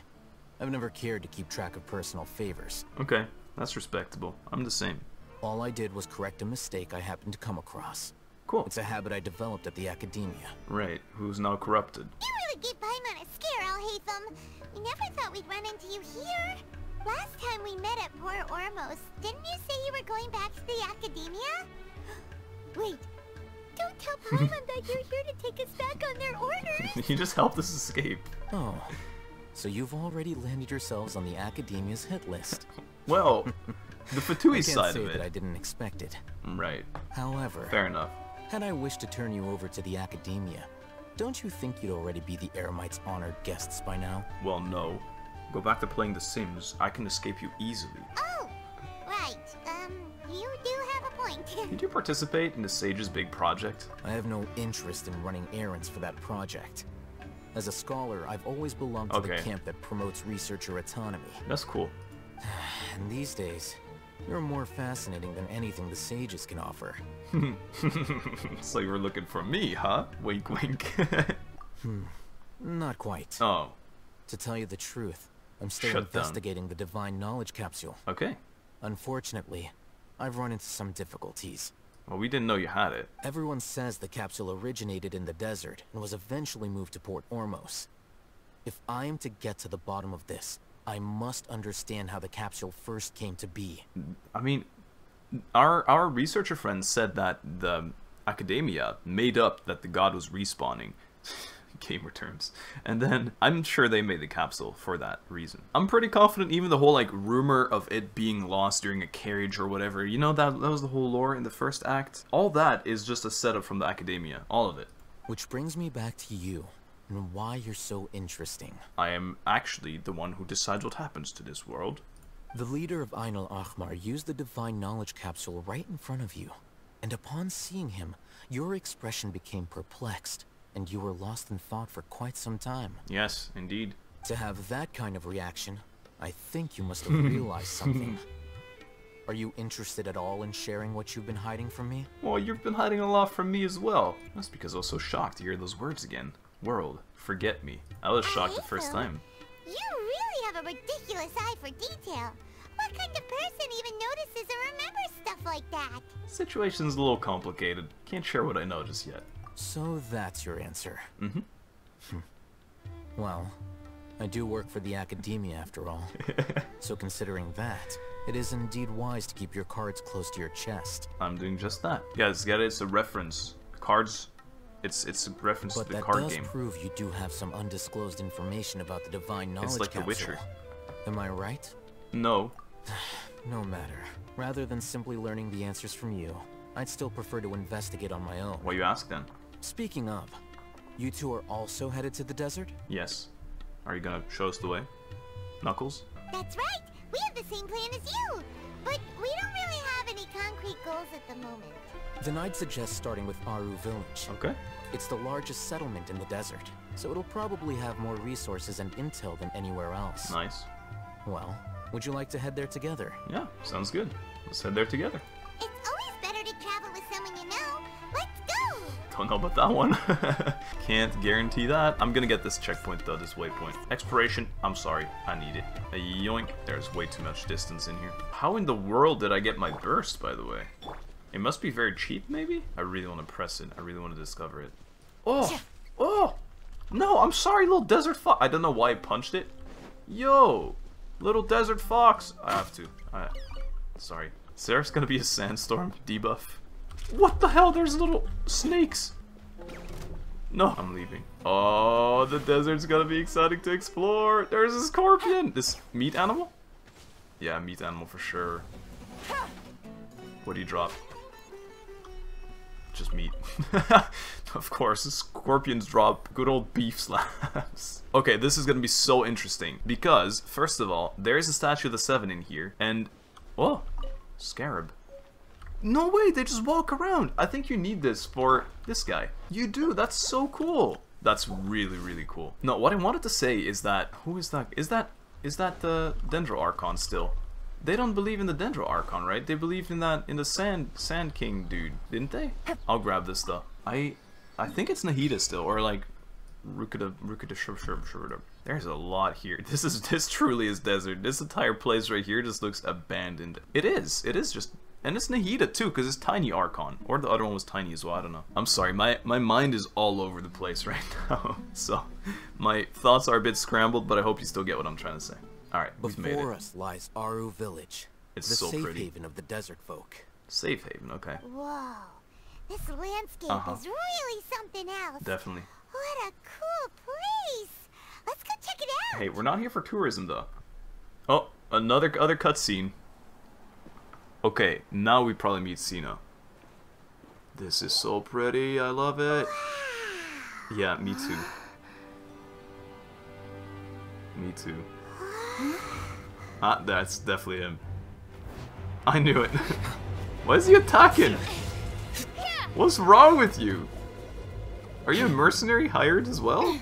I've never cared to keep track of personal favors. Okay, that's respectable. I'm the same. All I did was correct a mistake I happened to come across. Cool. It's a habit I developed at the academia. Right, who's now corrupted. You really gave Paimon a scare, Alhaitham. We never thought we'd run into you here. Last time we met at Port Ormos, didn't you say you were going back to the academia? (gasps) Wait, don't tell (laughs) Paimon that you're here to take us back on their orders. (laughs) you just helped us escape. Oh, so you've already landed yourselves on the academia's hit list. (laughs) Well, the Fatui I can't side say of that I didn't expect it. Mm, right. However, Fair enough. had I wished to turn you over to the academia, don't you think you'd already be the Eremites' honored guests by now? Well, no. Go back to playing The Sims. I can escape you easily. Oh, right. Um, you do have a point. (laughs) Did you participate in the Sage's big project? I have no interest in running errands for that project. As a scholar, I've always belonged to the camp that promotes researcher autonomy. That's cool. (sighs) And these days, you're more fascinating than anything the sages can offer. (laughs) so you were looking for me, huh? Wink, wink. (laughs) Hmm. Not quite. oh, To tell you the truth, I'm still Shut down. investigating the Divine Knowledge Capsule. okay. Unfortunately, I've run into some difficulties. Well, we didn't know you had it. Everyone says the capsule originated in the desert and was eventually moved to Port Ormos. If I am to get to the bottom of this, I must understand how the capsule first came to be. I mean, our our researcher friend said that the academia made up that the god was respawning. (laughs) Gamer terms. And then I'm sure they made the capsule for that reason. I'm pretty confident even the whole like rumor of it being lost during a carriage or whatever, you know that that was the whole lore in the first act. All that is just a setup from the academia. All of it. Which brings me back to you, and why you're so interesting. I am actually the one who decides what happens to this world. The leader of Ainul Ahmar used the Divine Knowledge Capsule right in front of you, and upon seeing him, your expression became perplexed, and you were lost in thought for quite some time. Yes, indeed. To have that kind of reaction, I think you must (laughs) have realized something. Are you interested at all in sharing what you've been hiding from me? Well, you've been hiding a lot from me as well. That's because I was so shocked to hear those words again. World, forget me. I was shocked the first time. You really have a ridiculous eye for detail. What kind of person even notices or remembers stuff like that? Situation's a little complicated. Can't share what I know just yet. So that's your answer. Mm-hmm. Well, I do work for the academia after all. (laughs) so considering that, it is indeed wise to keep your cards close to your chest. I'm doing just that. Yeah, get it? It's a reference. Cards. It's it's a reference But to the card game. But that does prove you do have some undisclosed information about the Divine Knowledge It's like The Witcher. Am I right? No. (sighs) No matter. Rather than simply learning the answers from you, I'd still prefer to investigate on my own. Why you ask then? Speaking of, you two are also headed to the desert? Yes. Are you gonna show us the way? Knuckles? That's right. We have the same plan as you. But we don't really have any concrete goals at the moment. Then I'd suggest starting with Aaru Village. Okay. It's the largest settlement in the desert, so it'll probably have more resources and intel than anywhere else. Nice. Well, would you like to head there together? Yeah, sounds good. Let's head there together. It's always better to travel with someone you know. Don't know about that one. (laughs) Can't guarantee that. I'm gonna get this checkpoint though, this waypoint. Exploration, I'm sorry, I need it. A yoink, there's way too much distance in here. How in the world did I get my burst, by the way? It must be very cheap, maybe? I really want to press it. I really want to discover it. Oh! Oh! No, I'm sorry, little desert fox. I don't know why I punched it. Yo! Little desert fox. I have to. I... Sorry. There's gonna be a sandstorm debuff? What the hell? There's little snakes. No, I'm leaving. Oh, the desert's gonna be exciting to explore. There's a scorpion. This meat animal? Yeah, meat animal for sure. What do you drop? Just meat. (laughs) of course, scorpions drop good old beef slabs. (laughs) okay, this is gonna be so interesting because, first of all, there's a statue of the Seven in here, and oh, scarab. No way, they just walk around. I think you need this for this guy. You do, that's so cool. That's really, really cool. No, what I wanted to say is that, who is that? Is that, is that the Dendro Archon still? they don't believe in the Dendro Archon, right? They believed in that in the Sand Sand King dude, didn't they? I'll grab this though. I I think it's Nahida still, or like Rukuda Rukuda Shub. There's a lot here. (laughs) This is this truly is desert. This entire place right here just looks abandoned. It is. It is just and it's Nahida too, because it's Tiny Archon. Or the other one was Tiny as well, I don't know. I'm sorry, my, my mind is all over the place (laughs) right now. so, my thoughts are a bit scrambled, but I hope you still get what I'm trying to say. Alright, we've made it. Before us lies Aaru Village, It's the so safe pretty. haven of the desert folk. Safe haven, okay. Whoa. This landscape Uh-huh. is really something else. Definitely. What a cool place. Let's go check it out. Hey, we're not here for tourism though. Oh, another other cutscene. Okay, now we probably meet Cena. This is so pretty, I love it. Yeah, me too. Me too. Ah, that's definitely him. I knew it. (laughs) Why is he attacking? What's wrong with you? Are you a mercenary hired as well?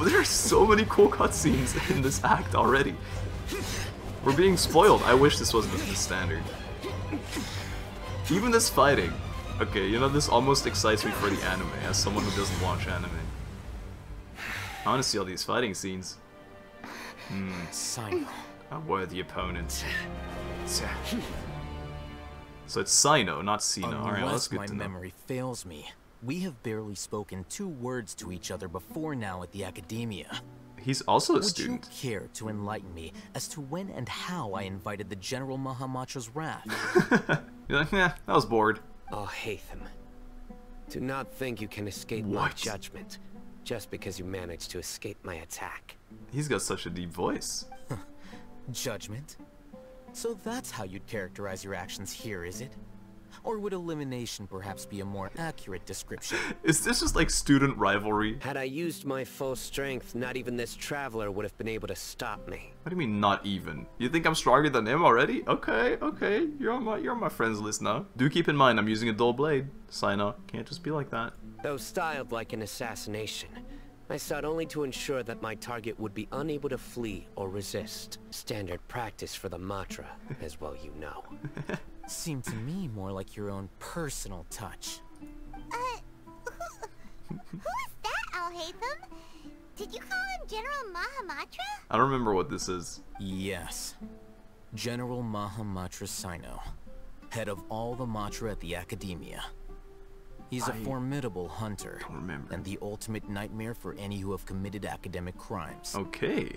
There are so many cool cutscenes in this act already. We're being spoiled. I wish this wasn't the standard. Even this fighting. Okay, you know, this almost excites me for the anime, as someone who doesn't watch anime. I want to see all these fighting scenes. Hmm. Cyno. A worthy opponent. So it's Sino, not Sino. Alright, well, that's Unless good my to know. memory fails me, we have barely spoken two words to each other before now at the Academia. He's also a Would student. you care to enlighten me as to when and how I invited the General Mahamatra's wrath? You're like, nah, I was bored. Oh, Hatham. Do not think you can escape my judgment just because you managed to escape my attack. He's got such a deep voice. (laughs) Judgment? So that's how you'd characterize your actions here, is it? Or would elimination perhaps be a more accurate description? Is this just like student rivalry? Had I used my full strength, not even this traveler would have been able to stop me. What do you mean not even? You think I'm stronger than him already? Okay, okay. You're on my you're on my friends list now. Do keep in mind I'm using a dull blade. Cyno can't just be like that. Though styled like an assassination, I sought only to ensure that my target would be unable to flee or resist. Standard practice for the Matra, as well you know. (laughs) Seemed to me more like your own personal touch. Uh, (laughs) who is that, Alhaitham? Did you call him General Mahamatra? I don't remember what this is. Yes. General Mahamatra Cyno, head of all the Matra at the Academia. He's a I formidable hunter, remember. and the ultimate nightmare for any who have committed academic crimes. Okay.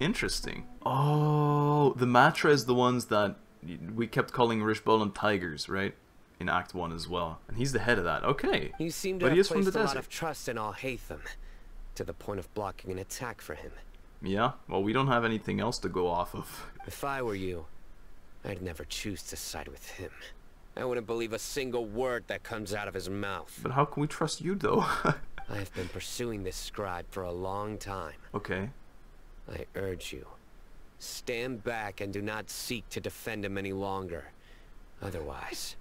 Interesting. Oh, the Matra is the ones that we kept calling Rishboland Tigers, right? In Act 1 as well. And he's the head of that. Okay. You seem to but have he is from placed the a lot desert. of trust in Alhaitham, to the point of blocking an attack for him. Yeah, well, we don't have anything else to go off of. (laughs) If I were you, I'd never choose to side with him. I wouldn't believe a single word that comes out of his mouth. But how can we trust you, though? (laughs) I have been pursuing this scribe for a long time. okay. I urge you, stand back and do not seek to defend him any longer. Otherwise,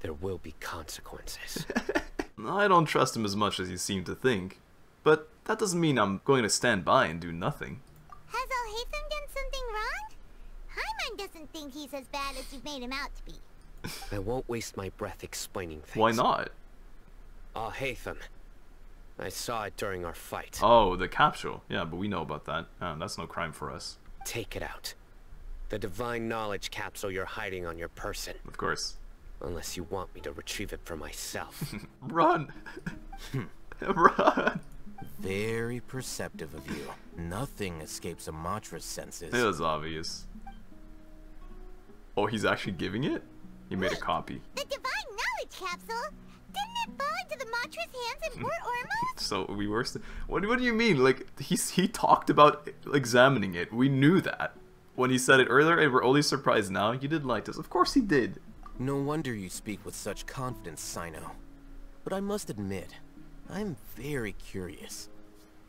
there will be consequences. (laughs) I don't trust him as much as you seem to think. But that doesn't mean I'm going to stand by and do nothing. Has Alhaitham done something wrong? Paimon doesn't think he's as bad as you've made him out to be. I won't waste my breath explaining things. Why not? Alhaitham. I saw it during our fight. Oh, the capsule. Yeah, but we know about that. Uh, that's no crime for us. Take it out. The divine knowledge capsule you're hiding on your person. Of course. Unless you want me to retrieve it for myself. (laughs) Run! (laughs) Run! Very perceptive of you. Nothing escapes a Matra's senses. It was obvious. Oh, he's actually giving it? He made a copy. The divine knowledge capsule? Didn't it fall into the Matra's hands in Port Ormos? So we were. St- what, what do you mean? Like he's he talked about examining it. We knew that when he said it earlier, and we're only surprised now. You did like this. Of course he did. No wonder you speak with such confidence, Cyno. But I must admit, I'm very curious.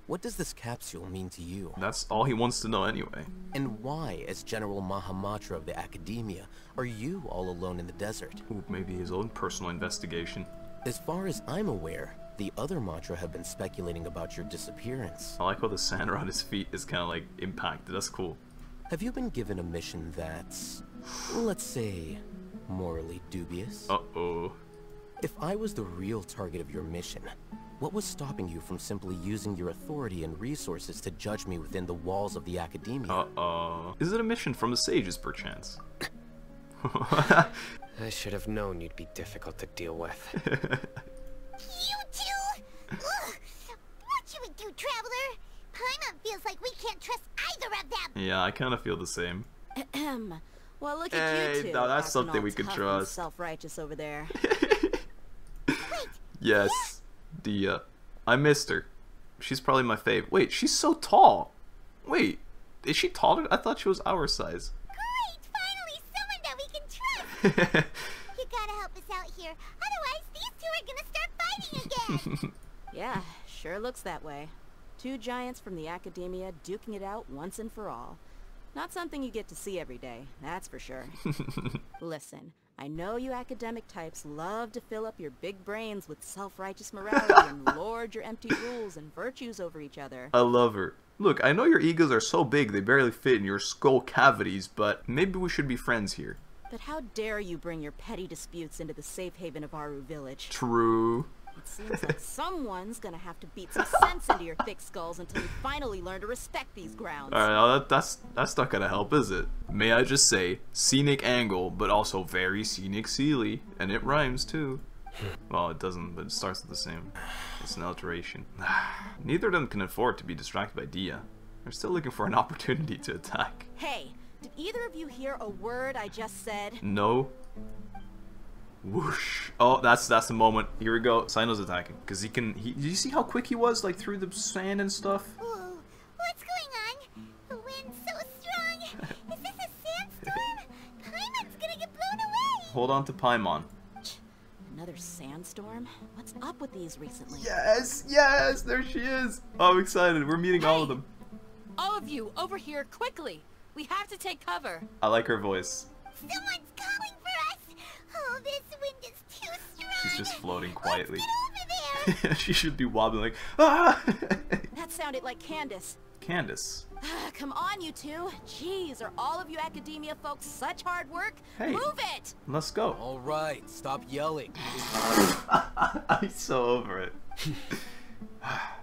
What does this capsule mean to you? That's all he wants to know anyway. And why, as General Mahamatra of the Academia, are you all alone in the desert? Ooh, maybe his own personal investigation. As far as I'm aware, The other Matra have been speculating about your disappearance. I like how the sand around his feet is kind of like impacted. That's cool. Have you been given a mission that's, let's say, morally dubious? Uh-oh. If I was the real target of your mission, what was stopping you from simply using your authority and resources to judge me within the walls of the Academia? Uh-oh. Is it a mission from the sages, perchance? (laughs) (laughs) I should have known you'd be difficult to deal with. (laughs) You two? Ugh. What should we do, Traveler? Paimon feels like we can't trust either of them. yeah, I kind of feel the same. Ahem. well, look at Hey, you two. now that's something we could trust. Self-righteous over there. (laughs) Yes, Dehya. I missed her. She's probably my fave. Wait, she's so tall. Wait, is she taller? I thought she was our size. You gotta help us out here. Otherwise, these two are gonna start fighting again. (laughs) yeah, sure looks that way. Two giants from the Academia duking it out once and for all. Not something you get to see every day, that's for sure. (laughs) Listen, I know you academic types love to fill up your big brains with self-righteous morality and (laughs) lord your empty rules and virtues over each other. I love her. Look, I know your egos are so big they barely fit in your skull cavities, but maybe we should be friends here. But how dare you bring your petty disputes into the safe haven of Aaru Village? True. It seems like someone's gonna have to beat some sense into your thick skulls until you finally learn to respect these grounds. Alright, now that, that's that's not gonna help, is it? May I just say, scenic angle, but also very scenic Sealy, and it rhymes too. Well, it doesn't, but it starts with the same. It's an alteration. (sighs) Neither of them can afford to be distracted by Dehya. They're still looking for an (laughs) opportunity to attack. Hey, did either of you hear a word I just said? No. Whoosh. Oh, that's that's the moment. Here we go. Cyno's attacking. Because he can... He, did you see how quick he was? Like, through the sand and stuff? Whoa, what's going on? The wind's so strong. Is this a sandstorm? Paimon's gonna get blown away. Hold on to Paimon. Another sandstorm? What's up with these recently? Yes, yes, there she is. Oh, I'm excited. We're meeting all of them. All of you, over here, quickly! We have to take cover. I like her voice. Someone's calling for us. Oh, this wind is too strong. She's just floating quietly. Let's get over there. (laughs) she should be wobbling like, ah! (laughs) That sounded like Candace. Candace. Ah, Come on, you two. Jeez, are all of you academia folks such hard work? Hey. Move it! Let's go. All right, stop yelling. (laughs) I'm so over it. (sighs) (sighs)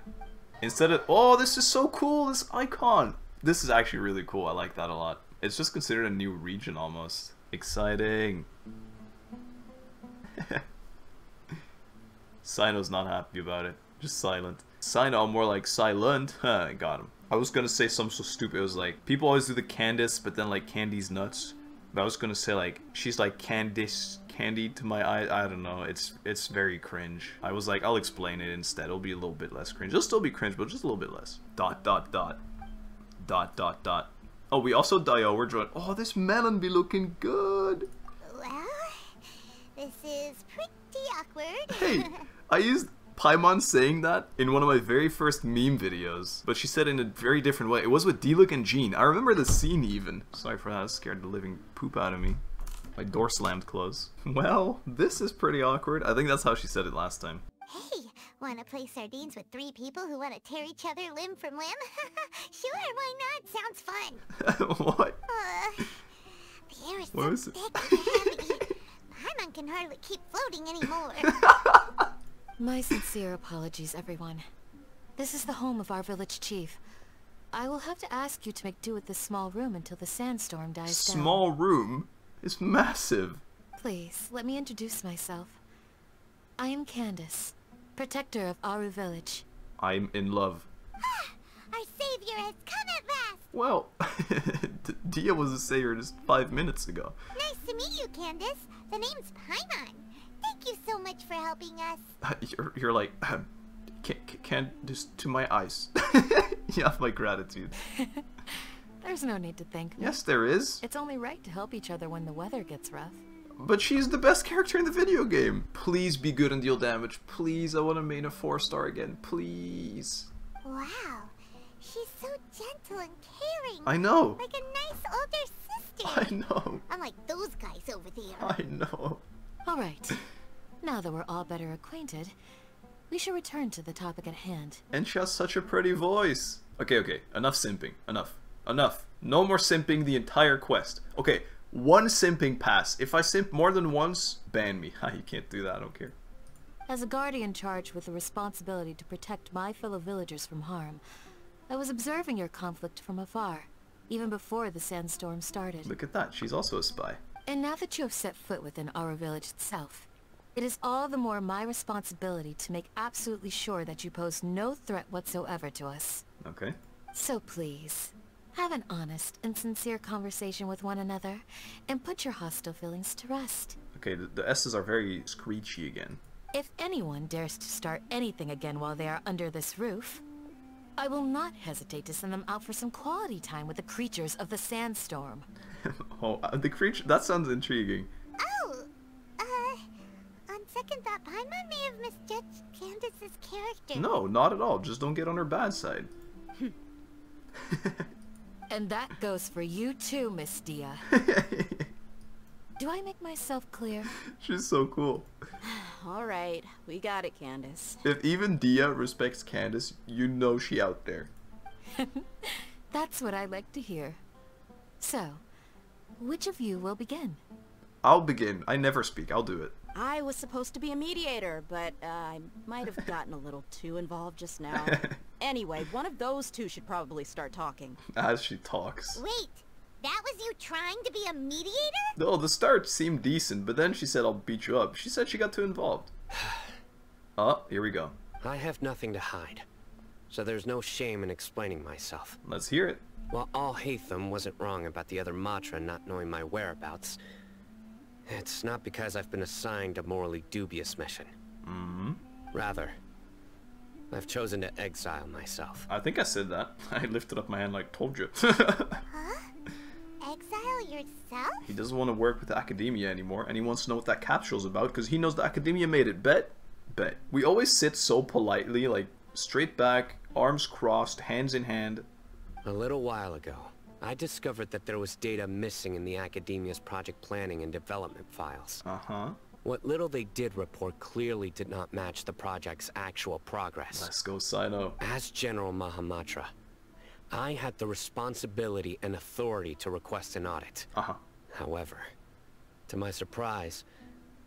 Instead of, oh, this is so cool, this icon. This is actually really cool. I like that a lot. It's just considered a new region almost. Exciting. (laughs) Cyno's not happy about it. Just silent. Cyno more like silent. (laughs) Huh, got him. I was gonna say something so stupid. It was like, people always do the Candace, but then like Candy's nuts. But I was gonna say like, she's like Candice, Candy to my eye. I don't know. It's it's very cringe. I was like, I'll explain it instead. It'll be a little bit less cringe. It'll still be cringe, but just a little bit less. Dot dot dot. Dot dot dot. Oh, we also Dio. We're joined. Oh, this melon be looking good. Well, this is pretty awkward. Hey, (laughs) I used Paimon saying that in one of my very first meme videos, but she said it in a very different way. It was with Diluc and Jean. I remember the scene even. Sorry for that, it scared the living poop out of me. My door slammed closed. (laughs) Well, this is pretty awkward. I think that's how she said it last time. Hey, wanna play sardines with three people who wanna tear each other limb from limb? (laughs) sure, why not? Sounds fun. (laughs) what? Uh, the air is What so was it? thick and heavy. Paimon can hardly keep floating anymore. (laughs) My sincere apologies, everyone. This is the home of our village chief. I will have to ask you to make do with this small room until the sandstorm dies down. Small room? It's massive. Please, let me introduce myself. I am Candace, protector of Aaru village. I'm in love. Ah, our savior has come at last. Well, (laughs) Dehya was a sayer just five minutes ago. Nice to meet you, Candace. The name's Paimon. Thank you so much for helping us. (laughs) You're, you're like, um, can, can, can just to my eyes. (laughs) you have my gratitude. There's no need to thank me. Yes, there is. It's only right to help each other when the weather gets rough. But she's the best character in the video game. Please be good and deal damage. Please, I want to main a four star again. Please. Wow. She's so gentle and caring. I know. Like a nice older sister. (laughs) I know. Unlike those guys over there. I know. All right. Now that we're all better acquainted, We should return to the topic at hand. And she has such a pretty voice. Okay, okay, enough simping. Enough. Enough. No more simping the entire quest. Okay, one simping pass. If I simp more than once, ban me. (laughs) You can't do that, I don't care. As a guardian charged with the responsibility to protect my fellow villagers from harm, I was observing your conflict from afar, even before the sandstorm started. Look at that, she's also a spy. And now that you have set foot within our village itself, it is all the more my responsibility to make absolutely sure that you pose no threat whatsoever to us. Okay. So please, have an honest and sincere conversation with one another, and put your hostile feelings to rest. Okay, the, the S's are very screechy again. If anyone dares to start anything again while they are under this roof, I will not hesitate to send them out for some quality time with the creatures of the sandstorm. (laughs) oh, uh, the creature, that sounds intriguing. Oh, uh, on second thought, Paimon may have misjudged Candace's character. No, not at all. Just don't get on her bad side. (laughs) (laughs) and that goes for you too, Miss Dehya. (laughs) Do I make myself clear? She's so cool. (sighs) Alright, we got it, Candace. If even Dehya respects Candace, you know she out there. (laughs) That's what I like to hear. So, which of you will begin? I'll begin. I never speak. I'll do it. I was supposed to be a mediator, but uh, I might have gotten a little too involved just now. (laughs) anyway, one of those two should probably start talking. As she talks. Wait, that was you trying to be a mediator? No, the start seemed decent, but then she said I'll beat you up. She said she got too involved. oh, (sighs) here we go. I have nothing to hide, so there's no shame in explaining myself. Let's hear it. While Alhaitham wasn't wrong about the other Matra not knowing my whereabouts, it's not because I've been assigned a morally dubious mission. Mm-hmm. Rather, I've chosen to exile myself. I think I said that. (laughs) I lifted up my hand like, told you. (laughs) huh? Exile yourself? He doesn't want to work with Academia anymore, and he wants to know what that capsule's about, because he knows the Academia made it. Bet? Bet. We always sit so politely, like, straight back, arms crossed, hands in hand. A little while ago, I discovered that there was data missing in the Academia's project planning and development files. Uh-huh. What little they did report clearly did not match the project's actual progress. Let's go, Cyno. As General Mahamatra, I had the responsibility and authority to request an audit. Uh-huh. However, to my surprise,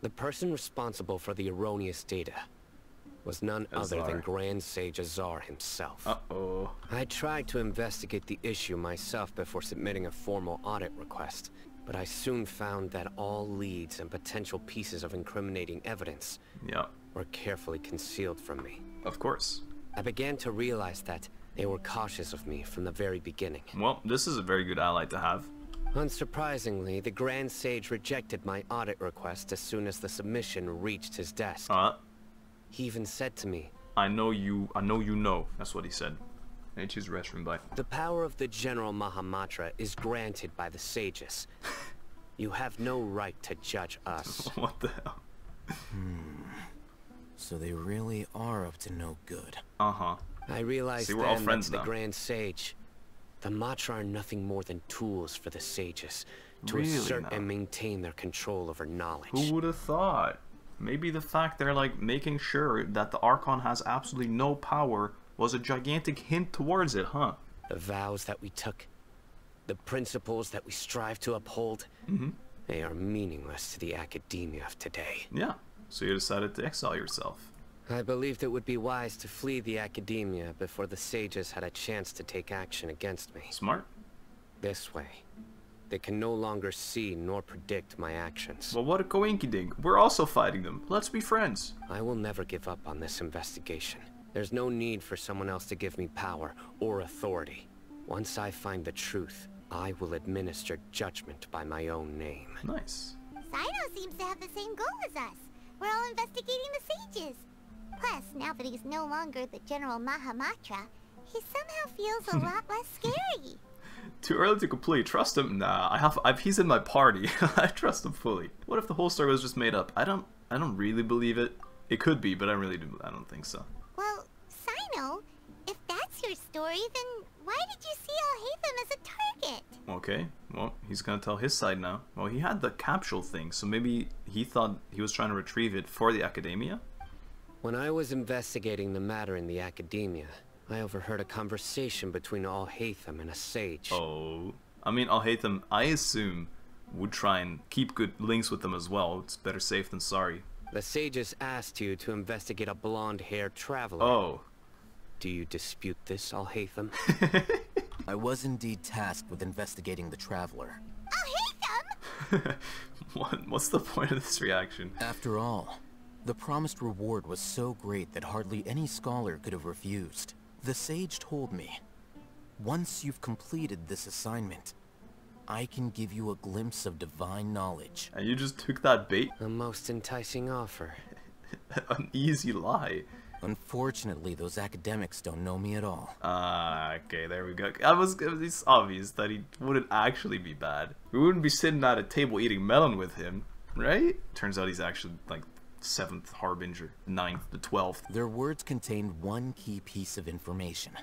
the person responsible for the erroneous data was none Azar. other than Grand Sage Azar himself. Uh-oh. I tried to investigate the issue myself before submitting a formal audit request, but I soon found that all leads and potential pieces of incriminating evidence yeah. were carefully concealed from me. Of course. I began to realize that they were cautious of me from the very beginning. Well, this is a very good ally to have. Unsurprisingly, the Grand Sage rejected my audit request as soon as the submission reached his desk. Uh, he even said to me, I know you, I know you know. That's what he said. And choose restroom by. The power of the General Mahamatra is granted by the sages. you have no right to judge us. (laughs) what the hell? Hmm. So they really are up to no good. Uh-huh. I realized See, we're then all friends that now. the Grand Sage, the Matra are nothing more than tools for the sages to Really assert now? and maintain their control over knowledge. Who would have thought? Maybe the fact they're like making sure that the Archon has absolutely no power was a gigantic hint towards it, huh? The vows that we took, the principles that we strive to uphold, Mm-hmm. they are meaningless to the academia of today. Yeah. So you decided to exile yourself. I believed it would be wise to flee the academia before the sages had a chance to take action against me. Smart. This way, they can no longer see nor predict my actions. Well, what a coinkydink. We're also fighting them. Let's be friends. I will never give up on this investigation. There's no need for someone else to give me power or authority. Once I find the truth, I will administer judgment by my own name. Nice. Cyno seems to have the same goal as us. We're all investigating the sages. Plus, now that he's no longer the General Mahamatra, he somehow feels a (laughs) lot less scary. Too early to complete. Trust him? Nah, I have. I've, he's in my party. (laughs) I trust him fully. What if the whole story was just made up? I don't. I don't really believe it. It could be, but I really do. I don't think so. Well, Cyno, if that's your story, then why did you see Alhaitham as a target? Okay. Well, he's gonna tell his side now. Well, he had the capsule thing, so maybe he thought he was trying to retrieve it for the academia. When I was investigating the matter in the academia, I overheard a conversation between Alhaitham and a sage. Oh. I mean, Alhaitham, I assume, would try and keep good links with them as well. It's better safe than sorry. The sages asked you to investigate a blonde-haired traveler. Oh. Do you dispute this, Alhaitham? (laughs) I was indeed tasked with investigating the traveler. Alhaitham! (laughs) what, what's the point of this reaction? After all, the promised reward was so great that hardly any scholar could have refused. The sage told me, once you've completed this assignment, I can give you a glimpse of divine knowledge. And you just took that bait? A most enticing offer. (laughs) An easy lie. Unfortunately, those academics don't know me at all. Ah, uh, okay, there we go. I was, it's obvious that he wouldn't actually be bad. We wouldn't be sitting at a table eating melon with him, right? Turns out he's actually, like, seventh harbinger, ninth, the twelfth. Their words contained one key piece of information.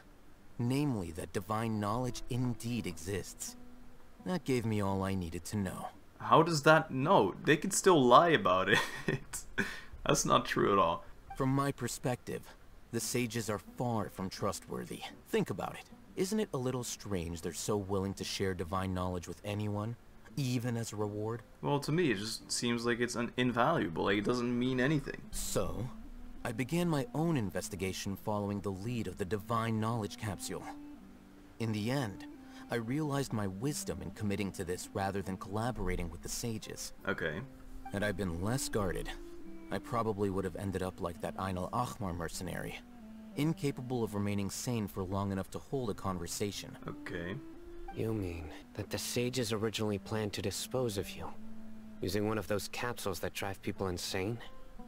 Namely, that divine knowledge indeed exists. That gave me all I needed to know. How does that know? They could still lie about (laughs) it. That's not true at all. From my perspective, the sages are far from trustworthy. Think about it. Isn't it a little strange they're so willing to share divine knowledge with anyone, even as a reward? Well, to me, it just seems like it's an invaluable. Like, it doesn't mean anything. So, I began my own investigation following the lead of the divine knowledge capsule. In the end, I realized my wisdom in committing to this rather than collaborating with the sages. Okay. Had I been less guarded, I probably would have ended up like that Ainul Ahmar mercenary. Incapable of remaining sane for long enough to hold a conversation. Okay. You mean that the sages originally planned to dispose of you? Using one of those capsules that drive people insane?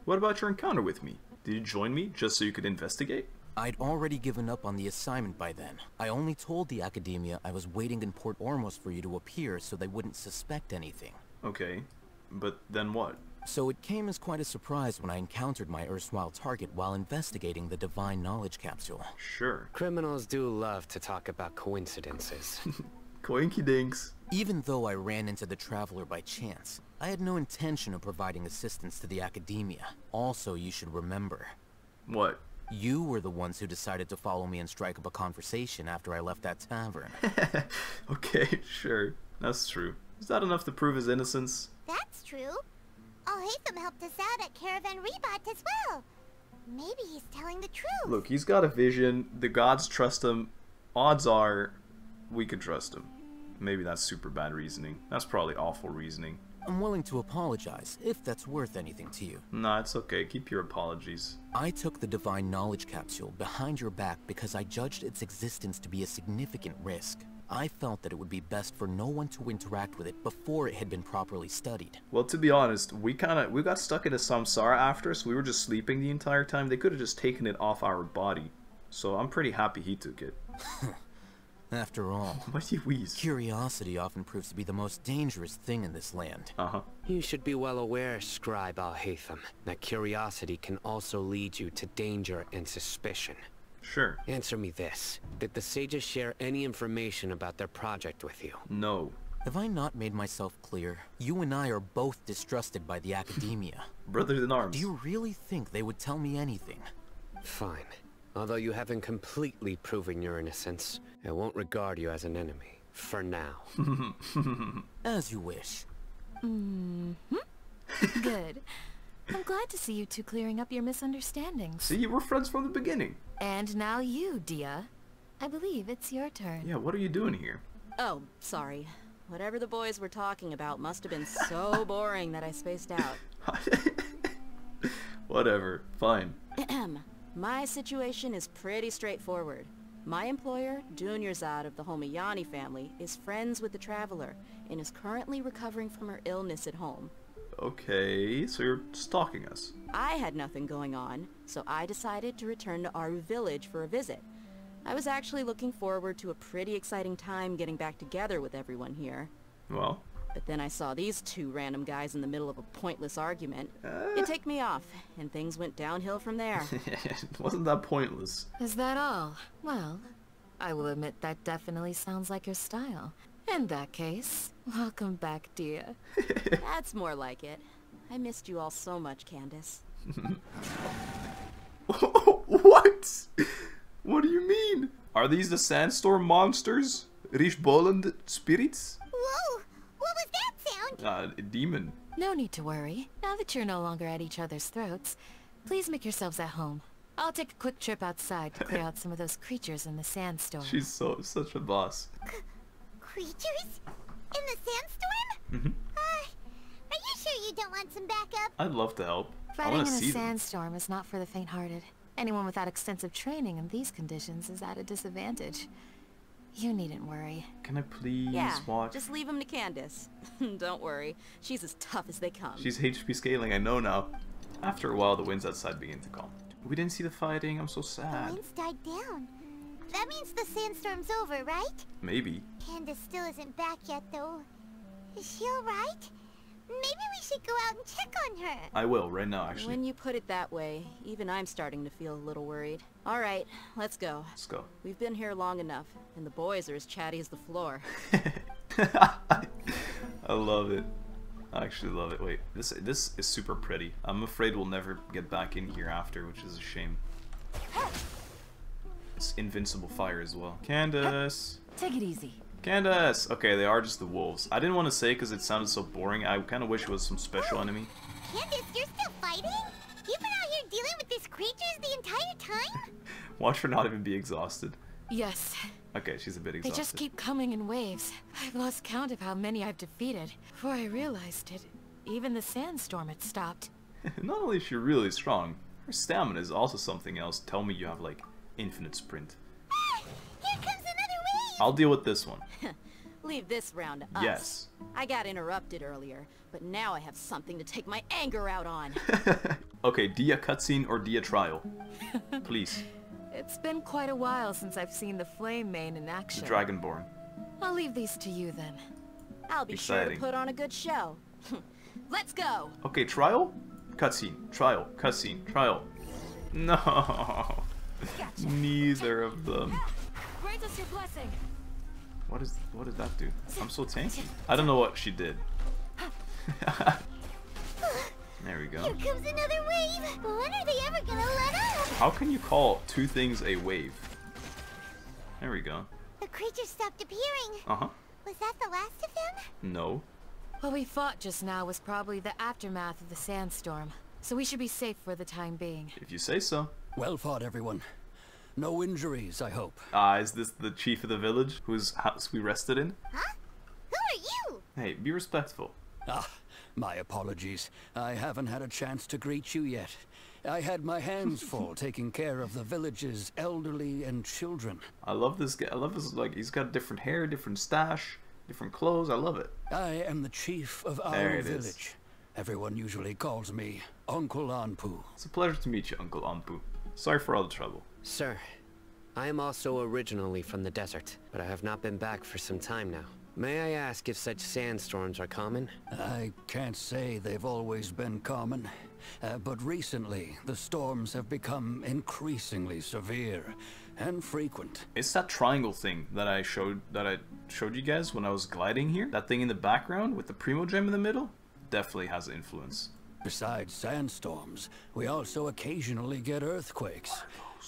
What about your encounter with me? Did you join me just so you could investigate? I'd already given up on the assignment by then. I only told the Academia I was waiting in Port Ormos for you to appear so they wouldn't suspect anything. Okay, but then what? So it came as quite a surprise when I encountered my erstwhile target while investigating the Divine Knowledge Capsule. Sure. Criminals do love to talk about coincidences. (laughs) Coinkydinks. Even though I ran into the Traveler by chance, I had no intention of providing assistance to the Academia. Also, you should remember. What? You were the ones who decided to follow me and strike up a conversation after I left that tavern. (laughs) okay, sure. That's true. Is that enough to prove his innocence? That's true. Alhaitham helped us out at Caravan Ribat as well. Maybe he's telling the truth. Look, he's got a vision. The gods trust him. Odds are we could trust him. Maybe that's super bad reasoning. That's probably awful reasoning. I'm willing to apologize, if that's worth anything to you. Nah, it's okay. Keep your apologies. I took the Divine Knowledge Capsule behind your back because I judged its existence to be a significant risk. I felt that it would be best for no one to interact with it before it had been properly studied. Well, to be honest, we kind of we got stuck in a samsara after, so we were just sleeping the entire time. They could have just taken it off our body. So I'm pretty happy he took it. (laughs) After all, (laughs) Why do you wheeze? curiosity often proves to be the most dangerous thing in this land. Uh-huh. You should be well aware, Scribe Alhaitham, that curiosity can also lead you to danger and suspicion. Sure. Answer me this. Did the sages share any information about their project with you? No. Have I not made myself clear? You and I are both distrusted by the Academia. (laughs) Brothers in arms. Do you really think they would tell me anything? Fine. Although you haven't completely proven your innocence, I won't regard you as an enemy. For now. (laughs) As you wish. Mm-hmm. (laughs) Good. I'm glad to see you two clearing up your misunderstandings. See, we're friends from the beginning. And now you, Dehya. I believe it's your turn. Yeah, what are you doing here? Oh, sorry. Whatever the boys were talking about must have been so (laughs) boring that I spaced out. (laughs) Whatever. Fine. My situation is pretty straightforward. My employer, Dunyarzad of the Homayani family, is friends with the Traveler and is currently recovering from her illness at home. Okay, so you're stalking us. I had nothing going on, so I decided to return to Aaru village for a visit. I was actually looking forward to a pretty exciting time getting back together with everyone here. Well, But then I saw these two random guys in the middle of a pointless argument. Ah. It ticked me off, and things went downhill from there. it (laughs) wasn't that pointless? Is that all? Well, I will admit that definitely sounds like your style. In that case, welcome back, dear. (laughs) That's more like it. I missed you all so much, Candace. (laughs) what? What do you mean? Are these the sandstorm monsters? Rishboland spirits? Whoa! What was that sound? Uh, a demon. No need to worry. Now that you're no longer at each other's throats, please make yourselves at home. I'll take a quick trip outside to clear (laughs) out some of those creatures in the sandstorm. She's so such a boss. Creatures? In the sandstorm? Mhm. Uh, are you sure you don't want some backup? I'd love to help. I Fighting want in to a see them. sandstorm is not for the faint-hearted. Anyone without extensive training in these conditions is at a disadvantage. You needn't worry. Can I please yeah, watch? just leave him to Candace. (laughs) Don't worry, she's as tough as they come. She's HP scaling, I know now. After a while, the winds outside begin to calm. We didn't see the fighting, I'm so sad. The sad. winds died down. That means the sandstorm's over, right? Maybe. Candace still isn't back yet, though. Is she alright? Maybe we should go out and check on her. I will, right now, actually. When you put it that way, even I'm starting to feel a little worried. All right, let's go. Let's go. We've been here long enough, and the boys are as chatty as the floor. (laughs) I love it. I actually love it. Wait, this this is super pretty. I'm afraid we'll never get back in here after, which is a shame. Invincible fire as well. Candace! Take it easy. Candace! Okay, they are just the wolves. I didn't want to say because it sounded so boring. I kind of wish it was some special oh, enemy. Candace, you're still fighting? You've been out here dealing with these creatures the entire time? (laughs) Watch her not even be exhausted. Yes. Okay, she's a bit exhausted. They just keep coming in waves. I've lost count of how many I've defeated. Before I realized it, even the sandstorm had stopped. (laughs) Not only is she really strong, her stamina is also something else. Tell me you have like infinite sprint. Here comes another wave! I'll deal with this one. (laughs) Leave this round to us. Yes. I got interrupted earlier, but now I have something to take my anger out on. (laughs) Okay, Dehya cutscene or Dehya trial? (laughs) Please. It's been quite a while since I've seen the Flame Mane in The action. Dragonborn. I'll leave these to you then. I'll be sure to put on a good show. Let's go! Okay, trial? Cutscene. Trial. Cutscene. Trial. No. Neither of them. Grant us your blessing. What is what did that do? I'm so tanky. I don't know what she did. (laughs) there we go. Here comes another wave! When are they ever gonna let up? How can you call two things a wave? There we go. The creatures stopped appearing. Uh-huh. Was that the last of them? No. What we fought just now was probably the aftermath of the sandstorm, so we should be safe for the time being. If you say so. Well fought, everyone. No injuries, I hope. Ah, is this the chief of the village whose house we rested in? Huh? Who are you? Hey, be respectful. Ah, my apologies. I haven't had a chance to greet you yet. I had my hands (laughs) full taking care of the village's elderly and children. I love this guy. I love his like he's got different hair, different stash, different clothes. I love it. I am the chief of our it is. village. Everyone usually calls me Uncle Anpu. It's a pleasure to meet you, Uncle Anpu. Sorry for all the trouble. Sir, I am also originally from the desert, but I have not been back for some time now. May I ask if such sandstorms are common? I can't say they've always been common, uh, but recently the storms have become increasingly severe and frequent. It's that triangle thing that I showed that I showed you guys when I was gliding here. That thing in the background with the primo gem in the middle definitely has influence. Besides sandstorms, we also occasionally get earthquakes.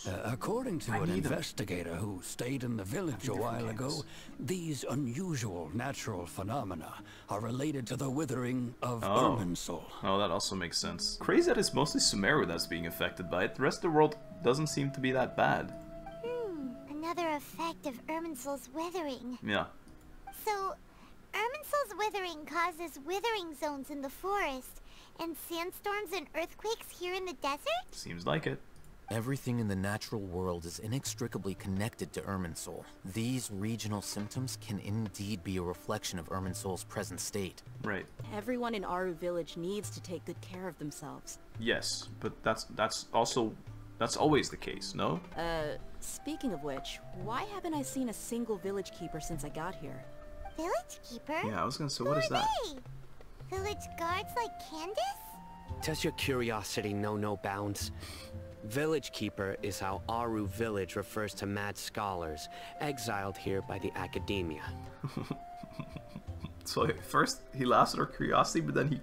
Uh, according to I an need them. investigator who stayed in the village a while ago, these unusual natural phenomena are related to the withering of Oh. Irminsul. Oh, that also makes sense. Crazy that it's mostly Sumeru that's being affected by it. The rest of the world doesn't seem to be that bad. Hmm, another effect of Irminsul's withering. Yeah. So, Irminsul's withering causes withering zones in the forest, and sandstorms and earthquakes here in the desert? Seems like it. Everything in the natural world is inextricably connected to Irminsul. These regional symptoms can indeed be a reflection of Irminsul's present state. Right. Everyone in Aaru village needs to take good care of themselves. Yes, but that's that's also that's always the case, no? Uh, speaking of which, why haven't I seen a single village keeper since I got here? Village keeper? Yeah, I was gonna say, Who what are is that? they? Village guards like Candace? Does your curiosity know no bounds? Village Keeper is how Aaru Village refers to mad scholars, exiled here by the Academia. (laughs) So first he laughs at our curiosity, but then he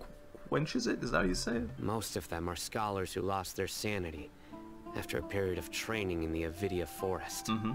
quenches it. Is that how you say it? Most of them are scholars who lost their sanity. after a period of training in the Avidya forest. Mm-hmm.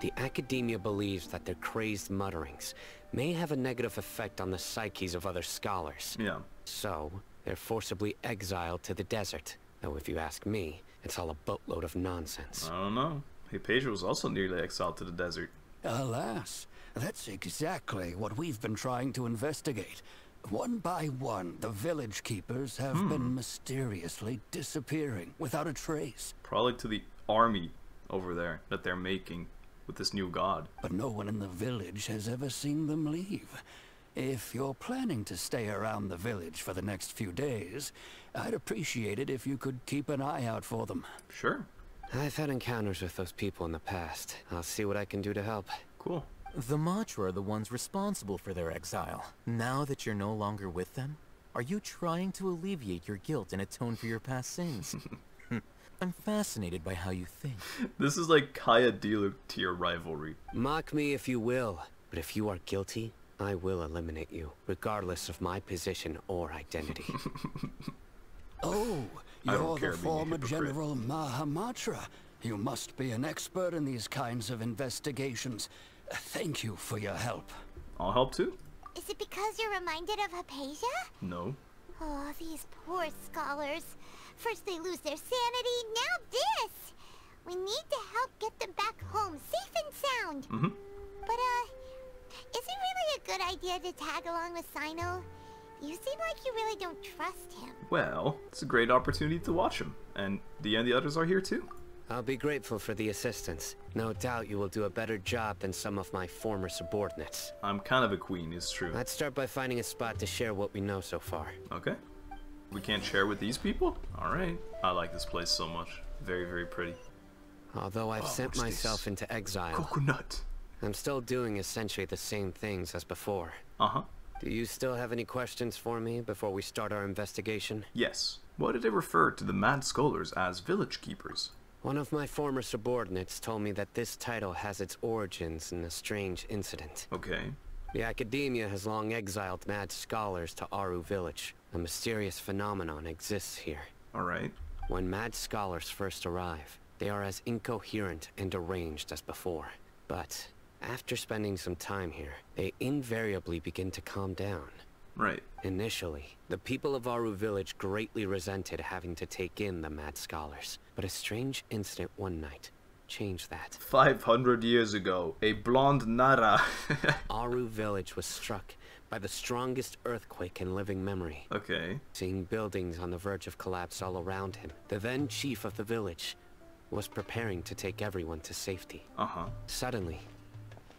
The Academia believes that their crazed mutterings may have a negative effect on the psyches of other scholars. Yeah. So, they're forcibly exiled to the desert. Though if you ask me, it's all a boatload of nonsense. I don't know. Hypatia was also nearly exiled to the desert. Alas, that's exactly what we've been trying to investigate. One by one, the village keepers have Hmm. been mysteriously disappearing without a trace. Probably to the army over there that they're making with this new god. But no one in the village has ever seen them leave. If you're planning to stay around the village for the next few days, I'd appreciate it if you could keep an eye out for them. Sure. I've had encounters with those people in the past. I'll see what I can do to help. Cool. The Matra are the ones responsible for their exile. Now that you're no longer with them, are you trying to alleviate your guilt and atone for your past sins? (laughs) I'm fascinated by how you think. This is like Kaeya Diluc tier rivalry. Mock me if you will, but if you are guilty, I will eliminate you, regardless of my position or identity. (laughs) Oh, you're the former. General Mahamatra. You must be an expert in these kinds of investigations. Thank you for your help. I'll help too? Is it because you're reminded of Hypatia? No. Oh, these poor scholars. First they lose their sanity, now this! We need to help get them back home, safe and sound. Mm-hmm. But, uh, is it really a good idea to tag along with Cyno? You seem like you really don't trust him. Well, it's a great opportunity to watch him. And the and the others are here too. I'll be grateful for the assistance. No doubt you will do a better job than some of my former subordinates. I'm kind of a queen, it's true. Let's start by finding a spot to share what we know so far. Okay. We can't share with these people? Alright. I like this place so much. Very, very pretty. Although I've Oh, sent myself this? into exile, Coconut. I'm still doing essentially the same things as before. Uh-huh. Do you still have any questions for me before we start our investigation? Yes. Why did they refer to the mad scholars as village keepers? One of my former subordinates told me that this title has its origins in a strange incident. Okay. The Academia has long exiled mad scholars to Aaru Village. A mysterious phenomenon exists here. Alright. When mad scholars first arrive, they are as incoherent and deranged as before. But after spending some time here, they invariably begin to calm down. Right. Initially, the people of Aaru Village greatly resented having to take in the mad scholars. But a strange incident one night changed that. 500 years ago, a blonde Nara. (laughs) Aaru Village was struck by the strongest earthquake in living memory. okay. Seeing buildings on the verge of collapse all around him, the then chief of the village was preparing to take everyone to safety. Uh-huh. Suddenly,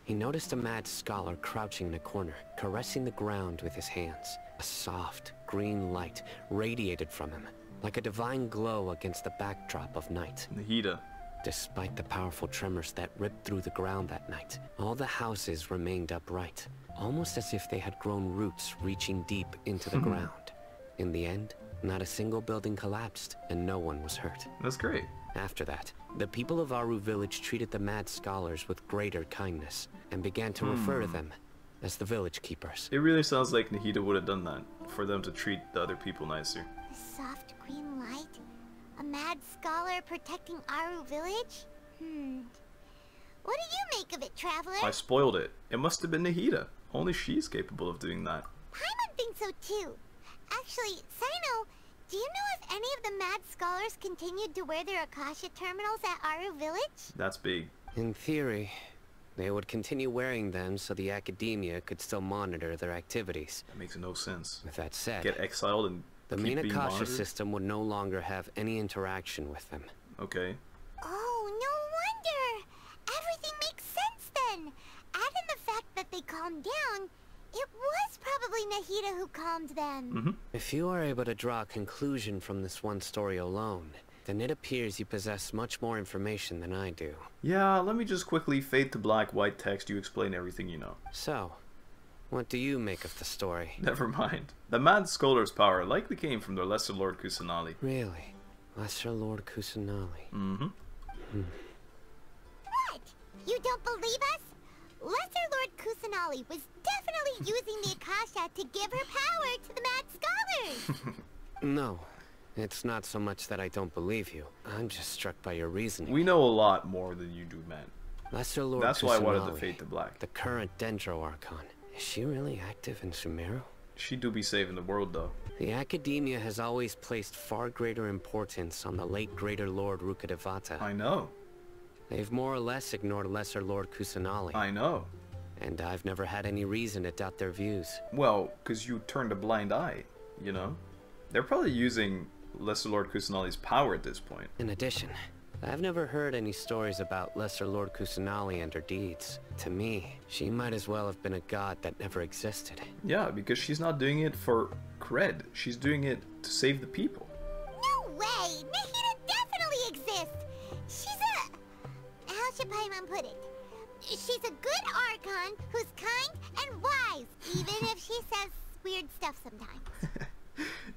he noticed a mad scholar crouching in a corner, caressing the ground with his hands. A soft, green light radiated from him, like a divine glow against the backdrop of night. Nahida. Despite the powerful tremors that ripped through the ground that night, all the houses remained upright, almost as if they had grown roots reaching deep into the ground. In the end, not a single building collapsed, and no one was hurt. That's great. After that, the people of Aaru village treated the mad scholars with greater kindness, and began to refer to Hmm. them as the village keepers. It really sounds like Nahida would have done that for them to treat the other people nicer. A soft green light? A mad scholar protecting Aaru village? Hmm. What do you make of it, Traveler? I spoiled it. It must have been Nahida. Only she's capable of doing that. Paimon thinks so too. Actually, Cyno, do you know if any of the mad scholars continued to wear their Akasha terminals at Aaru village? That's big. In theory, they would continue wearing them so the academia could still monitor their activities. That makes no sense. With that said, Get exiled and the keep main Akasha monitored? system would no longer have any interaction with them. Okay. Oh, no wonder! Everything makes sense then! Add in the fact that they calmed down, it was probably Nahida who calmed them. Mm-hmm. If you are able to draw a conclusion from this one story alone, then it appears you possess much more information than I do. Yeah, let me just quickly fade to black white text you explain everything you know. So, what do you make of the story? (laughs) Never mind. The Mad Scholar's power likely came from the Lesser Lord Kusanali. Really? Lesser Lord Kusanali. Mm-hmm. What? You don't believe us? Lesser Lord Kusanali was definitely (laughs) using the Akasha to give her power to the mad scholars! (laughs) No. It's not so much that I don't believe you. I'm just struck by your reasoning. We know a lot more than you do, man. Lesser Lord That's why I wanted to Kusanali, fade to black. The current Dendro Archon. Is she really active in Sumeru? She do be saving the world, though. The Academia has always placed far greater importance on the late Greater Lord Rukkhadevata. I know. They've more or less ignored Lesser Lord Kusanali. I know. And I've never had any reason to doubt their views. Well, because you turned a blind eye, you know? They're probably using Lesser Lord Kusanali's power at this point. In addition, I've never heard any stories about Lesser Lord Kusanali and her deeds. To me, she might as well have been a god that never existed. Yeah, because she's not doing it for cred. She's doing it to save the people. No way! Nahida definitely exists! She's a... How should Paimon put it? She's a good Archon who's kind and wise, even if she says weird stuff sometimes. (laughs)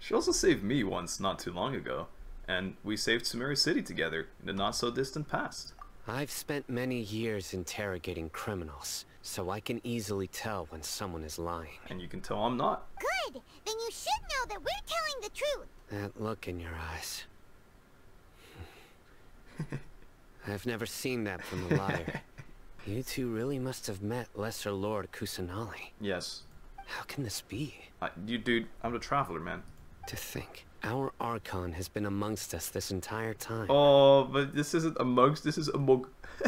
She also saved me once not too long ago, and we saved Sumeru City together in the not so distant past. I've spent many years interrogating criminals, so I can easily tell when someone is lying. And you can tell I'm not. Good! Then you should know that we're telling the truth. That look in your eyes. (laughs) I've never seen that from a liar. (laughs) you two really must have met Lesser Lord Kusanali. Yes. How can this be? I, you dude, I'm the traveler, man. To think, our Archon has been amongst us this entire time. Oh, but this isn't amongst, this is among... (laughs)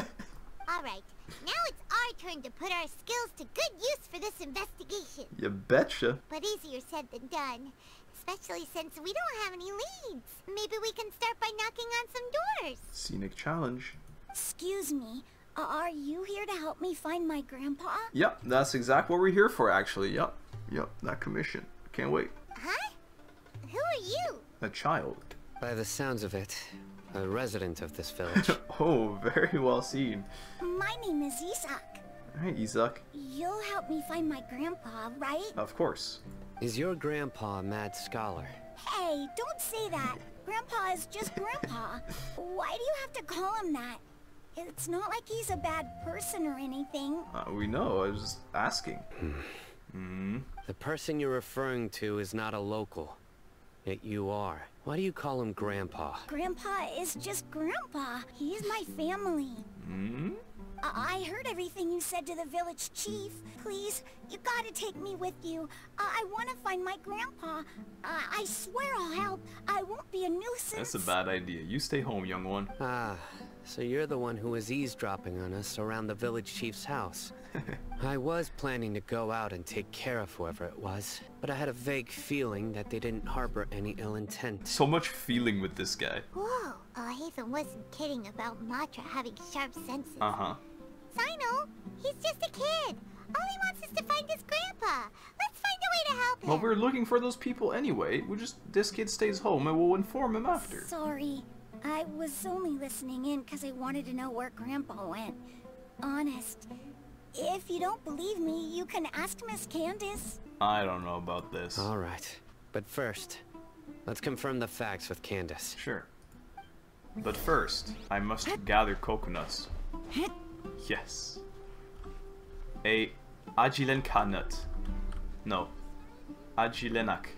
Alright, now it's our turn to put our skills to good use for this investigation. You betcha. But easier said than done. Especially since we don't have any leads. Maybe we can start by knocking on some doors. Scenic challenge. Excuse me, are you here to help me find my grandpa? Yep, that's exactly what we're here for, actually. Yep, yep, that commission. Can't wait. Huh? Who are you? A child. By the sounds of it, a resident of this village. (laughs) oh, very well seen. My name is Isak. Hey, Isaac. You'll help me find my grandpa, right? Of course. Is your grandpa a mad scholar? Hey, don't say that. Grandpa is just Grandpa. (laughs) Why do you have to call him that? It's not like he's a bad person or anything. Uh, we know, I was just asking. Hmm. The person you're referring to is not a local. Yet you are. Why do you call him Grandpa? Grandpa is just Grandpa. He's my family. Hmm? I, I heard everything you said to the village chief. Please, you gotta take me with you. I, I want to find my grandpa. I, I swear I'll help. I won't be a nuisance. That's a bad idea. You stay home, young one. Ah, so you're the one who was eavesdropping on us around the village chief's house. (laughs) I was planning to go out and take care of whoever it was, but I had a vague feeling that they didn't harbor any ill intent. So much feeling with this guy. Whoa, uh, Hatham wasn't kidding about Matra having sharp senses. Uh-huh. Cyno, he's just a kid. All he wants is to find his grandpa. Let's find a way to help him. Well, we're looking for those people anyway. We just this kid stays home and we'll inform him after. Sorry. I was only listening in because I wanted to know where Grandpa went. Honest. If you don't believe me, you can ask Miss Candace. I don't know about this. All right, but first, let's confirm the facts with Candace. Sure. But first, I must gather coconuts. Yes. A Ajilenakh nut. No.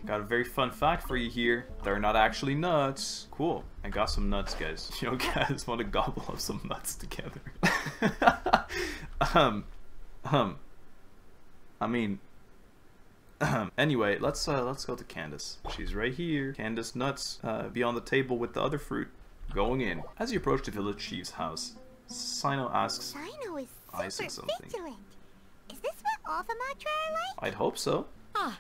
Got a very fun fact for you here. They're not actually nuts. Cool. I got some nuts, guys. (laughs) You guys want to gobble up some nuts together. (laughs) um, um, I mean, um, anyway, let's uh, let's go to Candace. She's right here. Candace nuts uh, be on the table with the other fruit. Going in. As you approach the village chief's house, Cyno asks, Cyno is I super said something. vigilant. Is this what all the Matra are like? I'd hope so. Ah,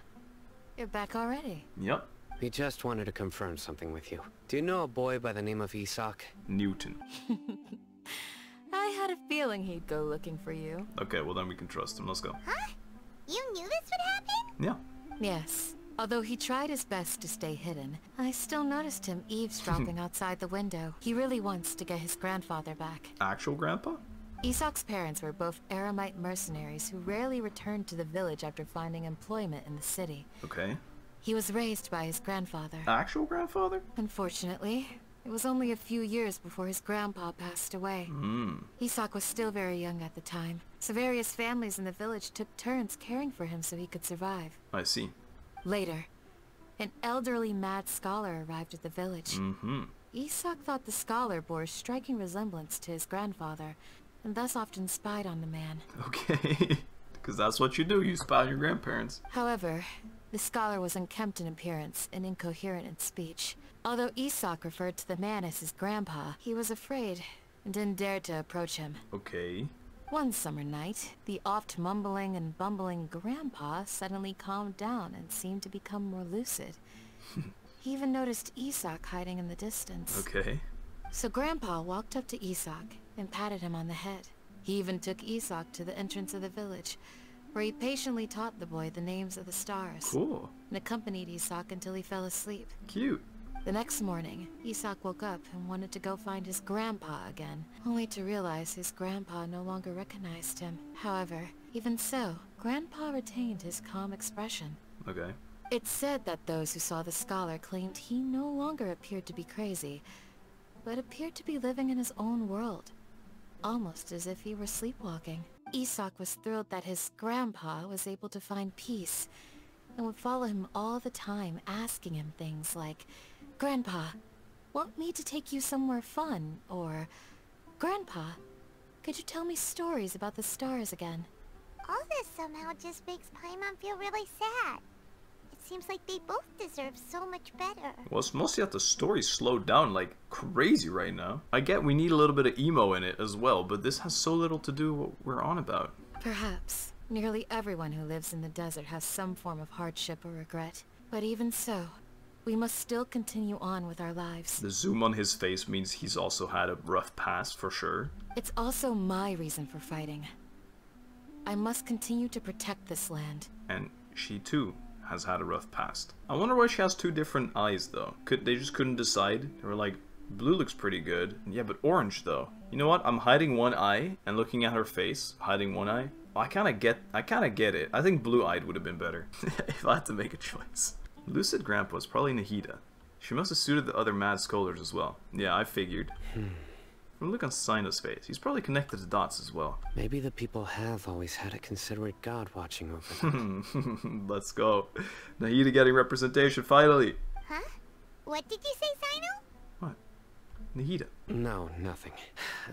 you're back already. Yep. We just wanted to confirm something with you. Do you know a boy by the name of Isak? Newton. (laughs) I had a feeling he'd go looking for you. Okay, well then we can trust him. Let's go. Huh? You knew this would happen? Yeah. Yes. Although he tried his best to stay hidden, I still noticed him eavesdropping (laughs) outside the window. He really wants to get his grandfather back. Actual grandpa? Isak's parents were both Eremite mercenaries who rarely returned to the village after finding employment in the city. Okay. He was raised by his grandfather. Actual grandfather? Unfortunately, it was only a few years before his grandpa passed away. Hmm. Isak was still very young at the time, so various families in the village took turns caring for him so he could survive. I see. Later, an elderly mad scholar arrived at the village. Mm-hmm. Isak thought the scholar bore a striking resemblance to his grandfather, and thus often spied on the man. Okay. (laughs) Because that's what you do, you spy on your grandparents. However, the scholar was unkempt in appearance and incoherent in speech. Although Isak referred to the man as his grandpa, he was afraid and didn't dare to approach him. Okay. One summer night, the oft mumbling and bumbling grandpa suddenly calmed down and seemed to become more lucid. (laughs) he even noticed Isak hiding in the distance. Okay. So grandpa walked up to Isak and patted him on the head. He even took Isak to the entrance of the village, where he patiently taught the boy the names of the stars. Cool. And accompanied Isak until he fell asleep. Cute. The next morning, Isak woke up and wanted to go find his grandpa again, only to realize his grandpa no longer recognized him. However, even so, grandpa retained his calm expression. Okay. It's said that those who saw the scholar claimed he no longer appeared to be crazy, but appeared to be living in his own world, almost as if he were sleepwalking. Isak was thrilled that his grandpa was able to find peace, and would follow him all the time, asking him things like, Grandpa, want me to take you somewhere fun? Or, Grandpa, could you tell me stories about the stars again? All this somehow just makes Paimon feel really sad. It seems like they both deserve so much better. Well, it's mostly that the story slowed down like crazy right now. I get we need a little bit of emo in it as well, but this has so little to do with what we're on about. Perhaps. Nearly everyone who lives in the desert has some form of hardship or regret. But even so, we must still continue on with our lives. The zoom on his face means he's also had a rough past for sure. It's also my reason for fighting. I must continue to protect this land. And she too has had a rough past. I wonder why she has two different eyes though. Could they just couldn't decide? They were like, blue looks pretty good. Yeah, but orange though. You know what? I'm hiding one eye and looking at her face, hiding one eye. I kind of get I kind of get it. I think blue-eyed would have been better (laughs) if I had to make a choice. Lucid Grandpa is probably Nahida. She must have suited the other mad scholars as well. Yeah, I figured. Hmm. From look on Cyno's face, he's probably connected to dots as well. Maybe the people have always had a considerate god watching over them. (laughs) Let's go. Nahida getting representation finally. Huh? What did you say, Cyno? What? Nahida. No, nothing.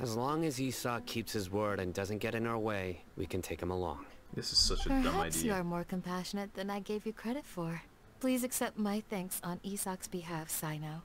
As long as Isak keeps his word and doesn't get in our way, we can take him along. This is such a Perhaps dumb you are more compassionate than I gave you credit for. Please accept my thanks on Isak's behalf, Cyno.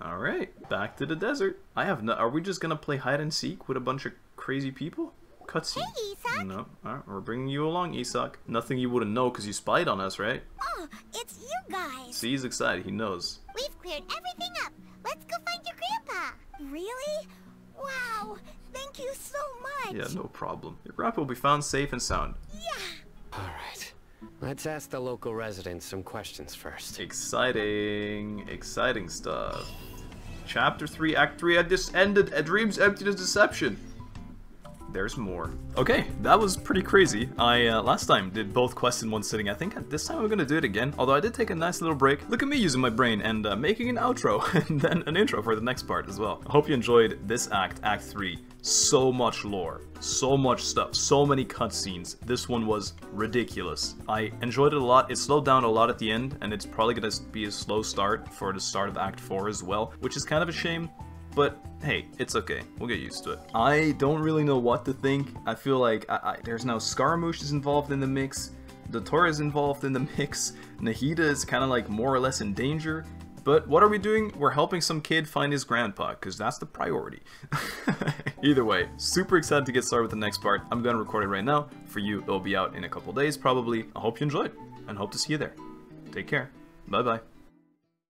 All right, back to the desert. I have no. Are we just gonna play hide and seek with a bunch of crazy people? Cutscene. Hey, Isak. No. All right, we're bringing you along, Isak. Nothing you wouldn't know because you spied on us, right? Oh, it's you guys. See, he's excited. He knows. We've cleared everything up. Let's go find your grandpa. Really? Wow. Thank you so much. Yeah, no problem. Your grandpa will be found safe and sound. Yeah. All right. Let's ask the local residents some questions first. Exciting, exciting stuff. Chapter 3, Act 3 had just ended. A dream's emptiness deception. There's more. Okay, that was pretty crazy. I, uh, last time, did both quests in one sitting. I think this time I'm gonna do it again, although I did take a nice little break. Look at me using my brain and uh, making an outro, (laughs) and then an intro for the next part as well. I hope you enjoyed this act, Act 3. So much lore, so much stuff, so many cutscenes. This one was ridiculous. I enjoyed it a lot. It slowed down a lot at the end, and it's probably gonna be a slow start for the start of Act 4 as well, which is kind of a shame. But hey, it's okay. We'll get used to it. I don't really know what to think. I feel like I, I, there's now Scaramouche is involved in the mix. Dottore is involved in the (laughs) mix. Nahida is kind of like more or less in danger. But what are we doing? We're helping some kid find his grandpa, because that's the priority. (laughs) Either way, super excited to get started with the next part. I'm going to record it right now. For you, it'll be out in a couple days probably. I hope you enjoyed, and hope to see you there. Take care. Bye-bye.